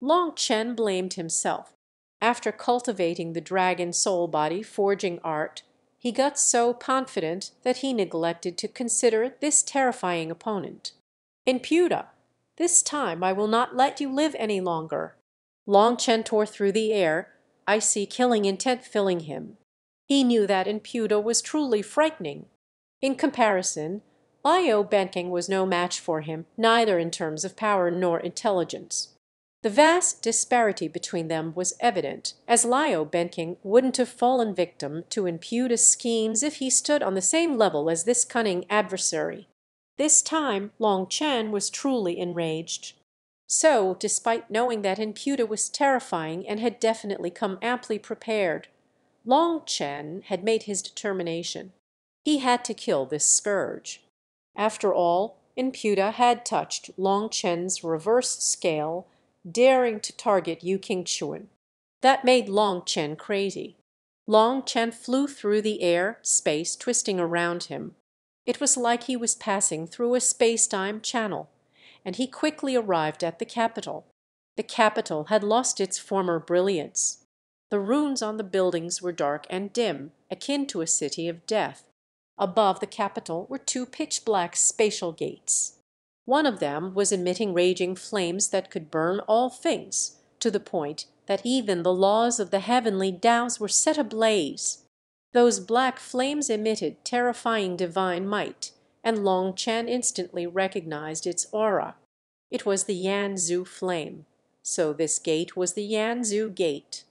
Long Chen blamed himself. After cultivating the dragon soul body forging art, he got so confident that he neglected to consider this terrifying opponent. Inputa, this time I will not let you live any longer. Long Chen tore through the air, icy killing intent filling him. He knew that Inputa was truly frightening, in comparison, Liao Benkeng was no match for him, neither in terms of power nor intelligence. The vast disparity between them was evident, as Liao Benkeng wouldn't have fallen victim to Inputa's schemes if he stood on the same level as this cunning adversary. This time Long Chen was truly enraged. So, despite knowing that Inputa was terrifying and had definitely come amply prepared, Long Chen had made his determination. He had to kill this scourge. After all, Inputa had touched Long Chen's reversed scale, daring to target Yu King Qingxuan. That made Long Chen crazy. Long Chen flew through the air, space twisting around him. It was like he was passing through a space-time channel, and he quickly arrived at the capital. The capital had lost its former brilliance. The runes on the buildings were dark and dim, akin to a city of death. Above the capital were two pitch-black spatial gates. One of them was emitting raging flames that could burn all things, to the point that even the laws of the heavenly Tao's were set ablaze. Those black flames emitted terrifying divine might, and Long Chen instantly recognized its aura. It was the Yan Zu flame. So this gate was the Yan Zu gate.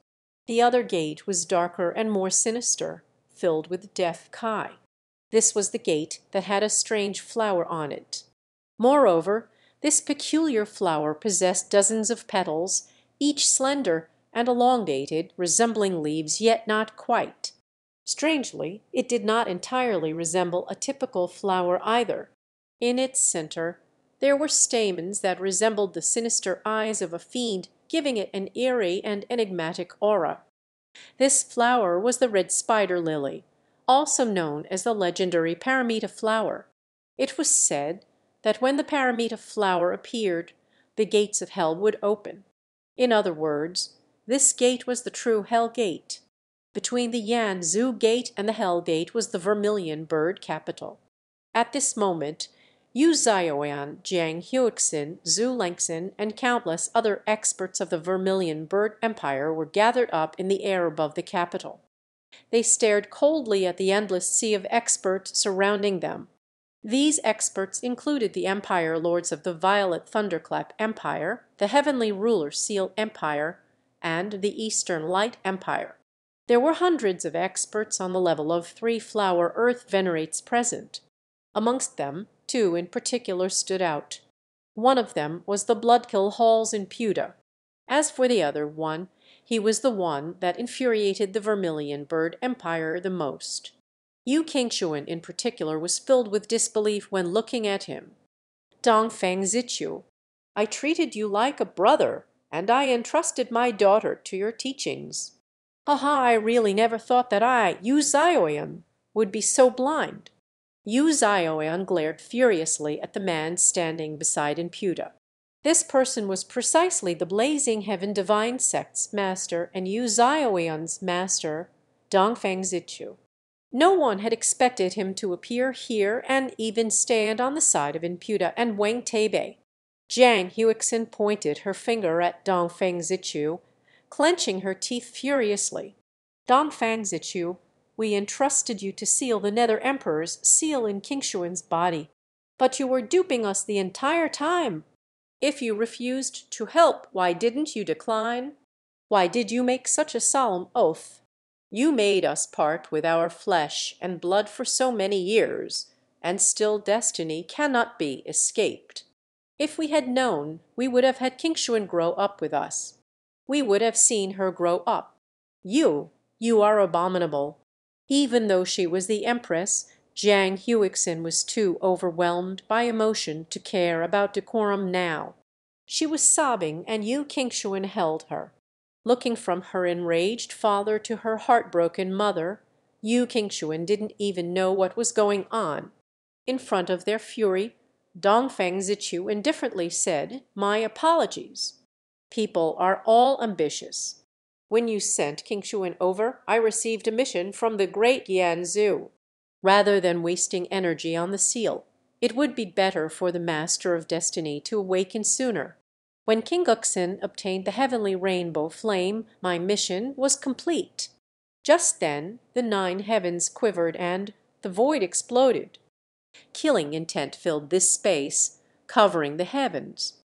The other gate was darker and more sinister, filled with Death Qi. This was the gate that had a strange flower on it. Moreover, this peculiar flower possessed dozens of petals, each slender and elongated, resembling leaves, yet not quite. Strangely, it did not entirely resemble a typical flower either. In its center there were stamens that resembled the sinister eyes of a fiend, giving it an eerie and enigmatic aura. This flower was the red spider lily, also known as the legendary Paramita flower. It was said that when the Paramita flower appeared, the gates of hell would open. In other words, this gate was the true Hell Gate. Between the Yan Zu Gate and the Hell Gate was the Vermilion Bird capital. At this moment, Yu Zhaoyan, Jiang Huixin, Zhu Lengxin, and countless other experts of the Vermilion Bird Empire were gathered up in the air above the capital. They stared coldly at the endless sea of experts surrounding them. These experts included the Empire Lords of the Violet Thunderclap Empire, the Heavenly Ruler Seal Empire, and the Eastern Light Empire. There were hundreds of experts on the level of three flower earth venerates present. Amongst them, two in particular stood out. One of them was the Bloodkill Halls in Inputa. As for the other one, he was the one that infuriated the Vermilion Bird Empire the most. Yu Qingxuan in particular was filled with disbelief when looking at him. Dong Feng Zichu, I treated you like a brother, and I entrusted my daughter to your teachings. Ha ha, I really never thought that I, Yu Zhaoyan, would be so blind? Yu Zhaoyan glared furiously at the man standing beside Imputa. This person was precisely the Blazing Heaven Divine Sect's master and Yu Zhaoyan's master, Dongfang Zichui. No one had expected him to appear here and even stand on the side of Imputa and Weng Tebei. Jiang Huixin pointed her finger at Dongfang Zichui, clenching her teeth furiously. Dongfang Zichui, we entrusted you to seal the Nether Emperor's seal in Qingxuan's body, but you were duping us the entire time. If you refused to help, why didn't you decline? Why did you make such a solemn oath? You made us part with our flesh and blood for so many years, and still destiny cannot be escaped. If we had known, we would have had Qingxuan grow up with us. We would have seen her grow up. You, you are abominable. Even though she was the Empress, Jiang Huixin was too overwhelmed by emotion to care about decorum now. She was sobbing, and Yu Qingxuan held her. Looking from her enraged father to her heartbroken mother, Yu Qingxuan didn't even know what was going on. In front of their fury, Dongfeng Zichui indifferently said, My apologies. People are all ambitious. When you sent Qingxuan over, I received a mission from the great Yan Zu. Rather than wasting energy on the seal, it would be better for the Master of Destiny to awaken sooner. When King Guxin obtained the heavenly rainbow flame, my mission was complete. Just then the nine heavens quivered and the void exploded. Killing intent filled this space, covering the heavens.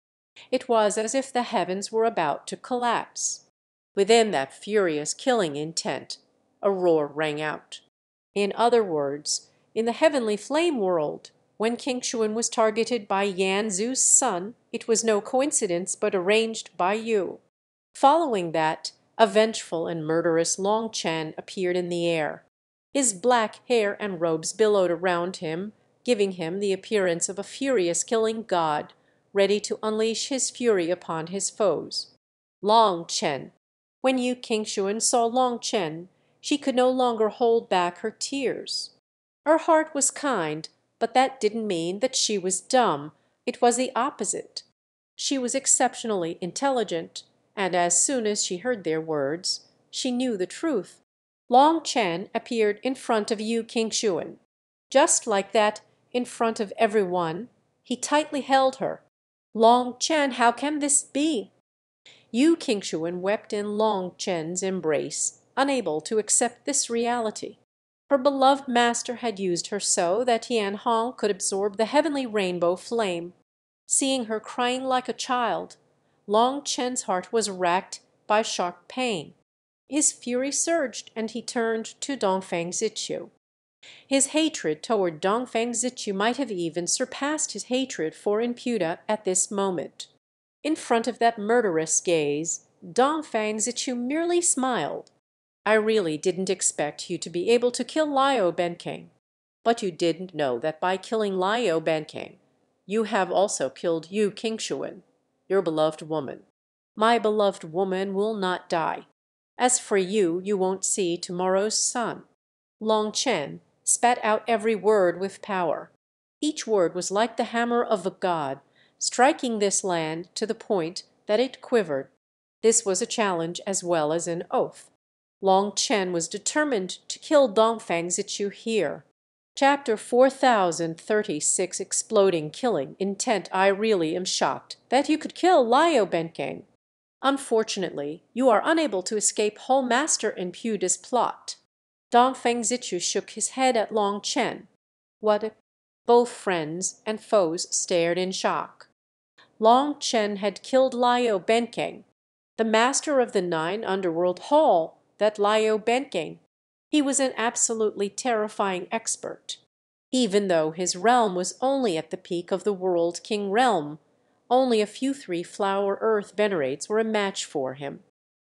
It was as if the heavens were about to collapse. Within that furious killing intent, a roar rang out. In other words, in the heavenly flame world, when Qingxuan was targeted by Yan Zu's son, it was no coincidence but arranged by you. Following that, a vengeful and murderous Long Chen appeared in the air. His black hair and robes billowed around him, giving him the appearance of a furious killing god, ready to unleash his fury upon his foes. Long Chen. When Yu Qingxuan saw Long Chen, she could no longer hold back her tears. Her heart was kind, but that didn't mean that she was dumb. It was the opposite. She was exceptionally intelligent, and as soon as she heard their words, she knew the truth. Long Chen appeared in front of Yu Qingxuan. Just like that in front of every one, he tightly held her. Long Chen, how can this be? Yu Qingxuan wept in Long Chen's embrace, unable to accept this reality. Her beloved master had used her so that Tian Hong could absorb the heavenly rainbow flame. Seeing her crying like a child, Long Chen's heart was racked by sharp pain. His fury surged, and he turned to Dongfeng Zichui. His hatred toward Dongfeng Zichui might have even surpassed his hatred for Imputa at this moment. In front of that murderous gaze, Dongfeng Zichui merely smiled. I really didn't expect you to be able to kill Liao Benkeng. But you didn't know that by killing Liao Benkeng, you have also killed Yu Qingxuan, your beloved woman. My beloved woman will not die. As for you, you won't see tomorrow's sun. Long Chen, spat out every word with power. Each word was like the hammer of a god, striking this land to the point that it quivered. This was a challenge as well as an oath. Long Chen was determined to kill Dongfang Zichui here. Chapter 4036 Exploding Killing Intent I really am shocked that you could kill Liao Benkeng. Unfortunately, you are unable to escape whole master and Imputa's plot. Dongfeng Zichui shook his head at Long Chen. What. Both friends and foes stared in shock. Long Chen had killed Liao Benkeng, the master of the nine underworld hall, that Liao Benkeng. He was an absolutely terrifying expert. Even though his realm was only at the peak of the World King realm, only a few three flower earth venerates were a match for him.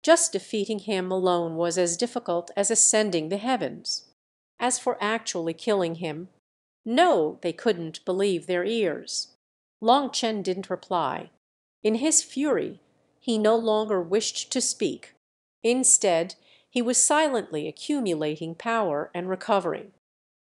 Just defeating him alone was as difficult as ascending the heavens. As for actually killing him, no, they couldn't believe their ears. Long Chen didn't reply. In his fury, he no longer wished to speak. Instead, he was silently accumulating power and recovering.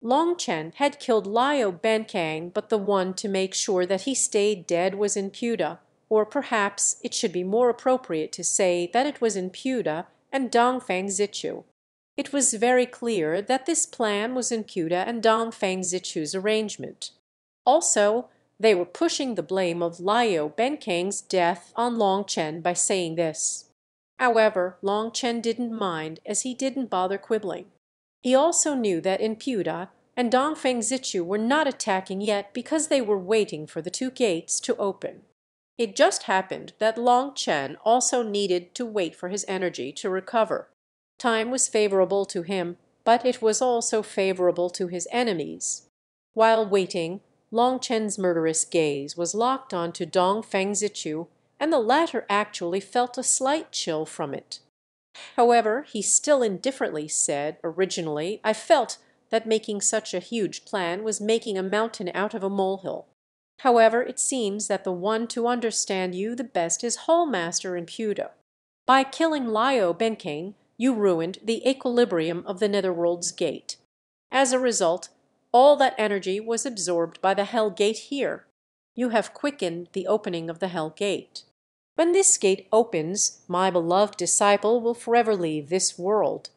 Long Chen had killed Liao Benkeng, but the one to make sure that he stayed dead was in Puda, or perhaps it should be more appropriate to say that it was in Puda and Dongfeng Zichu. It was very clear that this plan was in Puda and Dongfeng Zichu's arrangement. Also, they were pushing the blame of Liao Benkeng's death on Long Chen by saying this. However, Long Chen didn't mind, as he didn't bother quibbling. He also knew that in Puda and Dongfeng Zichu were not attacking yet because they were waiting for the two gates to open. It just happened that Long Chen also needed to wait for his energy to recover. Time was favorable to him, but it was also favorable to his enemies. While waiting, Long Chen's murderous gaze was locked on to Dong Feng Zichu, and the latter actually felt a slight chill from it. However, he still indifferently said, originally, I felt that making such a huge plan was making a mountain out of a molehill. However, it seems that the one to understand you the best is Hallmaster in Puda. By killing Liao Benkeng, you ruined the equilibrium of the Netherworld's gate. As a result, all that energy was absorbed by the Hell Gate here. You have quickened the opening of the Hell Gate. When this gate opens, my beloved disciple will forever leave this world.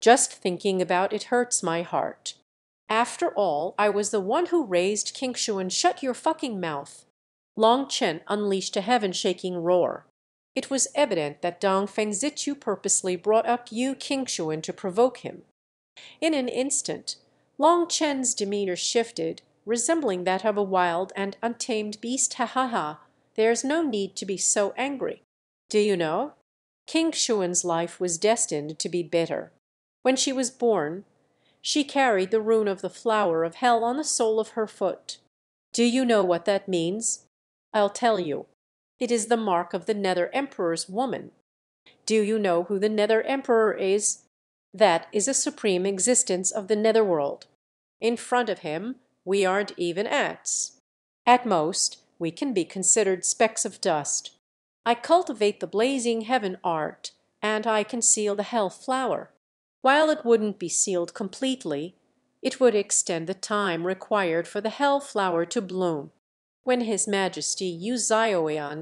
Just thinking about it hurts my heart. After all, I was the one who raised Qingxuan shut your fucking mouth. Long Chen unleashed a heaven-shaking roar. It was evident that Dong Feng Zichu purposely brought up Yu Qingxuan to provoke him. In an instant, Long Chen's demeanor shifted, resembling that of a wild and untamed beast. Ha ha ha! There's no need to be so angry. Do you know? Qingxuan's life was destined to be bitter. When she was born, she carried the rune of the flower of hell on the sole of her foot. Do you know what that means? I'll tell you. It is the mark of the Nether Emperor's woman. Do you know who the Nether Emperor is? That is a supreme existence of the netherworld. In front of him we aren't even ants. At most, we can be considered specks of dust. I cultivate the blazing heaven art, and I conceal the hell flower. While it wouldn't be sealed completely, it would extend the time required for the hell flower to bloom. When His Majesty Yu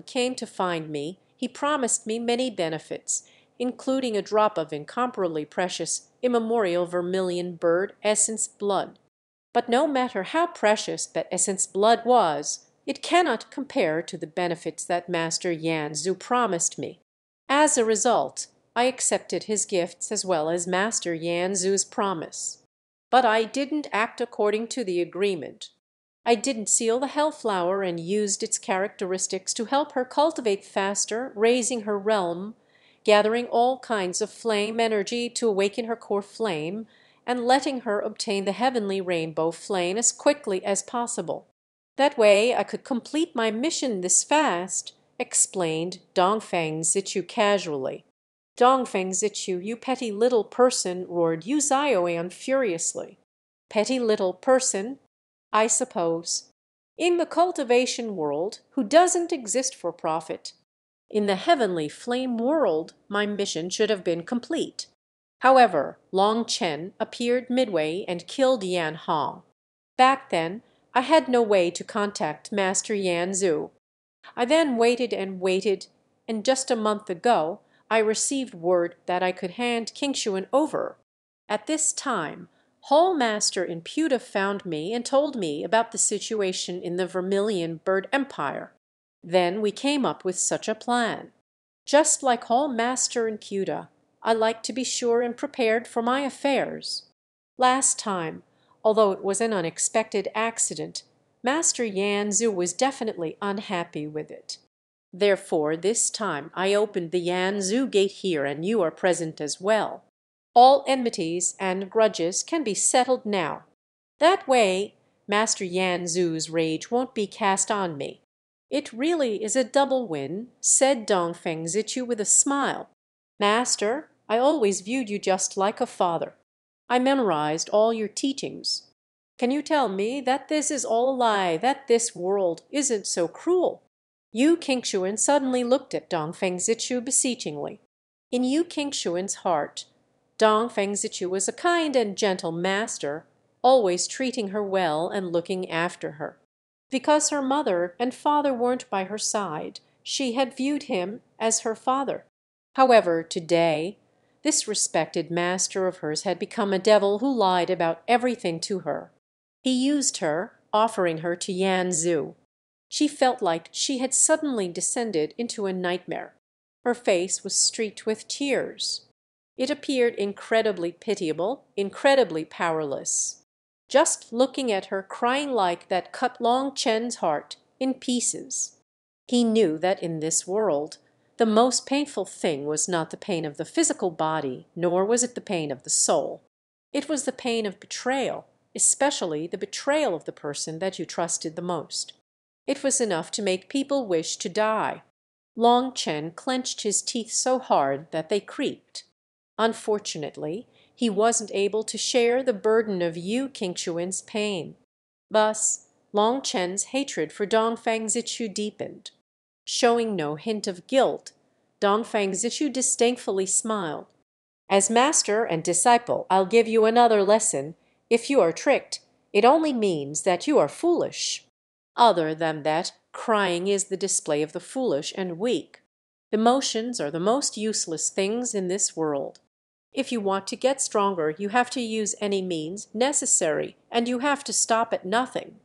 came to find me, he promised me many benefits, including a drop of incomparably precious immemorial vermilion bird essence blood. But no matter how precious that essence blood was, it cannot compare to the benefits that Master Yan Zhu promised me. As a result, I accepted his gifts as well as Master Yan Zhu's promise. But I didn't act according to the agreement. I didn't seal the hell flower and used its characteristics to help her cultivate faster, raising her realm gathering all kinds of flame energy to awaken her core flame, and letting her obtain the heavenly rainbow flame as quickly as possible. That way I could complete my mission this fast, explained Dongfeng Zichu casually. Dongfeng Zichu, you petty little person, roared Yu Zhaoyan furiously. Petty little person? I suppose. In the cultivation world, who doesn't exist for profit, in the heavenly flame world my mission should have been complete. However, Long Chen appeared midway and killed Yan Hong. Back then, I had no way to contact Master Yan Zhu. I then waited and waited, and just a month ago I received word that I could hand Qingxuan over. At this time, Hall Master in Puda found me and told me about the situation in the Vermilion Bird Empire. Then we came up with such a plan. Just like all master in Puda, I like to be sure and prepared for my affairs. Last time, although it was an unexpected accident, Master Yan Zhu was definitely unhappy with it. Therefore, this time I opened the Yan Zhu gate here and you are present as well. All enmities and grudges can be settled now. That way, Master Yan Zhu's rage won't be cast on me. It really is a double win, said Dongfeng Zichu with a smile. Master, I always viewed you just like a father. I memorized all your teachings. Can you tell me that this is all a lie, that this world isn't so cruel? Yu Qingxuan suddenly looked at Dongfeng Zichu beseechingly. In Yu Qingxuan's heart, Dongfeng Zichu was a kind and gentle master, always treating her well and looking after her. Because her mother and father weren't by her side, she had viewed him as her father. However, to-day this respected master of hers had become a devil who lied about everything to her. He used her, offering her to Yan Zu. She felt like she had suddenly descended into a nightmare. Her face was streaked with tears. It appeared incredibly pitiable, incredibly powerless. Just looking at her crying like that cut Long Chen's heart in pieces. He knew that in this world the most painful thing was not the pain of the physical body, nor was it the pain of the soul. It was the pain of betrayal, especially the betrayal of the person that you trusted the most. It was enough to make people wish to die. Long Chen clenched his teeth so hard that they creaked. Unfortunately, he wasn't able to share the burden of Yu Qingxuan's pain. Thus, Long Chen's hatred for Dongfang Zhichu deepened. Showing no hint of guilt, Dongfang Zhichu disdainfully smiled. As master and disciple, I'll give you another lesson. If you are tricked, it only means that you are foolish. Other than that, crying is the display of the foolish and weak. Emotions are the most useless things in this world. If you want to get stronger, you have to use any means necessary, and you have to stop at nothing.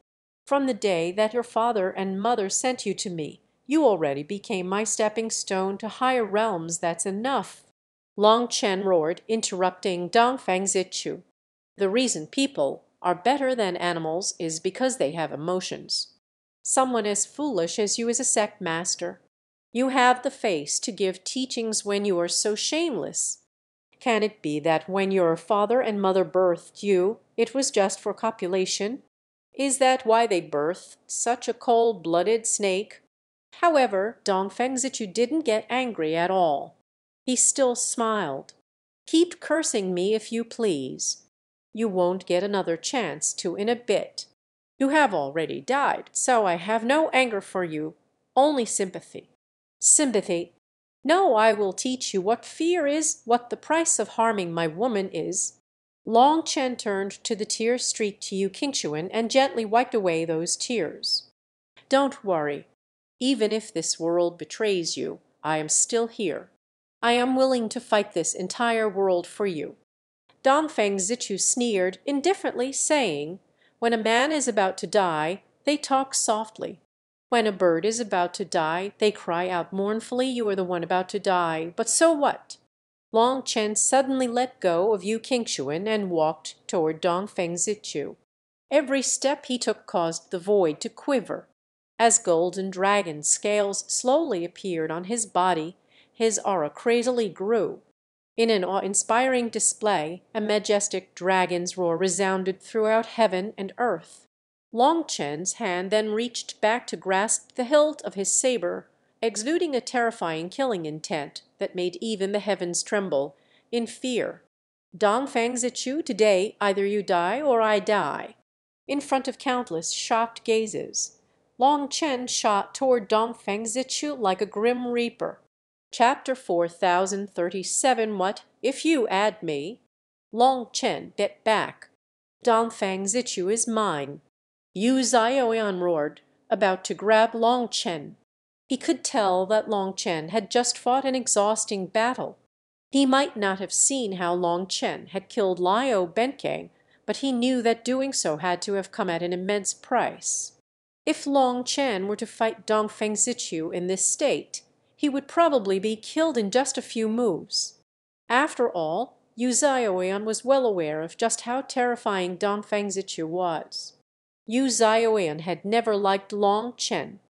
From the day that your father and mother sent you to me, you already became my stepping stone to higher realms, that's enough. Long Chen roared, interrupting Dong Dongfang Zhichu. The reason people are better than animals is because they have emotions. Someone as foolish as you is a sect master. You have the face to give teachings when you are so shameless. Can it be that when your father and mother birthed you, it was just for copulation? Is that why they birthed such a cold-blooded snake? However, Dongfeng Zhichu didn't get angry at all. He still smiled. Keep cursing me if you please. You won't get another chance to in a bit. You have already died, so I have no anger for you, only sympathy. Sympathy. No, I will teach you what fear is, what the price of harming my woman is. Long Chen turned to the tear streaked Yu Qingxuan and gently wiped away those tears. Don't worry. Even if this world betrays you, I am still here. I am willing to fight this entire world for you. Dongfeng Zhichu sneered, indifferently saying, when a man is about to die, they talk softly. When a bird is about to die, they cry out mournfully, you are the one about to die. But so what? Long Chen suddenly let go of Yu Qingxuan and walked toward Dongfeng Zhichu. Every step he took caused the void to quiver. As golden dragon scales slowly appeared on his body, his aura crazily grew. In an awe-inspiring display, a majestic dragon's roar resounded throughout heaven and earth. Long Chen's hand then reached back to grasp the hilt of his saber, exuding a terrifying killing intent that made even the heavens tremble, in fear. Dong Dongfang Zhichu, today either you die or I die. In front of countless shocked gazes, Long Chen shot toward Dong Dongfang Zhichu like a grim reaper. Chapter 4037 What if you add me? Long Chen bit back. Dongfang Zhichu is mine. Yu Zhaoyan roared, about to grab Long Chen. He could tell that Long Chen had just fought an exhausting battle. He might not have seen how Long Chen had killed Liao Benkeng, but he knew that doing so had to have come at an immense price. If Long Chen were to fight Dongfeng Zhichu in this state, he would probably be killed in just a few moves. After all, Yu Zhaoyan was well aware of just how terrifying Dongfeng Zhichu was. Yu Zhaoyan had never liked Long Chen.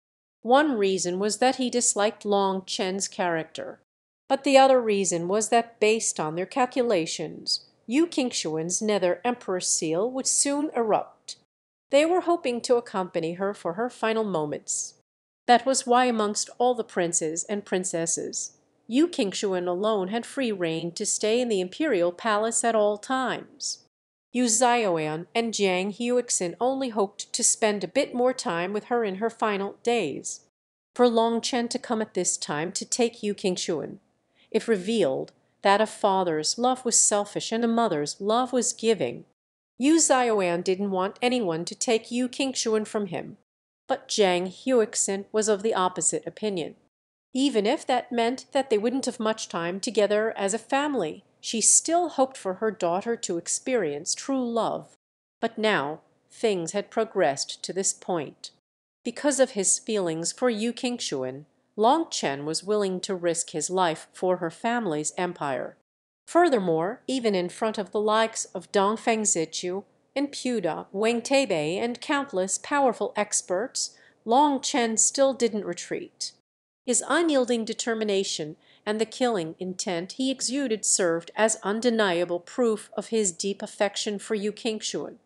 One reason was that he disliked Long Chen's character. But the other reason was that based on their calculations, Yu Qingxuan's nether emperor seal would soon erupt. They were hoping to accompany her for her final moments. That was why amongst all the princes and princesses, Yu Qingxuan alone had free rein to stay in the imperial palace at all times. Yu Zhaoyan and Jiang Huixin only hoped to spend a bit more time with her in her final days. For Long Chen to come at this time to take Yu Qingxuan, it revealed that a father's love was selfish and a mother's love was giving. Yu Zhaoyan didn't want anyone to take Yu Qingxuan from him, but Jiang Huixin was of the opposite opinion. Even if that meant that they wouldn't have much time together as a family, she still hoped for her daughter to experience true love. But now things had progressed to this point. Because of his feelings for Yu Qingxuan, Long Chen was willing to risk his life for her family's empire. Furthermore, even in front of the likes of Dong Feng Zichu and Puda, Wang Teibei, and countless powerful experts, Long Chen still didn't retreat. His unyielding determination and the killing intent he exuded served as undeniable proof of his deep affection for Yu Qingxuan.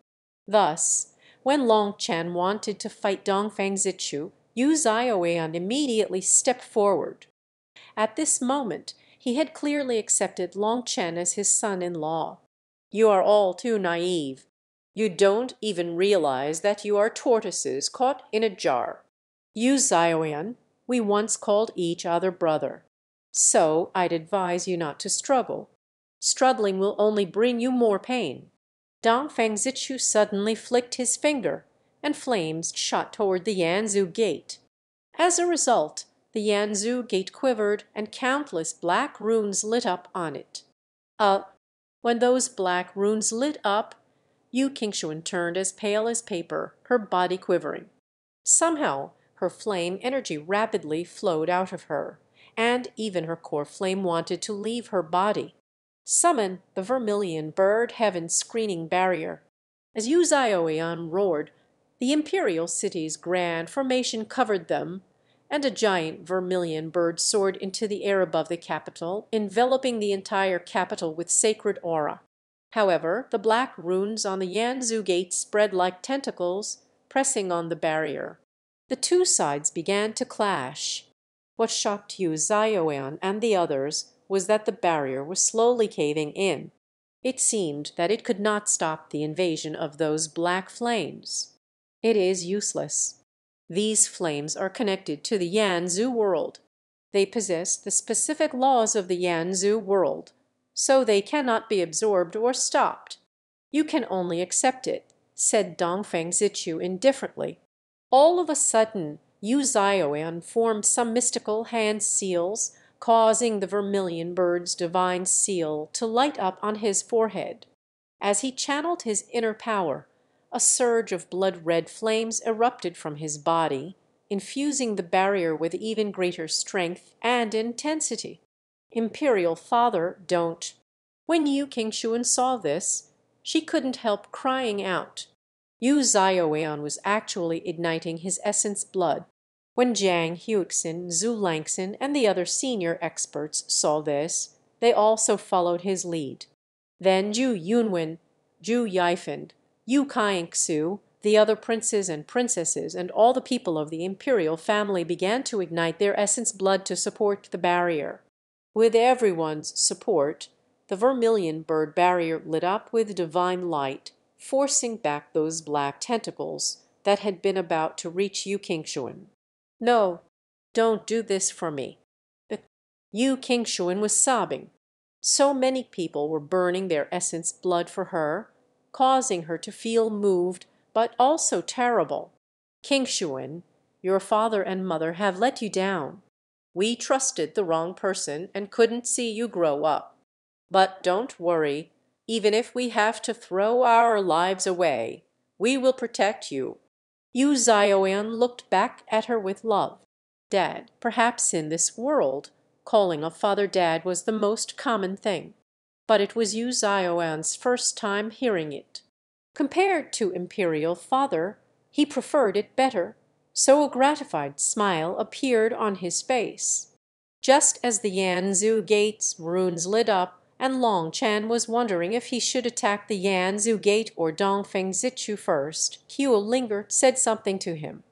Thus, when Long Chen wanted to fight Dong Feng Zichu, Yu Zhaoyan immediately stepped forward. At this moment he had clearly accepted Long Chen as his son-in-law. You are all too naive. You don't even realize that you are tortoises caught in a jar. Yu Zhaoyan, we once called each other brother. So I'd advise you not to struggle. Struggling will only bring you more pain. Dong Feng Zichu suddenly flicked his finger, and flames shot toward the Yanzu gate. As a result, the Yanzu gate quivered and countless black runes lit up on it. Uh, when those black runes lit up, Yu Qingxuan turned as pale as paper, her body quivering. Somehow her flame energy rapidly flowed out of her, and even her core flame wanted to leave her body. Summon the vermilion bird heaven screening barrier. As Yu Zhaoyan roared, the imperial city's grand formation covered them, and a giant vermilion bird soared into the air above the capital, enveloping the entire capital with sacred aura. However, the black runes on the Yanzu gate spread like tentacles, pressing on the barrier. The two sides began to clash. What shocked Yu Zhaoyan and the others was that the barrier was slowly caving in. It seemed that it could not stop the invasion of those black flames. It is useless. These flames are connected to the Yanzu world. They possess the specific laws of the Yanzu world, so they cannot be absorbed or stopped. You can only accept it, said Dongfeng Zichu indifferently. All of a sudden, Yu Zhaoyan formed some mystical hand seals, causing the vermilion bird's divine seal to light up on his forehead. As he channeled his inner power, a surge of blood-red flames erupted from his body, infusing the barrier with even greater strength and intensity. Imperial father, don't. When Yu Qingxuan saw this, she couldn't help crying out. Yu Zhaoyan was actually igniting his essence blood. When Jiang Huixin, Zhu Langxin, and the other senior experts saw this, they also followed his lead. Then Zhu Yunwen, Zhu Yifan, Yu Kaixu, the other princes and princesses, and all the people of the imperial family began to ignite their essence blood to support the barrier. With everyone's support, the vermilion bird barrier lit up with divine light, forcing back those black tentacles that had been about to reach Yu Qingxuan. No, don't do this for me. But Yu Qingxuan was sobbing. So many people were burning their essence blood for her, causing her to feel moved but also terrible. Qingxuan, your father and mother have let you down. We trusted the wrong person and couldn't see you grow up. But don't worry, even if we have to throw our lives away, we will protect you. Yu Zhaoyan looked back at her with love. Dad, perhaps in this world, calling a father dad was the most common thing but it was Yu Zhaoyan's first time hearing it. Compared to imperial father, he preferred it better, so a gratified smile appeared on his face. Just as the Yanzu gate's runes lit up and Long Chen was wondering if he should attack the Yanzu gate or Dongfeng Zichu first, Huo Linger said something to him.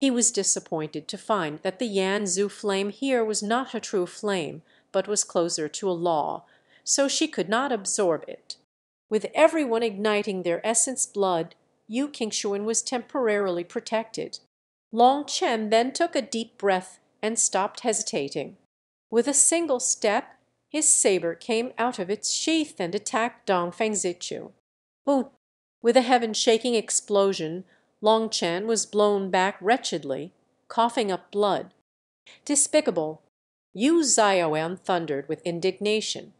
He was disappointed to find that the Yanzu flame here was not a true flame, but was closer to a law, so she could not absorb it. With everyone igniting their essence blood, Yu Qingxuan was temporarily protected. Long Chen then took a deep breath and stopped hesitating. With a single step, his saber came out of its sheath and attacked Dong Fengzichu. Boom! With a heaven-shaking explosion Long Chen was blown back wretchedly, coughing up blood. "Despicable!" Yu Zhaoyan thundered with indignation.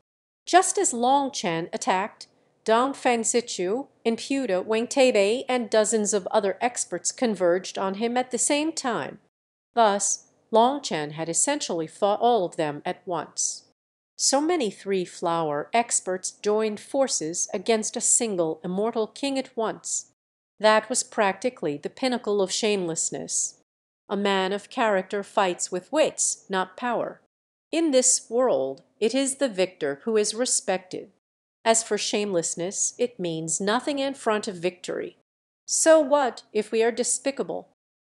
Just as Long Chen attacked, Fangzichu, Inputa, Wang Teibei, and dozens of other experts converged on him at the same time. Thus Long Chen had essentially fought all of them at once. So many three flower experts joined forces against a single immortal king at once. That was practically the pinnacle of shamelessness. A man of character fights with wits, not power. In this world it is the victor who is respected. As for shamelessness, it means nothing in front of victory. So what if we are despicable?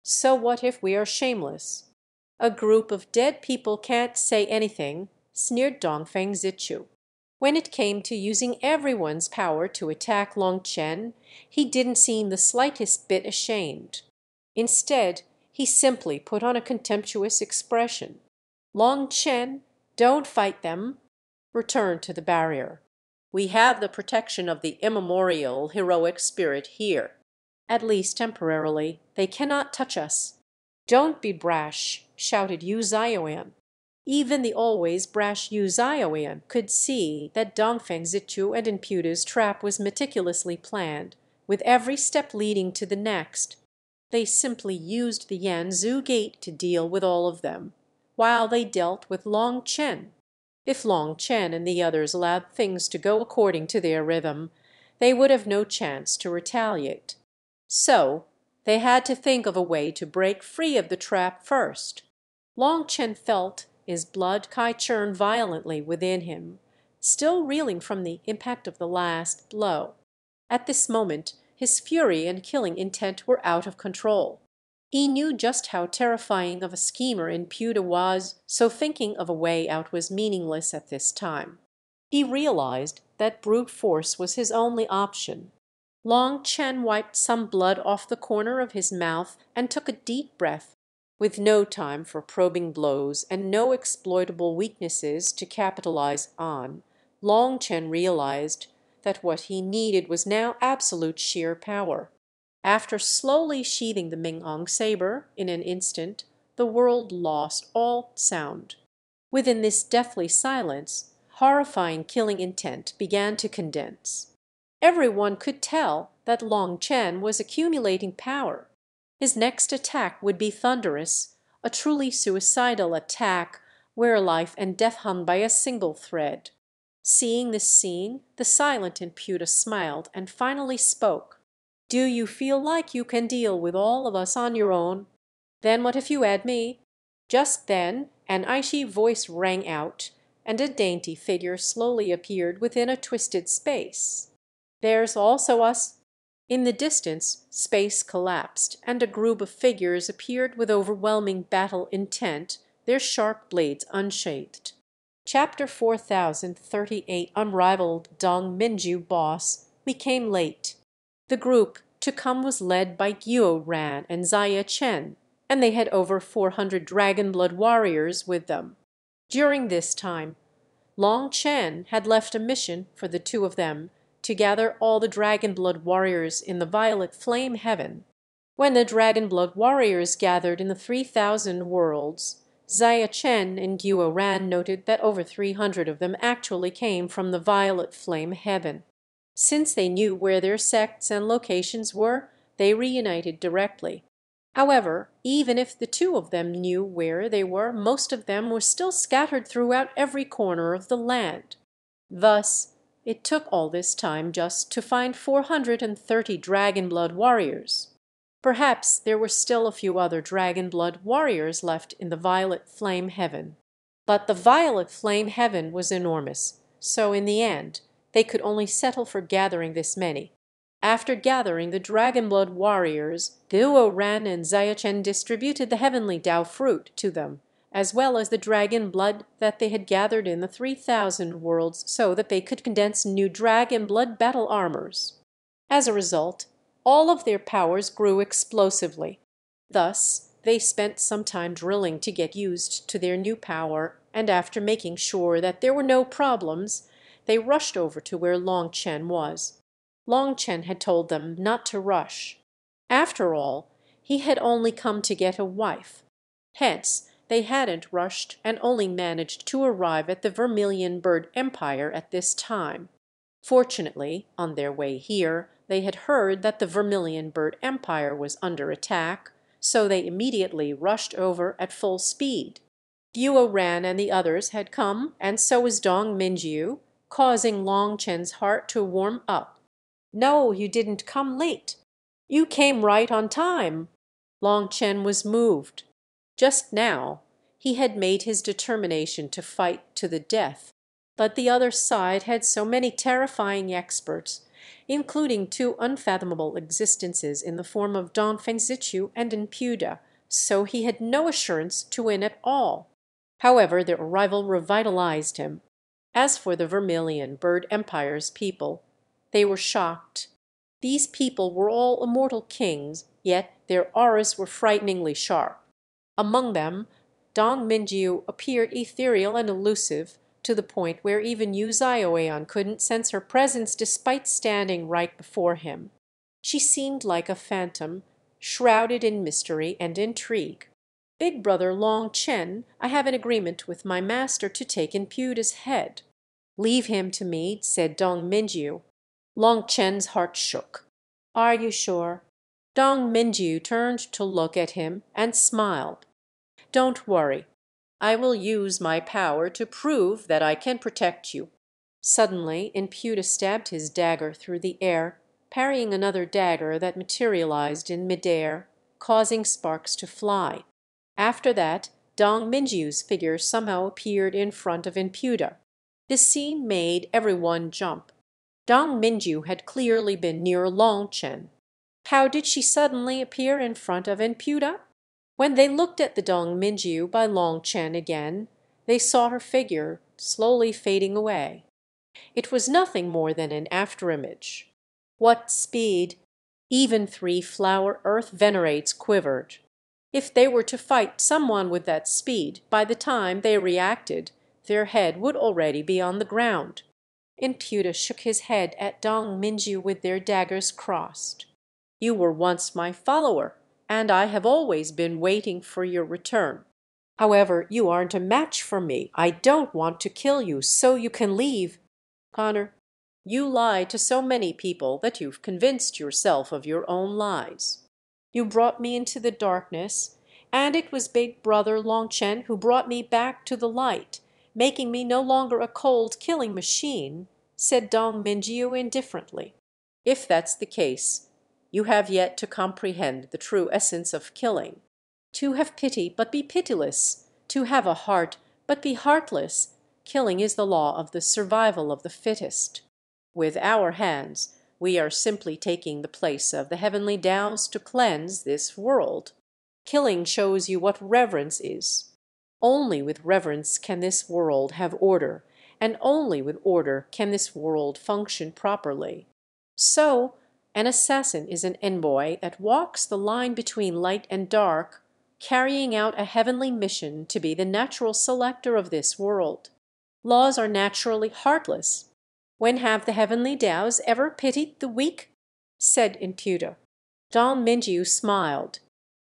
So what if we are shameless? A group of dead people can't say anything, sneered Dong Feng Zichu. When it came to using everyone's power to attack Long Chen, he didn't seem the slightest bit ashamed. Instead, he simply put on a contemptuous expression. Long Chen, don't fight them. Return to the barrier. We have the protection of the immemorial heroic spirit here. At least temporarily, they cannot touch us. Don't be brash, shouted Zhaoyan. Even the always brash Zhaoyan could see that Dongfeng Zichu and Inputa's trap was meticulously planned, with every step leading to the next. They simply used the Yanzu gate to deal with all of them, while they dealt with Long Chen. If Long Chen and the others allowed things to go according to their rhythm, they would have no chance to retaliate. So they had to think of a way to break free of the trap first. Long Chen felt his blood churn violently within him, still reeling from the impact of the last blow. At this moment his fury and killing intent were out of control. He knew just how terrifying of a schemer Inputa was, so thinking of a way out was meaningless at this time. He realized that brute force was his only option. Long Chen wiped some blood off the corner of his mouth and took a deep breath with no time for probing blows and no exploitable weaknesses to capitalize on, Long Chen realized that what he needed was now absolute sheer power. After slowly sheathing the Minghong saber in an instant, the world lost all sound. Within this deathly silence, horrifying killing intent began to condense. Everyone could tell that Long Chen was accumulating power his next attack would be thunderous, a truly suicidal attack where life and death hung by a single thread. Seeing this scene, the silent Inputa smiled and finally spoke. "Do you feel like you can deal with all of us on your own? Then what if you add me?" Just then an icy voice rang out, and a dainty figure slowly appeared within a twisted space. "There's also us in the distance space collapsed, and a group of figures appeared with overwhelming battle intent, their sharp blades unsheathed. Chapter 4038 Unrivaled Dong Minjiu Boss We came late. The group to come was led by Guo Ran and Xia Chen, and they had over 400 Dragon Blood warriors with them. During this time, Long Chen had left a mission for the two of them to gather all the dragon blood warriors in the violet flame heaven. When the dragon blood warriors gathered in the three thousand worlds, Xia Chen and Guo Ran noted that over three hundred of them actually came from the violet flame heaven. Since they knew where their sects and locations were, they reunited directly. However, even if the two of them knew where they were, most of them were still scattered throughout every corner of the land. Thus, it took all this time just to find four hundred and thirty dragon blood warriors. Perhaps there were still a few other dragon blood warriors left in the violet flame heaven. But the violet flame heaven was enormous, so in the end they could only settle for gathering this many. After gathering the dragon blood warriors, Guo Ran and Chen distributed the heavenly Tao fruit to them as well as the dragon blood that they had gathered in the three thousand worlds so that they could condense new dragon blood battle armors. As a result, all of their powers grew explosively. Thus, they spent some time drilling to get used to their new power, and after making sure that there were no problems, they rushed over to where Long Chen was. Long Chen had told them not to rush. After all, he had only come to get a wife; hence they hadn't rushed and only managed to arrive at the Vermilion Bird Empire at this time. Fortunately, on their way here they had heard that the Vermilion Bird Empire was under attack, so they immediately rushed over at full speed. Yü Ran and the others had come, and so was Dong Minjiu, causing Long Chen's heart to warm up. "No, you didn't come late. You came right on time." Long Chen was moved. Just now he had made his determination to fight to the death, but the other side had so many terrifying experts, including two unfathomable existences in the form of Dong Fengzichu and Impuda, so he had no assurance to win at all. However, their arrival revitalized him. As for the Vermilion Bird Empire's people, they were shocked. These people were all immortal kings, yet their auras were frighteningly sharp. Among them Dong Minjiu appeared ethereal and elusive to the point where even Yu Zhaoyan couldn't sense her presence despite standing right before him. She seemed like a phantom, shrouded in mystery and intrigue. Big brother Long Chen, I have an agreement with my master to take in Impuda's head. Leave him to me, said Dong Minjiu. Long Chen's heart shook. Are you sure? Dong Minjiu turned to look at him and smiled. Don't worry. I will use my power to prove that I can protect you." Suddenly Impuda stabbed his dagger through the air, parrying another dagger that materialized in midair, causing sparks to fly. After that Dong Minjiu's figure somehow appeared in front of Impuda. This scene made every one jump. Dong Minjiu had clearly been near Long Chen. How did she suddenly appear in front of Impuda? When they looked at the Dong Minjiu by Long Chen again, they saw her figure slowly fading away. It was nothing more than an afterimage. What speed! Even three flower earth venerates quivered. If they were to fight someone with that speed, by the time they reacted, their head would already be on the ground. Impuda shook his head at Dong Minjiu with their daggers crossed. You were once my follower, and I have always been waiting for your return. However, you aren't a match for me. I don't want to kill you, so you can leave. Connor, you lie to so many people that you've convinced yourself of your own lies. You brought me into the darkness, and it was big brother Long Chen who brought me back to the light, making me no longer a cold killing machine, said Dong Minjiu indifferently. If that's the case, you have yet to comprehend the true essence of killing. To have pity but be pitiless, to have a heart but be heartless, killing is the law of the survival of the fittest. With our hands we are simply taking the place of the heavenly Tao's to cleanse this world. Killing shows you what reverence is. Only with reverence can this world have order, and only with order can this world function properly. So an assassin is an envoy that walks the line between light and dark, carrying out a heavenly mission to be the natural selector of this world. Laws are naturally heartless. When have the heavenly Taos ever pitied the weak? said Impuda. Dong Minjiu smiled.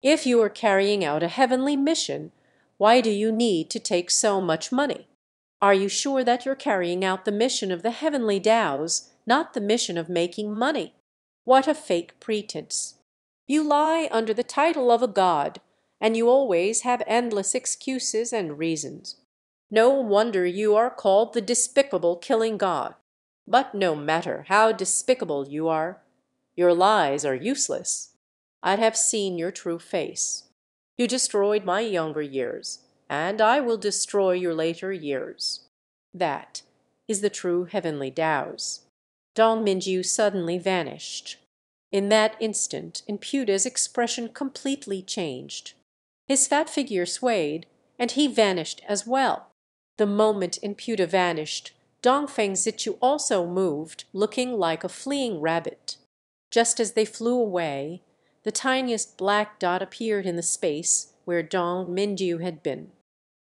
If you are carrying out a heavenly mission, why do you need to take so much money? Are you sure that you're carrying out the mission of the heavenly Taos, not the mission of making money? What a fake pretense! You lie under the title of a god, and you always have endless excuses and reasons. No wonder you are called the despicable killing god. But no matter how despicable you are, your lies are useless. I'd have seen your true face. You destroyed my younger years, and I will destroy your later years. That is the true heavenly Taos. Dong Minjiu suddenly vanished. In that instant Impuda's expression completely changed. His fat figure swayed, and he vanished as well. The moment Impuda vanished, Dong Fengzichu also moved, looking like a fleeing rabbit. Just as they flew away, the tiniest black dot appeared in the space where Dong Minjiu had been.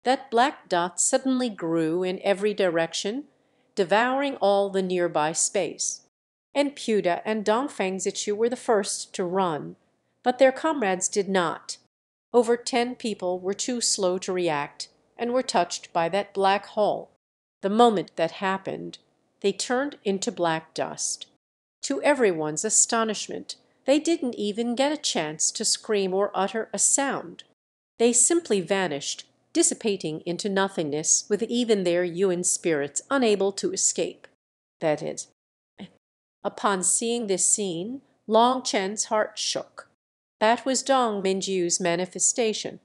That black dot suddenly grew in every direction devouring all the nearby space. And Dong Feng Zichu were the first to run, but their comrades did not. Over ten people were too slow to react, and were touched by that black hole. The moment that happened, they turned into black dust. To every one's astonishment, they didn't even get a chance to scream or utter a sound. They simply vanished, dissipating into nothingness with even their Yuan spirits unable to escape. That is, Upon seeing this scene, Long Chen's heart shook. That was Dong Minjiu's manifestation.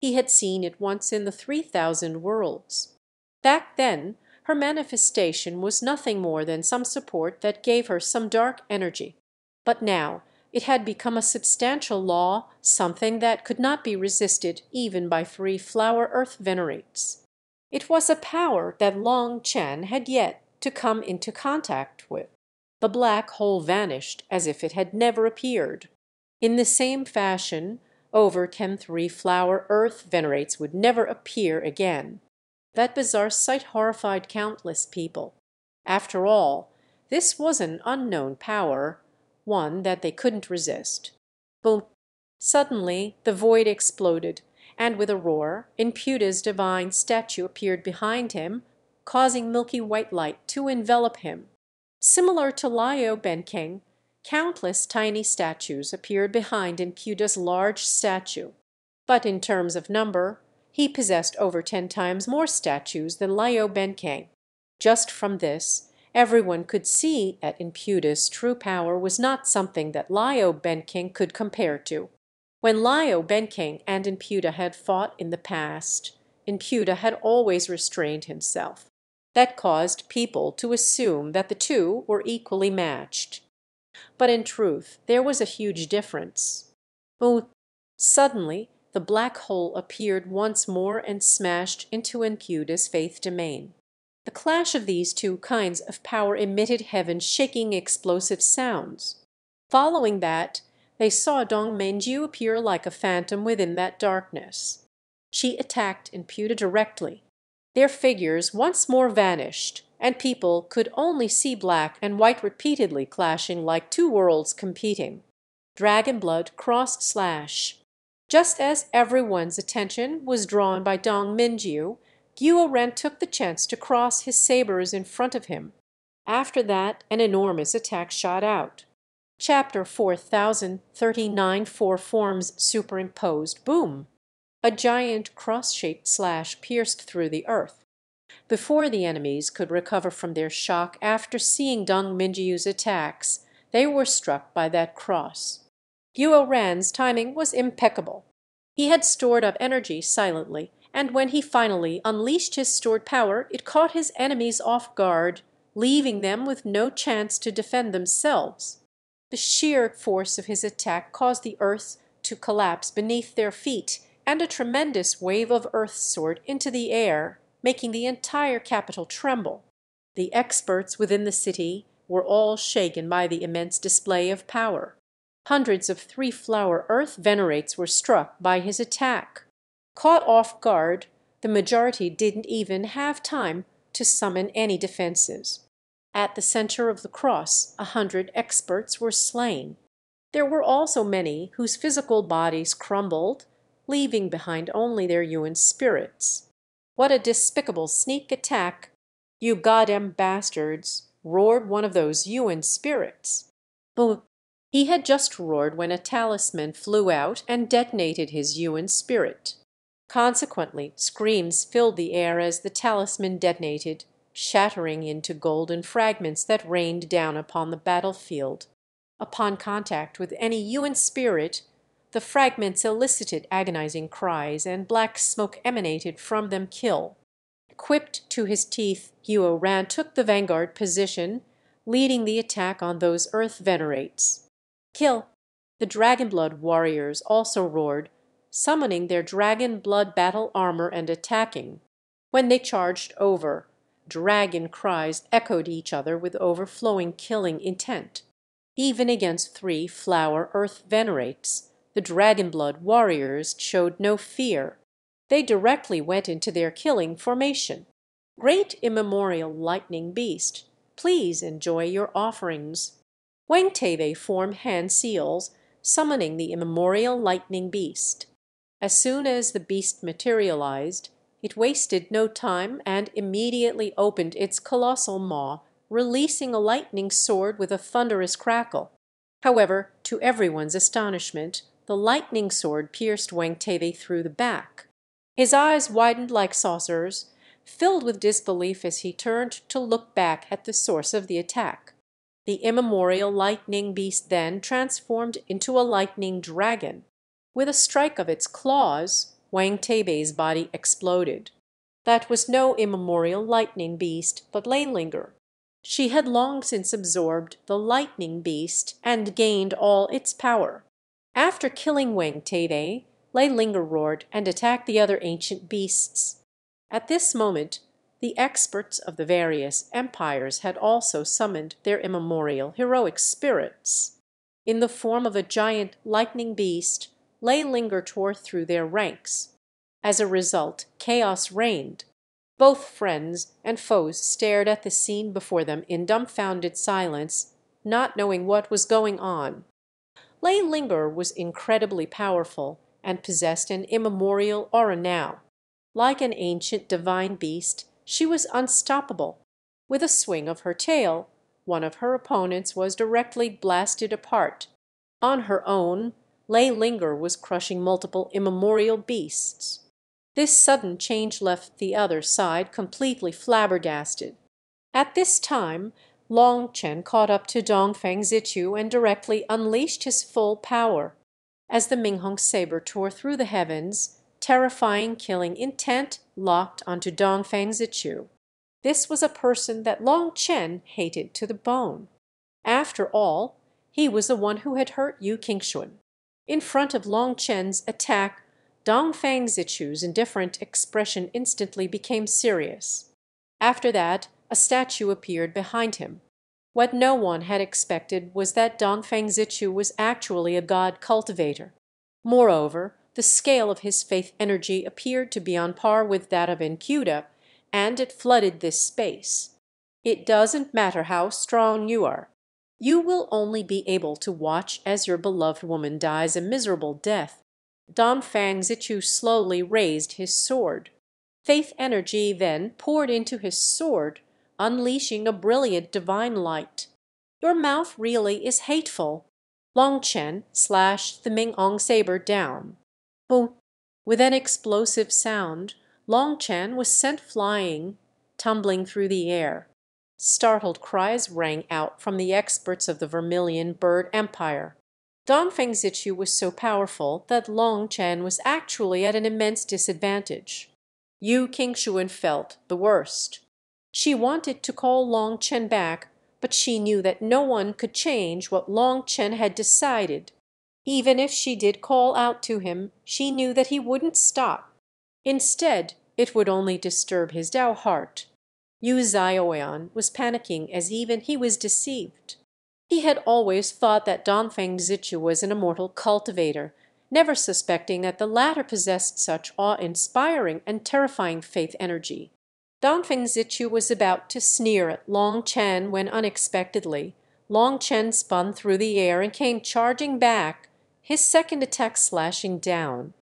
He had seen it once in the three thousand worlds. Back then her manifestation was nothing more than some support that gave her some dark energy. But now it had become a substantial law, something that could not be resisted even by three flower earth venerates. It was a power that Long Chen had yet to come into contact with. The black hole vanished as if it had never appeared. In the same fashion, over ten three flower earth venerates would never appear again. That bizarre sight horrified countless people. After all, this was an unknown power, one that they couldn't resist. Boom! Suddenly the void exploded, and with a roar Enputa's divine statue appeared behind him, causing milky white light to envelop him. Similar to Liao Benkeng, countless tiny statues appeared behind Enputa's large statue, but in terms of number he possessed over ten times more statues than Liao Benkeng. Just from this everyone could see that Enputa's true power was not something that Liao Benkeng could compare to. When Liao Benkeng and Enputa had fought in the past, Enputa had always restrained himself. That caused people to assume that the two were equally matched. But in truth there was a huge difference. Suddenly the black hole appeared once more and smashed into Enputa's faith domain. The clash of these two kinds of power emitted heaven-shaking explosive sounds. Following that, they saw Dong Minjiu appear like a phantom within that darkness. She attacked Enputa directly, their figures once more vanished, and people could only see black and white repeatedly clashing like two worlds competing. Dragon blood crossed slash. Just as everyone's attention was drawn by Dong Minjiu, Guo Ran took the chance to cross his sabers in front of him. After that an enormous attack shot out. Chapter 4039 Four Forms Superimposed Boom a giant cross-shaped slash pierced through the earth. Before the enemies could recover from their shock after seeing Dong Minjiu's attacks, they were struck by that cross. Guo Ran's timing was impeccable. He had stored up energy silently, and when he finally unleashed his stored power it caught his enemies off guard, leaving them with no chance to defend themselves. The sheer force of his attack caused the earth to collapse beneath their feet, and a tremendous wave of earth soared into the air, making the entire capital tremble. The experts within the city were all shaken by the immense display of power. Hundreds of three flower earth venerates were struck by his attack. Caught off guard, the majority didn't even have time to summon any defenses. At the center of the cross a hundred experts were slain. There were also many whose physical bodies crumbled leaving behind only their Yuan spirits. What a despicable sneak attack! You goddamn bastards! roared one of those Yuan spirits. But he had just roared when a talisman flew out and detonated his Yuan spirit. Consequently, screams filled the air as the talisman detonated, shattering into golden fragments that rained down upon the battlefield. Upon contact with any Yuan spirit, the fragments elicited agonizing cries, and black smoke emanated from them kill. Equipped to his teeth, Guo Ran took the vanguard position, leading the attack on those earth venerates. Kill! The dragon blood warriors also roared, summoning their dragon blood battle armor and attacking. When they charged over, dragon cries echoed each other with overflowing killing intent. Even against three flower earth venerates, the dragon blood warriors showed no fear. They directly went into their killing formation. Great immemorial lightning beast, please enjoy your offerings. Wang Teve formed hand seals, summoning the immemorial lightning beast. As soon as the beast materialized, it wasted no time and immediately opened its colossal maw, releasing a lightning sword with a thunderous crackle. However, to everyone's astonishment, the lightning sword pierced Wang Teve through the back. His eyes widened like saucers, filled with disbelief as he turned to look back at the source of the attack. The immemorial lightning beast then transformed into a lightning dragon. With a strike of its claws, Wang Tebe's body exploded. That was no immemorial lightning beast, but Lei Linger. She had long since absorbed the lightning beast and gained all its power. After killing Wang Tebe, Lei Linger roared and attacked the other ancient beasts. At this moment the experts of the various empires had also summoned their immemorial heroic spirits. In the form of a giant lightning beast, Lei Linger tore through their ranks. As a result, chaos reigned. Both friends and foes stared at the scene before them in dumbfounded silence, not knowing what was going on. Lei Linger was incredibly powerful and possessed an immemorial aura now. Like an ancient divine beast, she was unstoppable. With a swing of her tail, one of her opponents was directly blasted apart. On her own, Lei Linger was crushing multiple immemorial beasts. This sudden change left the other side completely flabbergasted. At this time Long Chen caught up to Dongfeng Zichu and directly unleashed his full power as the Minghong saber tore through the heavens, terrifying killing intent locked onto Dongfeng Zichu. This was a person that Long Chen hated to the bone. After all, he was the one who had hurt Yu Qingxuan. In front of Long Chen's attack, Dongfeng Zichu's indifferent expression instantly became serious. After that, a statue appeared behind him. What no one had expected was that Dongfeng Zichu was actually a god cultivator. Moreover, the scale of his faith energy appeared to be on par with that of Encuda, and it flooded this space. It doesn't matter how strong you are. You will only be able to watch as your beloved woman dies a miserable death. Dongfeng Zichu slowly raised his sword. Faith energy then poured into his sword, unleashing a brilliant divine light. Your mouth really is hateful. Long Chen slashed the Minghong saber down. With an explosive sound, Long Chen was sent flying, tumbling through the air. Startled cries rang out from the experts of the Vermilion Bird Empire. Dongfeng Zichu was so powerful that Long Chen was actually at an immense disadvantage. Yu Qingxuan felt the worst. She wanted to call Long Chen back, but she knew that no one could change what Long Chen had decided. Even if she did call out to him, she knew that he wouldn't stop. Instead, it would only disturb his Tao heart. Yu Zhaoyan was panicking as even he was deceived. He had always thought that Dongfeng Zichu was an immortal cultivator, never suspecting that the latter possessed such awe-inspiring and terrifying faith energy. Dongfeng Zichu was about to sneer at Long Chen when unexpectedly Long Chen spun through the air and came charging back, his second attack slashing down.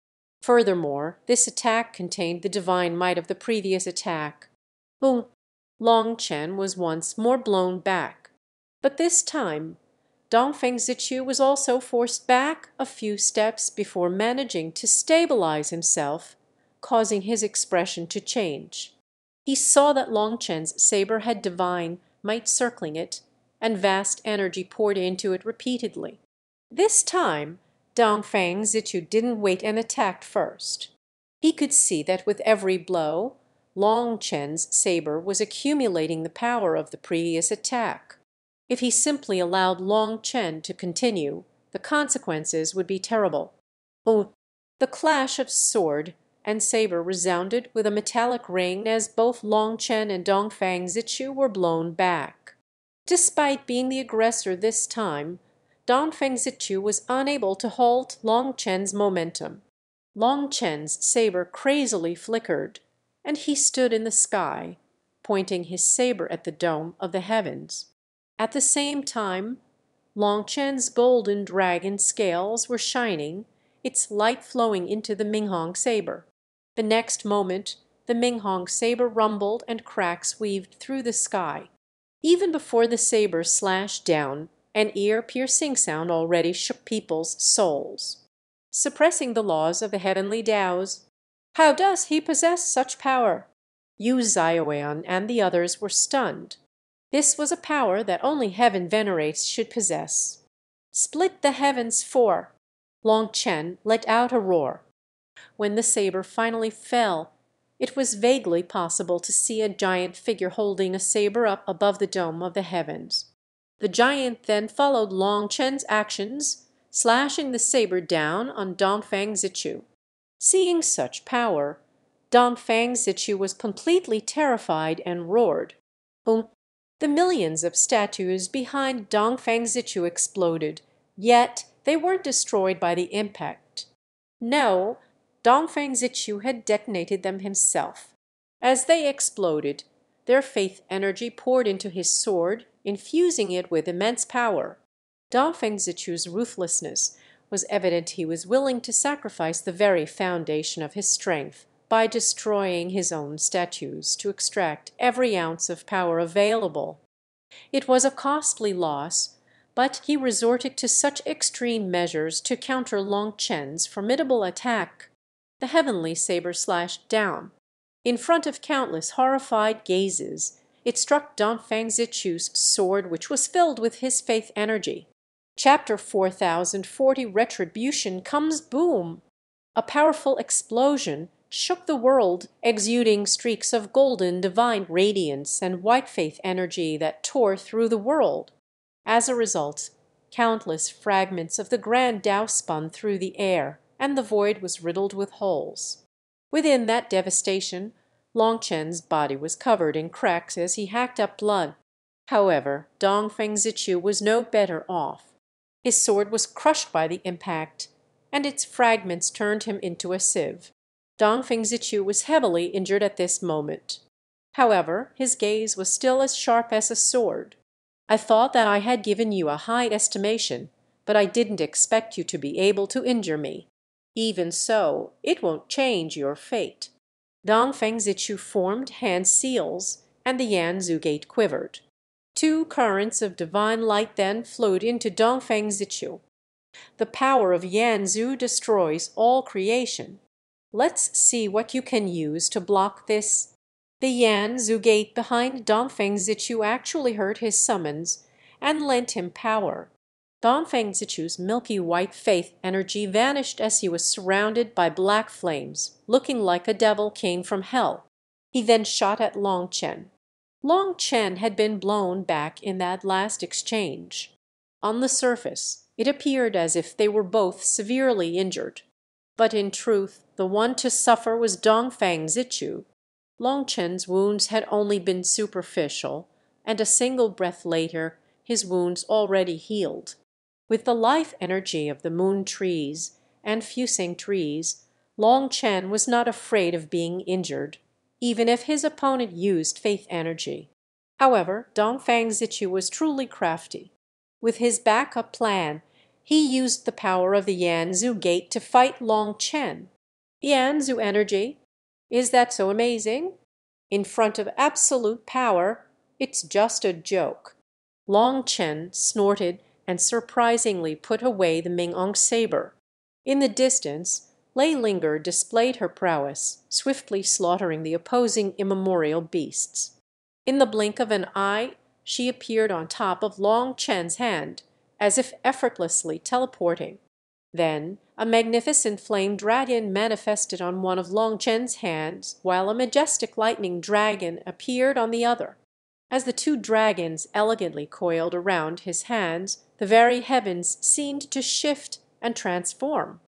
Furthermore, this attack contained the divine might of the previous attack. Boom! Long Chen was once more blown back. But this time Dongfeng Zichu was also forced back a few steps before managing to stabilize himself, causing his expression to change. He saw that Long Chen's saber had divine might circling it, and vast energy poured into it repeatedly. This time Dongfeng Zichu didn't wait and attacked first. He could see that with every blow, Long Chen's saber was accumulating the power of the previous attack. If he simply allowed Long Chen to continue, the consequences would be terrible. Oh, the clash of sword and saber resounded with a metallic ring as both Long Chen and Dongfeng Zichu were blown back. Despite being the aggressor this time, Dongfeng Zichu was unable to halt Long Chen's momentum. Long Chen's saber crazily flickered, and he stood in the sky, pointing his saber at the dome of the heavens. At the same time, Long Chen's golden dragon scales were shining, its light flowing into the Minghong sabre. The next moment the Minghong sabre rumbled and cracks weaved through the sky. Even before the sabre slashed down, an ear piercing sound already shook people's souls. Suppressing the laws of the heavenly Taos, how does he possess such power? Yu Zhaoyan and the others were stunned. This was a power that only heaven venerates should possess. Split the heavens four! Long Chen let out a roar. When the sabre finally fell, it was vaguely possible to see a giant figure holding a sabre up above the dome of the heavens. The giant then followed Long Chen's actions, slashing the sabre down on Dongfang Zichui. Seeing such power, Dongfang Zichui was completely terrified and roared. Boom! The millions of statues behind Dongfang Zichui exploded, yet they weren't destroyed by the impact. No, Dongfang Zichui had detonated them himself. As they exploded, their faith energy poured into his sword, infusing it with immense power. Dongfang Zichui's ruthlessness was evident he was willing to sacrifice the very foundation of his strength by destroying his own statues to extract every ounce of power available. It was a costly loss, but he resorted to such extreme measures to counter Long Chen's formidable attack. The heavenly sabre slashed down. In front of countless horrified gazes, it struck Dongfang Zichui's sword which was filled with his faith energy. Chapter 4040 Retribution comes boom! A powerful explosion shook the world, exuding streaks of golden divine radiance and white faith energy that tore through the world. As a result, countless fragments of the grand Tao spun through the air, and the void was riddled with holes. Within that devastation, Long Chen's body was covered in cracks as he hacked up blood. However, Dongfeng Zichui was no better off. His sword was crushed by the impact, and its fragments turned him into a sieve. Dongfeng Zichui was heavily injured at this moment. However, his gaze was still as sharp as a sword. I thought that I had given you a high estimation, but I didn't expect you to be able to injure me. Even so, it won't change your fate. Dongfeng Zichui formed hand seals, and the Yanzu gate quivered. Two currents of divine light then flowed into Dongfeng Zichui. The power of Yan Yanzu destroys all creation. Let's see what you can use to block this. The Yan Yanzu gate behind Dongfeng Zichui actually heard his summons and lent him power. Dongfeng Zichui's milky white faith energy vanished as he was surrounded by black flames, looking like a devil came from hell. He then shot at Long Chen. Long Chen had been blown back in that last exchange. On the surface, it appeared as if they were both severely injured. But in truth the one to suffer was Dongfang Zichui. Long Chen's wounds had only been superficial, and a single breath later his wounds already healed. With the life energy of the moon trees and Fusang trees, Long Chen was not afraid of being injured, even if his opponent used faith energy. However, Dongfang Zichui was truly crafty. With his backup plan, he used the power of the Yanzu gate to fight Long Chen. Yanzu energy? Is that so amazing? In front of absolute power, it's just a joke. Long Chen snorted and surprisingly put away the Minghong sabre. In the distance, Lei Linger displayed her prowess, swiftly slaughtering the opposing immemorial beasts. In the blink of an eye she appeared on top of Long Chen's hand, as if effortlessly teleporting. Then a magnificent flame dragon manifested on one of Long Chen's hands, while a majestic lightning dragon appeared on the other. As the two dragons elegantly coiled around his hands, the very heavens seemed to shift and transform.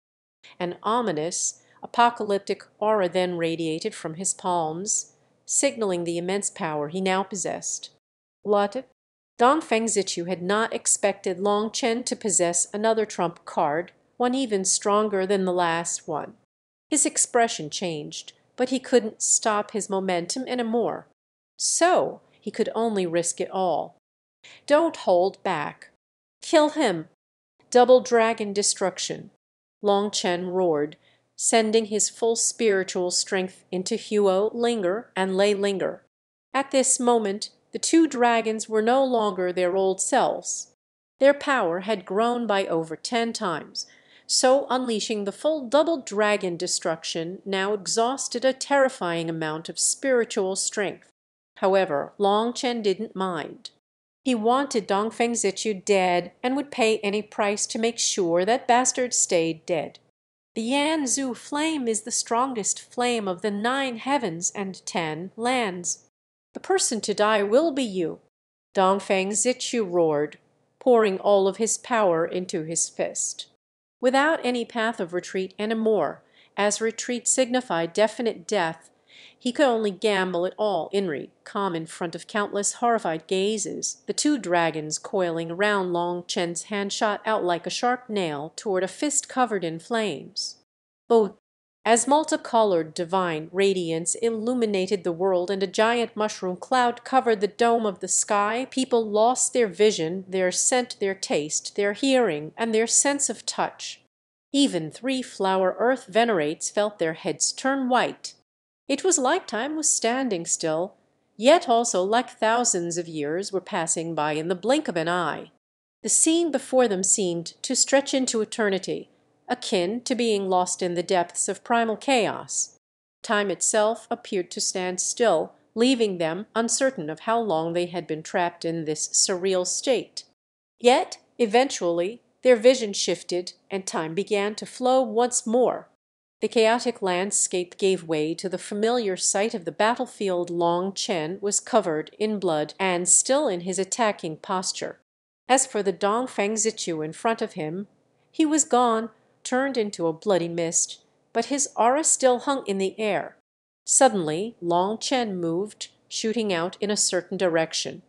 An ominous, apocalyptic aura then radiated from his palms, signaling the immense power he now possessed. What Dongfeng Zichui had not expected Long Chen to possess another trump card, one even stronger than the last one. His expression changed, but he couldn't stop his momentum any more. So he could only risk it all. Don't hold back. Kill him! Double dragon destruction! Long Chen roared, sending his full spiritual strength into Huo, Linger, and Lei Linger. At this moment the two dragons were no longer their old selves. Their power had grown by over ten times, so unleashing the full double dragon destruction now exhausted a terrifying amount of spiritual strength. However, Long Chen didn't mind. He wanted Dongfeng Zichui dead and would pay any price to make sure that bastard stayed dead. The Yanzu flame is the strongest flame of the nine heavens and ten lands. The person to die will be you. Dongfeng Zichui roared, pouring all of his power into his fist. Without any path of retreat any more, as retreat signified definite death, he could only gamble it all inri, calm in front of countless horrified gazes, the two dragons coiling around Long Chen's hand shot out like a sharp nail toward a fist covered in flames. Both as multicolored divine radiance illuminated the world and a giant mushroom cloud covered the dome of the sky, people lost their vision, their scent, their taste, their hearing, and their sense of touch. Even three flower earth venerates felt their heads turn white. It was like time was standing still, yet also like thousands of years were passing by in the blink of an eye. The scene before them seemed to stretch into eternity akin to being lost in the depths of primal chaos. Time itself appeared to stand still, leaving them uncertain of how long they had been trapped in this surreal state. Yet, eventually, their vision shifted and time began to flow once more. The chaotic landscape gave way to the familiar sight of the battlefield Long Chen was covered in blood and still in his attacking posture. As for the Dongfeng Zichu in front of him, he was gone turned into a bloody mist, but his aura still hung in the air. Suddenly Long Chen moved, shooting out in a certain direction.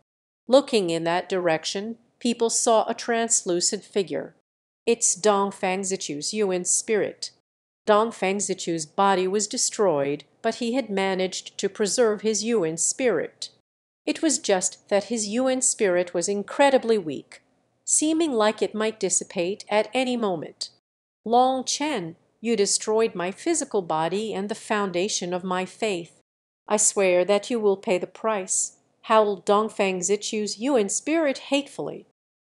Looking in that direction, people saw a translucent figure. It's Dong Fang Zichu's Yuan spirit. Dong Zichu's body was destroyed, but he had managed to preserve his Yuan spirit. It was just that his Yuan spirit was incredibly weak, seeming like it might dissipate at any moment. Long Chen, you destroyed my physical body and the foundation of my faith. I swear that you will pay the price, howled Dongfeng Zichu's Yuan spirit hatefully.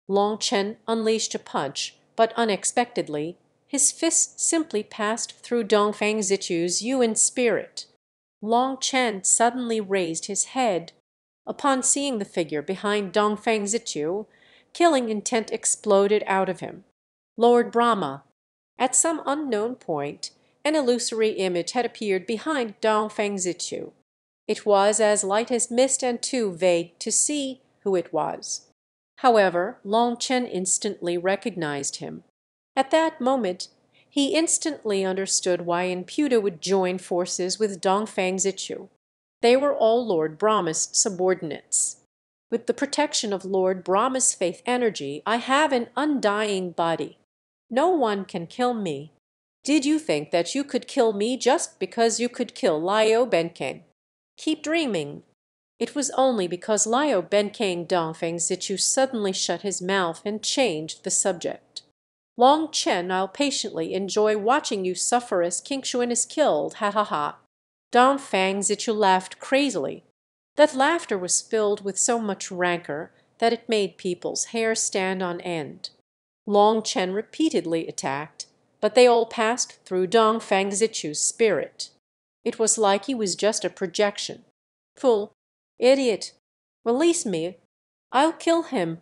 Long Chen unleashed a punch, but unexpectedly his fist simply passed through Dongfeng Zichu's Yuan spirit. Long Chen suddenly raised his head. Upon seeing the figure behind Dongfeng Zichu, killing intent exploded out of him. Lord Brahma, at some unknown point, an illusory image had appeared behind Dongfeng Zichu. It was as light as mist and too vague to see who it was. However, Long Chen instantly recognized him. At that moment, he instantly understood why Imputa would join forces with Dongfeng Zichu. They were all Lord Brahma's subordinates. With the protection of Lord Brahma's faith energy, I have an undying body. No one can kill me. Did you think that you could kill me just because you could kill Liao Benkeng? Keep dreaming. It was only because Liao Benkeng Dongfeng Zichu suddenly shut his mouth and changed the subject. Long Chen, I'll patiently enjoy watching you suffer as Qingxuan is killed, ha ha ha. Dongfeng Zichu laughed crazily. That laughter was filled with so much rancor that it made people's hair stand on end. Long Chen repeatedly attacked, but they all passed through Dong Fang Zichu's spirit. It was like he was just a projection. Fool! Idiot! Release me! I'll kill him!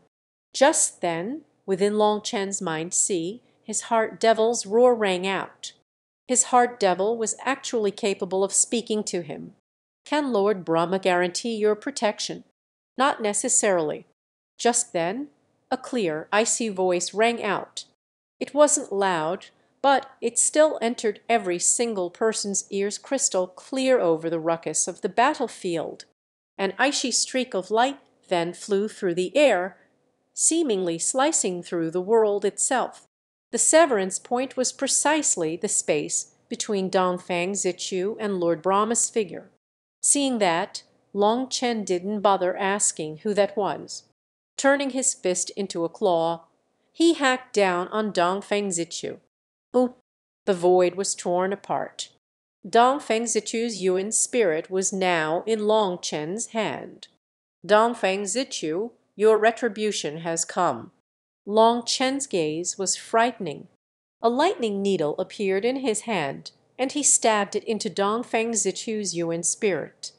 Just then, within Long Chen's mind sea, his heart devil's roar rang out. His heart devil was actually capable of speaking to him. Can Lord Brahma guarantee your protection? Not necessarily. Just then a clear, icy voice rang out. It wasn't loud, but it still entered every single person's ears crystal clear over the ruckus of the battlefield. An icy streak of light then flew through the air, seemingly slicing through the world itself. The severance point was precisely the space between Dongfeng Zichu and Lord Brahma's figure. Seeing that, Long Chen didn't bother asking who that was. Turning his fist into a claw, he hacked down on Dongfeng Zichu. Bu! The void was torn apart. Dongfeng Zichu's Yuan spirit was now in Long Chen's hand. "Dongfeng Zichu, your retribution has come." Long Chen's gaze was frightening. A lightning needle appeared in his hand, and he stabbed it into Dong Feng zichu's Yuan spirit.